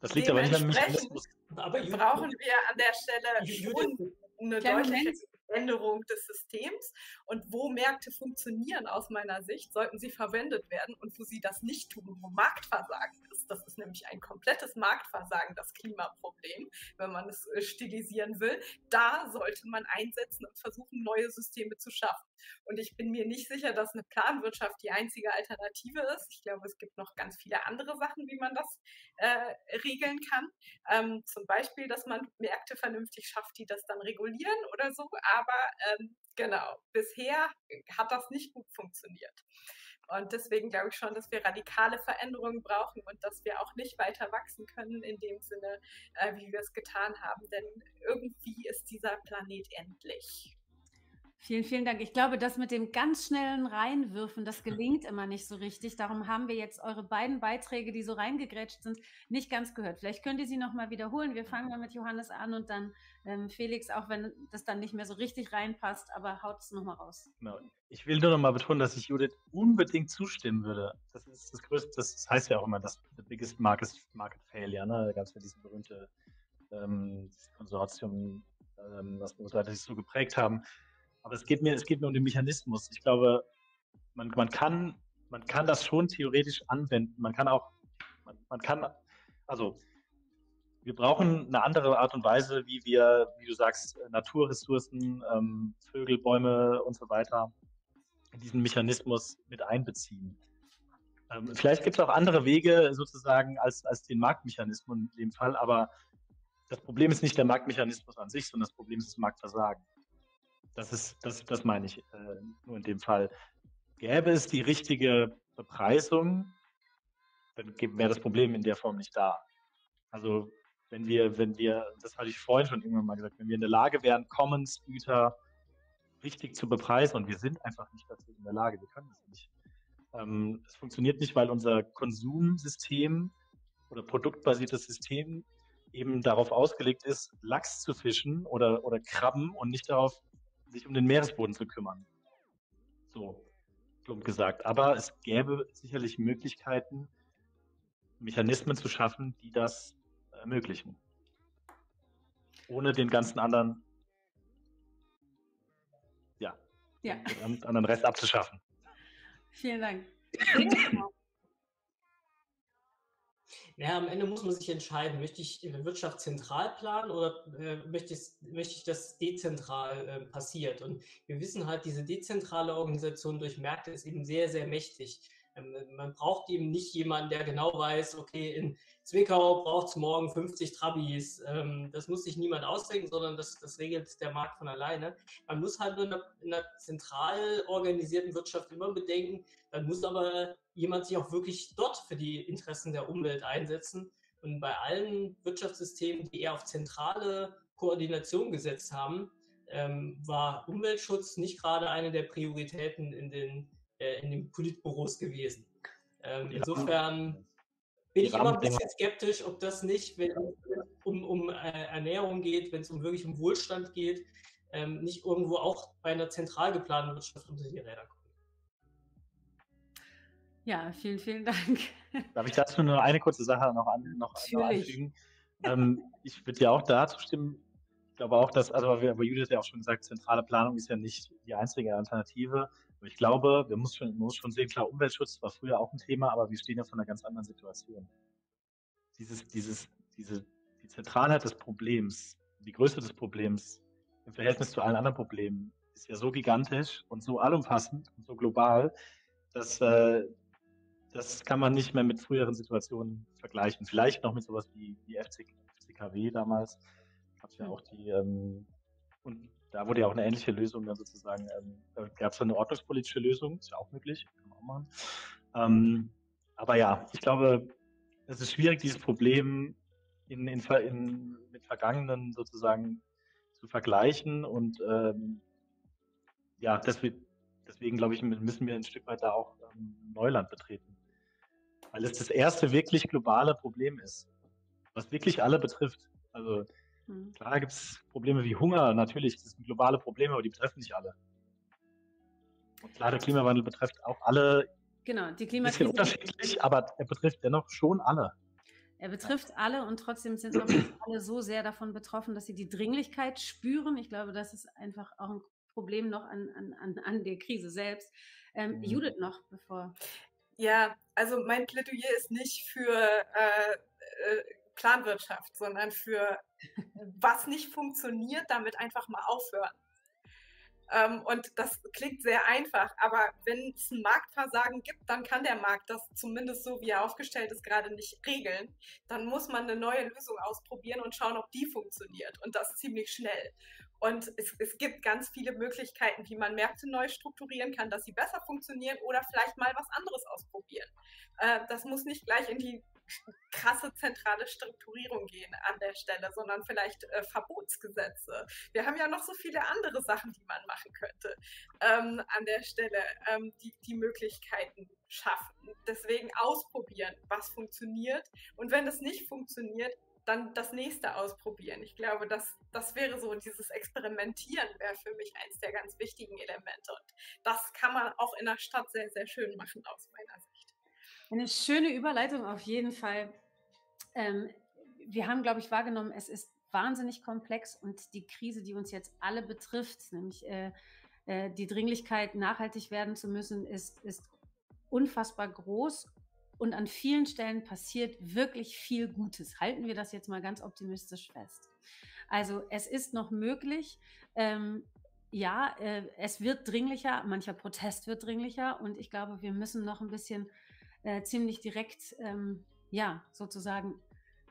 das liegt aber nicht am Mechanismus. brauchen wir an der Stelle schon eine deutliche Änderung des Systems. Und wo Märkte funktionieren aus meiner Sicht, sollten sie verwendet werden. Und wo sie das nicht tun, wo Marktversagen ist, das ist nämlich ein komplettes Marktversagen, das Klimaproblem, wenn man es äh, stilisieren will, da sollte man einsetzen und versuchen, neue Systeme zu schaffen. Und ich bin mir nicht sicher, dass eine Planwirtschaft die einzige Alternative ist. Ich glaube, es gibt noch ganz viele andere Sachen, wie man das äh, regeln kann. Ähm, zum Beispiel, dass man Märkte vernünftig schafft, die das dann regulieren oder so. Aber ähm, genau, bisher hat das nicht gut funktioniert. Und deswegen glaube ich schon, dass wir radikale Veränderungen brauchen und dass wir auch nicht weiter wachsen können in dem Sinne, äh, wie wir es getan haben. Denn irgendwie ist dieser Planet endlich. Vielen, vielen Dank. Ich glaube, das mit dem ganz schnellen Reinwürfen, das [laughs] gelingt immer nicht so richtig. Darum haben wir jetzt eure beiden Beiträge, die so reingegrätscht sind, nicht ganz gehört. Vielleicht könnt ihr sie nochmal wiederholen. Wir fangen mal mit Johannes an und dann ähm, Felix, auch wenn das dann nicht mehr so richtig reinpasst, aber haut es nochmal raus. Genau. Ich will nur nochmal betonen, dass ich Judith unbedingt zustimmen würde. Das ist das größte, das heißt ja auch immer, das the biggest market, market failure. Ne? Da gab es ja dieses berühmte ähm, Konsortium, ähm, was wir uns sich so geprägt haben aber es geht mir, es geht mir um den Mechanismus. Ich glaube, man, man, kann, man kann das schon theoretisch anwenden. Man kann auch, man, man kann, also wir brauchen eine andere Art und Weise, wie wir, wie du sagst, Naturressourcen, ähm, Vögel, Bäume und so weiter in diesen Mechanismus mit einbeziehen. Ähm, vielleicht gibt es auch andere Wege sozusagen als, als den Marktmechanismus in dem Fall, aber das Problem ist nicht der Marktmechanismus an sich, sondern das Problem ist das Marktversagen. Das ist, das, das meine ich äh, nur in dem Fall. Gäbe es die richtige Bepreisung, dann wäre das Problem in der Form nicht da. Also wenn wir, wenn wir, das hatte ich vorhin schon irgendwann mal gesagt, wenn wir in der Lage wären, Commons-Güter richtig zu bepreisen und wir sind einfach nicht dazu in der Lage, wir können das nicht. Ähm, es funktioniert nicht, weil unser Konsumsystem oder produktbasiertes System eben darauf ausgelegt ist, Lachs zu fischen oder, oder Krabben und nicht darauf sich um den Meeresboden zu kümmern. So, plump gesagt. Aber es gäbe sicherlich Möglichkeiten, Mechanismen zu schaffen, die das ermöglichen. Ohne den ganzen anderen, ja, ja. den anderen Rest abzuschaffen. Vielen Dank. [laughs] Ja, am Ende muss man sich entscheiden, möchte ich Wirtschaft zentral planen oder äh, möchte, ich, möchte ich, dass dezentral äh, passiert? Und wir wissen halt, diese dezentrale Organisation durch Märkte ist eben sehr, sehr mächtig. Ähm, man braucht eben nicht jemanden, der genau weiß, okay, in Zwickau braucht es morgen 50 Trabis. Ähm, das muss sich niemand ausdenken, sondern das, das regelt der Markt von alleine. Man muss halt in einer, in einer zentral organisierten Wirtschaft immer bedenken, dann muss aber jemand sich auch wirklich dort für die Interessen der Umwelt einsetzen. Und bei allen Wirtschaftssystemen, die eher auf zentrale Koordination gesetzt haben, ähm, war Umweltschutz nicht gerade eine der Prioritäten in den, äh, in den Politbüros gewesen. Ähm, insofern bin ich immer ein bisschen skeptisch, ob das nicht, wenn es um, um äh, Ernährung geht, wenn es um wirklich um Wohlstand geht, ähm, nicht irgendwo auch bei einer zentral geplanten Wirtschaft unter die Räder kommt. Ja, vielen, vielen Dank. Darf ich dazu nur eine kurze Sache noch, an, noch, noch anfügen? Ähm, ich würde ja auch dazu stimmen. Ich glaube auch, dass, also aber Judith ja auch schon gesagt, zentrale Planung ist ja nicht die einzige Alternative. Aber ich glaube, wir müssen schon, man muss schon sehen, klar, Umweltschutz war früher auch ein Thema, aber wir stehen ja vor einer ganz anderen Situation. Dieses, dieses, diese, die Zentralheit des Problems die Größe des Problems im Verhältnis zu allen anderen Problemen ist ja so gigantisch und so allumfassend und so global, dass äh, das kann man nicht mehr mit früheren Situationen vergleichen. Vielleicht noch mit sowas wie, wie FC, FCKW damals. Gab es ja auch die, ähm, und da wurde ja auch eine ähnliche Lösung dann sozusagen, ähm, da gab es eine ordnungspolitische Lösung, ist ja auch möglich, kann man auch machen. Ähm, aber ja, ich glaube, es ist schwierig, dieses Problem in, in, in, mit Vergangenen sozusagen zu vergleichen und ähm, ja, deswegen, deswegen glaube ich, müssen wir ein Stück weit da auch ähm, Neuland betreten. Weil es das erste wirklich globale Problem ist, was wirklich alle betrifft. Also mhm. klar gibt es Probleme wie Hunger, natürlich, das sind globale Probleme, aber die betreffen nicht alle. Und klar, der Klimawandel betrifft auch alle. Genau, die Klimakrise. Ein bisschen unterschiedlich, aber er betrifft dennoch schon alle. Er betrifft alle und trotzdem sind noch alle so sehr davon betroffen, dass sie die Dringlichkeit spüren. Ich glaube, das ist einfach auch ein Problem noch an, an, an der Krise selbst. Ähm, mhm. Judith noch, bevor. Ja, also mein Plädoyer ist nicht für äh, äh, Planwirtschaft, sondern für was nicht funktioniert, damit einfach mal aufhören. Ähm, und das klingt sehr einfach, aber wenn es ein Marktversagen gibt, dann kann der Markt das zumindest so, wie er aufgestellt ist, gerade nicht regeln. Dann muss man eine neue Lösung ausprobieren und schauen, ob die funktioniert. Und das ziemlich schnell. Und es, es, gibt ganz viele Möglichkeiten, wie man Märkte neu strukturieren kann, dass sie besser funktionieren oder vielleicht mal was anderes ausprobieren. Äh, das muss nicht gleich in die krasse zentrale Strukturierung gehen an der Stelle, sondern vielleicht äh, Verbotsgesetze. Wir haben ja noch so viele andere Sachen, die man machen könnte ähm, an der Stelle, ähm, die die Möglichkeiten schaffen. Deswegen ausprobieren, was funktioniert. Und wenn das nicht funktioniert, dann das nächste ausprobieren. Ich glaube, das, das wäre so, dieses Experimentieren wäre für mich eins der ganz wichtigen Elemente. Und das kann man auch in der Stadt sehr, sehr schön machen aus meiner Sicht. Eine schöne Überleitung auf jeden Fall. Ähm, wir haben, glaube ich, wahrgenommen, es ist wahnsinnig komplex und die Krise, die uns jetzt alle betrifft, nämlich äh, äh, die Dringlichkeit, nachhaltig werden zu müssen, ist, ist unfassbar groß und an vielen Stellen passiert wirklich viel Gutes. Halten wir das jetzt mal ganz optimistisch fest. Also es ist noch möglich, ähm, ja, äh, es wird dringlicher, mancher Protest wird dringlicher und ich glaube, wir müssen noch ein bisschen äh, ziemlich direkt, ähm, ja, sozusagen,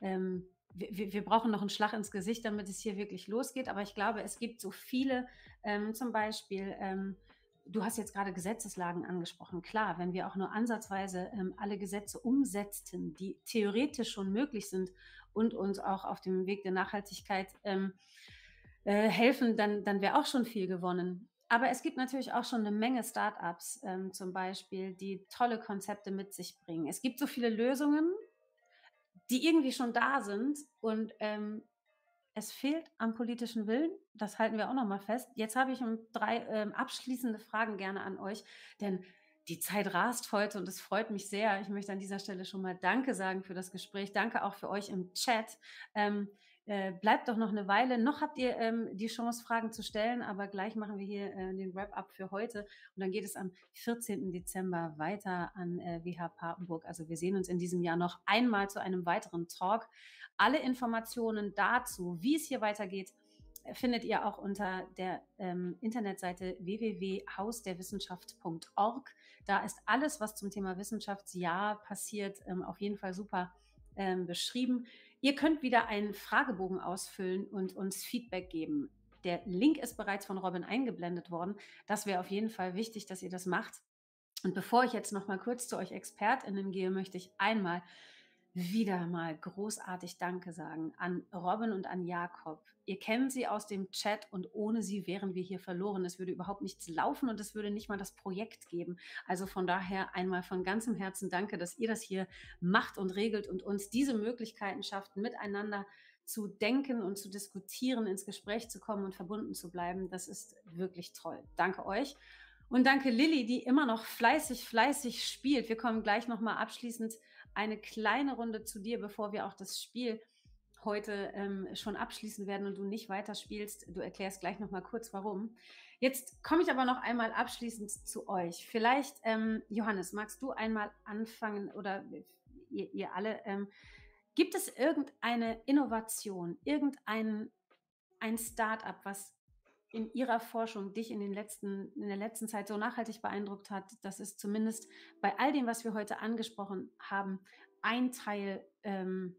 ähm, wir, wir, brauchen noch einen Schlag ins Gesicht, damit es hier wirklich losgeht. Aber ich glaube, es gibt so viele, ähm, zum Beispiel, ähm, du hast jetzt gerade Gesetzeslagen angesprochen. Klar, wenn wir auch nur ansatzweise ähm, alle Gesetze umsetzten, die theoretisch schon möglich sind und uns auch auf dem Weg der Nachhaltigkeit ähm, äh, helfen, dann, dann wäre auch schon viel gewonnen. Aber es gibt natürlich auch schon eine Menge Startups ähm, zum Beispiel, die tolle Konzepte mit sich bringen. Es gibt so viele Lösungen, die irgendwie schon da sind und ähm, es fehlt am politischen Willen. Das halten wir auch noch mal fest. Jetzt habe ich drei ähm, abschließende Fragen gerne an euch, denn die Zeit rast heute und es freut mich sehr. Ich möchte an dieser Stelle schon mal Danke sagen für das Gespräch. Danke auch für euch im Chat. Ähm, äh, bleibt doch noch eine Weile. Noch habt ihr ähm, die Chance, Fragen zu stellen, aber gleich machen wir hier äh, den Wrap-up für heute. Und dann geht es am 14. Dezember weiter an äh, WH Papenburg. Also wir sehen uns in diesem Jahr noch einmal zu einem weiteren Talk. Alle Informationen dazu, wie es hier weitergeht, findet ihr auch unter der ähm, Internetseite www.hausderwissenschaft.org. Da ist alles, was zum Thema Wissenschaftsjahr passiert, ähm, auf jeden Fall super ähm, beschrieben. Ihr könnt wieder einen Fragebogen ausfüllen und uns Feedback geben. Der Link ist bereits von Robin eingeblendet worden. Das wäre auf jeden Fall wichtig, dass ihr das macht. Und bevor ich jetzt noch mal kurz zu euch ExpertInnen gehe, möchte ich einmal wieder mal großartig Danke sagen an Robin und an Jakob. Ihr kennt sie aus dem Chat und ohne sie wären wir hier verloren. Es würde überhaupt nichts laufen und es würde nicht mal das Projekt geben. Also von daher einmal von ganzem Herzen Danke, dass ihr das hier macht und regelt und uns diese Möglichkeiten schafft, miteinander zu denken und zu diskutieren, ins Gespräch zu kommen und verbunden zu bleiben. Das ist wirklich toll. Danke euch. Und danke Lilly, die immer noch fleißig, fleißig spielt. Wir kommen gleich nochmal abschließend eine kleine Runde zu dir, bevor wir auch das Spiel heute ähm, schon abschließen werden und du nicht weiterspielst. Du erklärst gleich noch mal kurz, warum. Jetzt komme ich aber noch einmal abschließend zu euch. Vielleicht, ähm, Johannes, magst du einmal anfangen oder ihr, ihr alle, ähm, gibt es irgendeine Innovation, irgendeinen ein Start-up, was in Ihrer Forschung dich in, den letzten, in der letzten Zeit so nachhaltig beeindruckt hat, dass es zumindest bei all dem, was wir heute angesprochen haben, ein Teil ähm,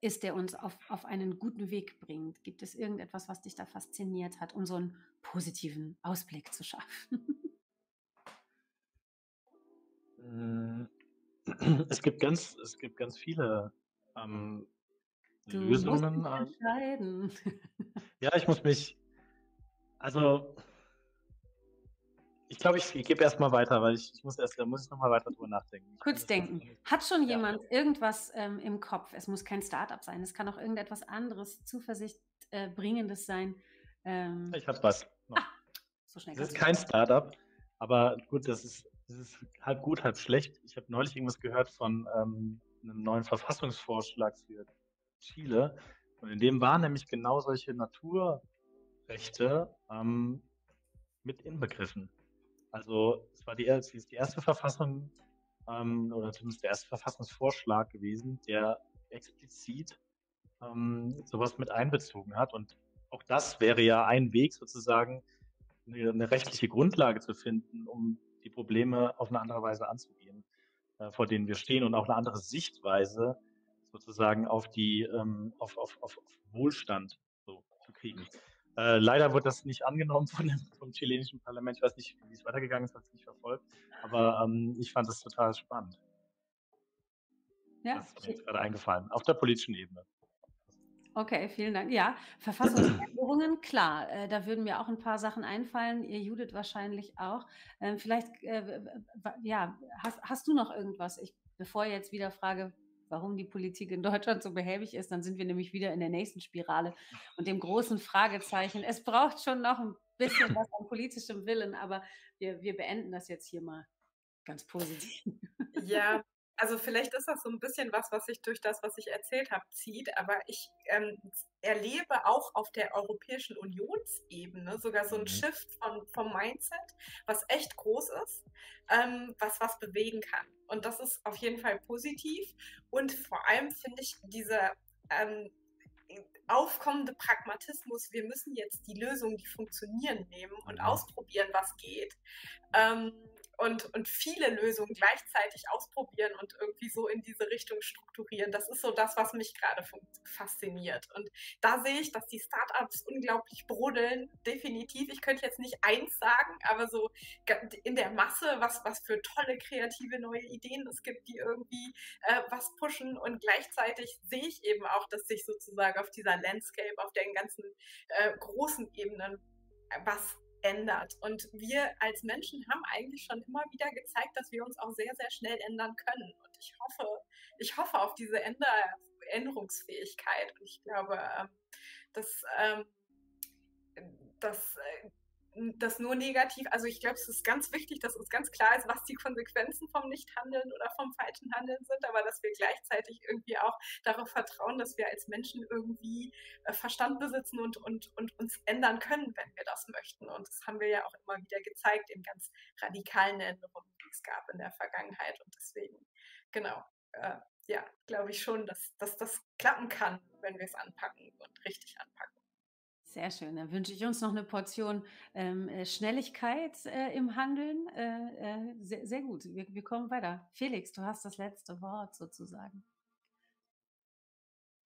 ist, der uns auf, auf einen guten Weg bringt? Gibt es irgendetwas, was dich da fasziniert hat, um so einen positiven Ausblick zu schaffen? Hm, [clears throat] es gibt ganz, es gibt ganz viele ähm, du Lösungen. Musst ähm. entscheiden. Ja, ich muss mich, also ich glaube, ich, ich gebe erst mal weiter, weil ich, ich muss erst, da muss ich noch mal weiter drüber nachdenken. Kurz denken. Hat schon ja. jemand irgendwas ähm, im Kopf? Es muss kein Startup sein, es kann auch irgendetwas anderes, Zuversicht äh, bringendes sein. Ähm, ich habe was. Ah, so schnell. Das ist kein Startup, aber gut, das ist das ist halb gut, halb schlecht. Ich habe neulich irgendwas gehört von ähm, einem neuen Verfassungsvorschlag für Chile. Und in dem waren nämlich genau solche Naturrechte ähm, mit inbegriffen. Also es war die, es die erste Verfassung ähm, oder zumindest der erste Verfassungsvorschlag gewesen, der explizit ähm, sowas mit einbezogen hat. Und auch das wäre ja ein Weg sozusagen, eine, eine rechtliche Grundlage zu finden, um die Probleme auf eine andere Weise anzugehen, äh, vor denen wir stehen und auch eine andere Sichtweise sozusagen auf die ähm, auf, auf, auf Wohlstand so, zu kriegen. Äh, leider wird das nicht angenommen von dem, vom chilenischen Parlament. Ich weiß nicht, wie es weitergegangen ist, habe es nicht verfolgt. Aber ähm, ich fand das total spannend. Ja. Das ist mir jetzt gerade eingefallen. Auf der politischen Ebene. Okay, vielen Dank. Ja, Verfassungsänderungen, klar, äh, da würden mir auch ein paar Sachen einfallen, ihr Judith wahrscheinlich auch. Ähm, vielleicht, äh, ja, hast, hast du noch irgendwas? Ich, bevor ich jetzt wieder frage, warum die Politik in Deutschland so behäbig ist, dann sind wir nämlich wieder in der nächsten Spirale und dem großen Fragezeichen. Es braucht schon noch ein bisschen was an politischem Willen, aber wir, wir beenden das jetzt hier mal ganz positiv. Ja, also vielleicht ist das so ein bisschen was, was sich durch das, was ich erzählt habe, zieht, aber ich ähm, erlebe auch auf der Europäischen Unionsebene sogar so ein mhm. Shift von, vom Mindset, was echt groß ist, ähm, was was bewegen kann. Und das ist auf jeden Fall positiv. Und vor allem finde ich diese ähm, aufkommende Pragmatismus, wir müssen jetzt die Lösungen, die funktionieren, nehmen und mhm. ausprobieren, was geht. Ähm, und, und viele Lösungen gleichzeitig ausprobieren und irgendwie so in diese Richtung strukturieren. Das ist so das, was mich gerade fasziniert. Und da sehe ich, dass die Startups unglaublich brodeln, definitiv. Ich könnte jetzt nicht eins sagen, aber so in der Masse, was, was für tolle kreative neue Ideen es gibt, die irgendwie äh, was pushen. Und gleichzeitig sehe ich eben auch, dass sich sozusagen auf dieser Landscape, auf den ganzen äh, großen Ebenen was ändert. Und wir als Menschen haben eigentlich schon immer wieder gezeigt, dass wir uns auch sehr, sehr schnell ändern können. Und ich hoffe, ich hoffe auf diese Änder Änderungsfähigkeit. Und ich glaube, ähm, dass, ähm, dass äh, das nur negativ, also ich glaube, es ist ganz wichtig, dass uns ganz klar ist, was die Konsequenzen vom Nichthandeln oder vom falschen Handeln sind, aber dass wir gleichzeitig irgendwie auch darauf vertrauen, dass wir als Menschen irgendwie äh, Verstand besitzen und, und, und uns ändern können, wenn wir das möchten. Und das haben wir ja auch immer wieder gezeigt in ganz radikalen Änderungen, die es gab in der Vergangenheit. Und deswegen, genau, äh, ja, glaube ich schon, dass, dass das klappen kann, wenn wir es anpacken und richtig anpacken. Sehr schön. Dann wünsche ich uns noch eine Portion ähm, äh, Schnelligkeit äh, im Handeln. Äh, äh, sehr, sehr, gut. Wir, wir, kommen weiter. Felix, du hast das letzte Wort sozusagen.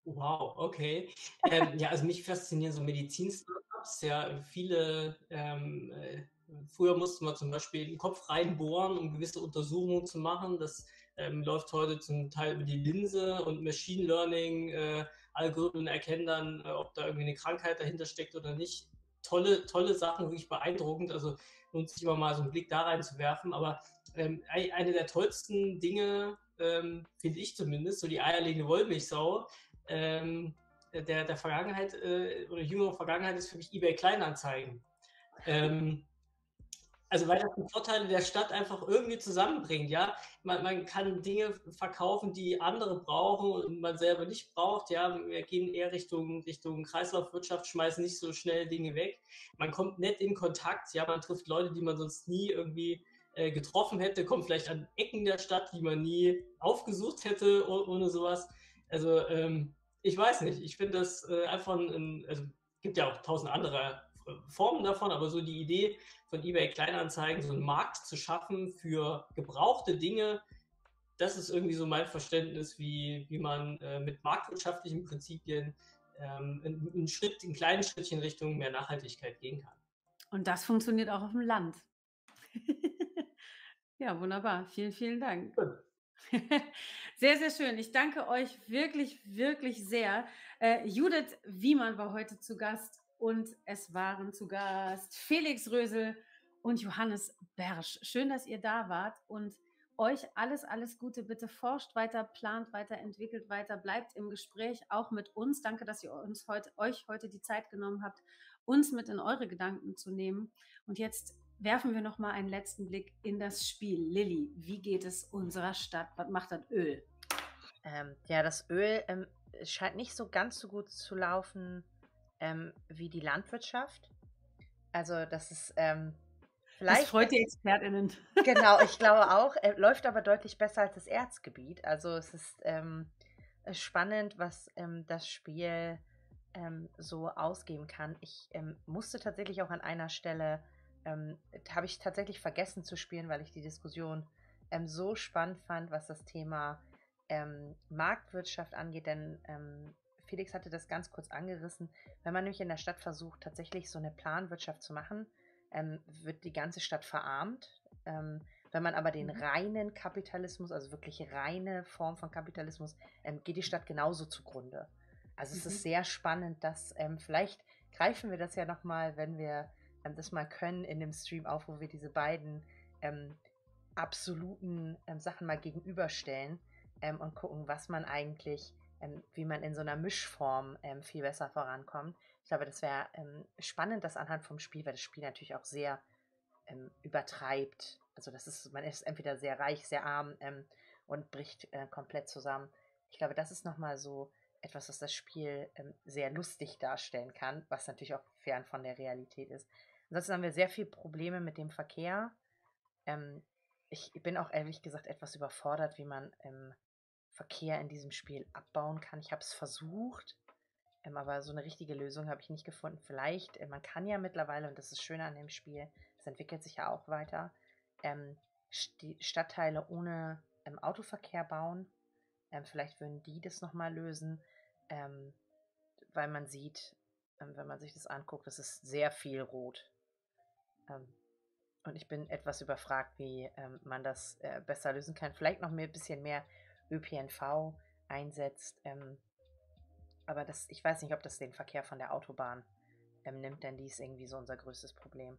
Wow, okay. ähm, ja, also mich faszinieren so Medizin-Startups. Ja, viele, ähm, äh, früher musste man zum Beispiel den Kopf reinbohren, um gewisse Untersuchungen zu machen. Das ähm, läuft heute zum Teil über die Linse und Machine Learning äh, Algorithmen erkennen dann, äh, ob da irgendwie eine Krankheit dahinter steckt oder nicht. Tolle, tolle Sachen, wirklich beeindruckend. Also lohnt sich immer mal so einen Blick da reinzuwerfen. Aber ähm, eine der tollsten Dinge, ähm, finde ich zumindest, so die eierlegende Wollmilchsau, ähm, der, der Vergangenheit äh, oder jüngere Vergangenheit ist für mich eBay Kleinanzeigen. Ähm, also weil das die Vorteile der Stadt einfach irgendwie zusammenbringt, ja. Man, man kann Dinge verkaufen, die andere brauchen und man selber nicht braucht, ja. Wir gehen eher Richtung, Richtung Kreislaufwirtschaft, schmeißen nicht so schnell Dinge weg. Man kommt nett in Kontakt, ja, man trifft Leute, die man sonst nie irgendwie äh, getroffen hätte, kommt vielleicht an Ecken der Stadt, die man nie aufgesucht hätte ohne sowas. Also ähm, ich weiß nicht, ich finde das äh, einfach ein, also gibt ja auch tausend andere äh, Formen davon, aber so die Idee von eBay Kleinanzeigen, so einen Markt zu schaffen für gebrauchte Dinge, das ist irgendwie so mein Verständnis, wie, wie man äh, mit marktwirtschaftlichen Prinzipien ähm, einen Schritt, einen kleinen Schrittchen Richtung mehr Nachhaltigkeit gehen kann. Und das funktioniert auch auf dem Land. [laughs] ja, wunderbar. Vielen, vielen Dank. [laughs] Sehr, sehr schön. Ich danke euch wirklich, wirklich sehr. Äh, Judith Wiemann war heute zu Gast und es waren zu Gast Felix Rösel und Johannes Bersch. Schön, dass ihr da wart und euch alles, alles Gute. Bitte forscht weiter, plant weiter, entwickelt weiter, bleibt im Gespräch, auch mit uns. Danke, dass ihr uns heute, euch heute die Zeit genommen habt, uns mit in eure Gedanken zu nehmen. Und jetzt werfen wir noch mal einen letzten Blick in das Spiel. Lilly, wie geht es unserer Stadt? Was macht das Öl? Ähm, ja, das Öl ähm, scheint nicht so ganz so gut zu laufen ähm, wie die Landwirtschaft. Also das ist ähm, vielleicht. Das freut die ExpertInnen. [laughs] Genau, ich [laughs] glaube auch. Äh, läuft aber deutlich besser als das Erzgebiet. Also es ist ähm, spannend, was ähm, das Spiel ähm, so ausgeben kann. Ich ähm, musste tatsächlich auch an einer Stelle, ähm, habe ich tatsächlich vergessen zu spielen, weil ich die Diskussion so spannend fand, was das Thema Marktwirtschaft angeht, denn Felix hatte das ganz kurz angerissen. Wenn man nämlich in der Stadt versucht, tatsächlich so eine Planwirtschaft zu machen, ähm, wird die ganze Stadt verarmt. Ähm, wenn man aber den mhm. reinen Kapitalismus, also wirklich reine Form von Kapitalismus, ähm, geht die Stadt genauso zugrunde. Also mhm. es ist mhm. sehr spannend, dass ähm, vielleicht greifen wir das ja nochmal, wenn wir ähm, das mal können, in dem Stream auf, wo wir diese beiden ähm, absoluten Sachen mal gegenüberstellen und gucken, was man eigentlich ähm, wie man in so einer Mischform ähm, viel besser vorankommt. Ich glaube, das wäre ähm, spannend, das anhand vom Spiel, weil das Spiel natürlich auch sehr ähm, übertreibt. Also das ist, man ist entweder sehr reich, sehr arm ähm, und bricht äh, komplett zusammen. Ich glaube, das ist nochmal so etwas, was das Spiel ähm, sehr lustig darstellen kann, was natürlich auch fern von der Realität ist. Ansonsten haben wir sehr viele Probleme mit dem Verkehr. ich bin auch ehrlich gesagt etwas überfordert, wie man Verkehr in diesem Spiel abbauen kann. Ich habe es versucht, ähm, aber so eine richtige Lösung habe ich nicht gefunden. Vielleicht, äh, man kann ja mittlerweile, und das ist schön an dem Spiel, es entwickelt sich ja auch weiter, ähm, St Stadtteile ohne ähm, Autoverkehr bauen. Ähm, vielleicht würden die das nochmal lösen, ähm, weil man sieht, ähm, wenn man sich das anguckt, es ist sehr viel rot. und ich bin etwas überfragt, wie man das äh, besser lösen kann. Vielleicht noch ein bisschen mehr ÖPNV einsetzt. Ähm, aber das, ich weiß nicht, ob das den Verkehr von der Autobahn ähm, nimmt, denn die ist irgendwie so unser größtes Problem.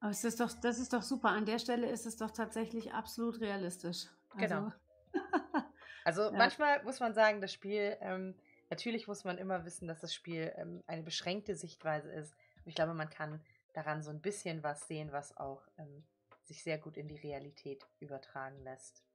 Aber es ist doch, das ist doch super. An der Stelle ist es doch tatsächlich absolut realistisch. Also, genau. [laughs] also ja. manchmal muss man sagen, das Spiel, ähm, natürlich muss man immer wissen, dass das Spiel ähm, eine beschränkte Sichtweise ist. ich glaube, man kann daran so ein bisschen was sehen, was auch ähm, sich sehr gut in die Realität übertragen lässt.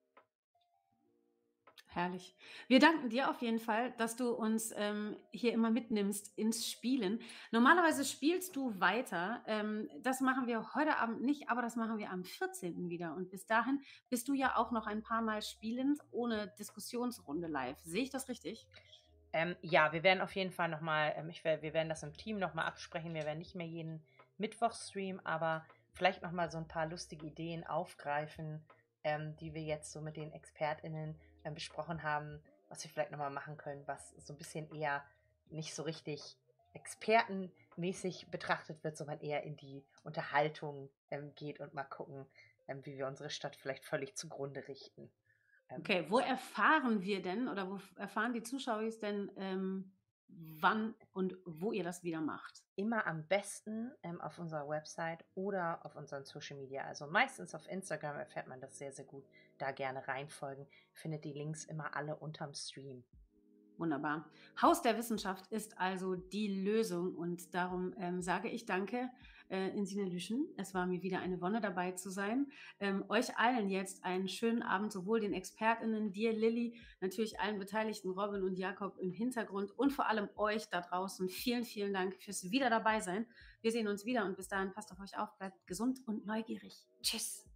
Herrlich. Wir danken dir auf jeden Fall, dass du uns ähm, hier immer mitnimmst ins Spielen. Normalerweise spielst du weiter. Ähm, das machen wir heute Abend nicht, aber das machen wir am 14. wieder. Und bis dahin bist du ja auch noch ein paar Mal spielend ohne Diskussionsrunde live. Sehe ich das richtig? Ähm, ja, wir werden auf jeden Fall nochmal, ähm, wir werden das im Team nochmal absprechen. Wir werden nicht mehr jeden Mittwoch streamen, aber vielleicht nochmal so ein paar lustige Ideen aufgreifen, ähm, die wir jetzt so mit den ExpertInnen äh, besprochen haben, was wir vielleicht nochmal machen können, was so ein bisschen eher nicht so richtig expertenmäßig betrachtet wird, sondern eher in die Unterhaltung ähm, geht und mal gucken, ähm, wie wir unsere Stadt vielleicht völlig zugrunde richten. Ähm, okay, wo erfahren wir denn oder wo erfahren die Zuschauer denn, ähm, wann und wo ihr das wieder macht? Immer am besten ähm, auf unserer Website oder auf unseren Social Media. Also meistens auf Instagram erfährt man das sehr, sehr gut. Da gerne reinfolgen. Findet die Links immer alle unterm Stream. Wunderbar. Haus der Wissenschaft ist also die Lösung und darum ähm, sage ich danke äh, in Lüschen. Es war mir wieder eine Wonne dabei zu sein. Ähm, euch allen jetzt einen schönen Abend, sowohl den ExpertInnen, dir, Lilly, natürlich allen Beteiligten, Robin und Jakob im Hintergrund und vor allem euch da draußen. Vielen, vielen Dank fürs wieder dabei sein. Wir sehen uns wieder und bis dahin passt auf euch auf, bleibt gesund und neugierig. Tschüss.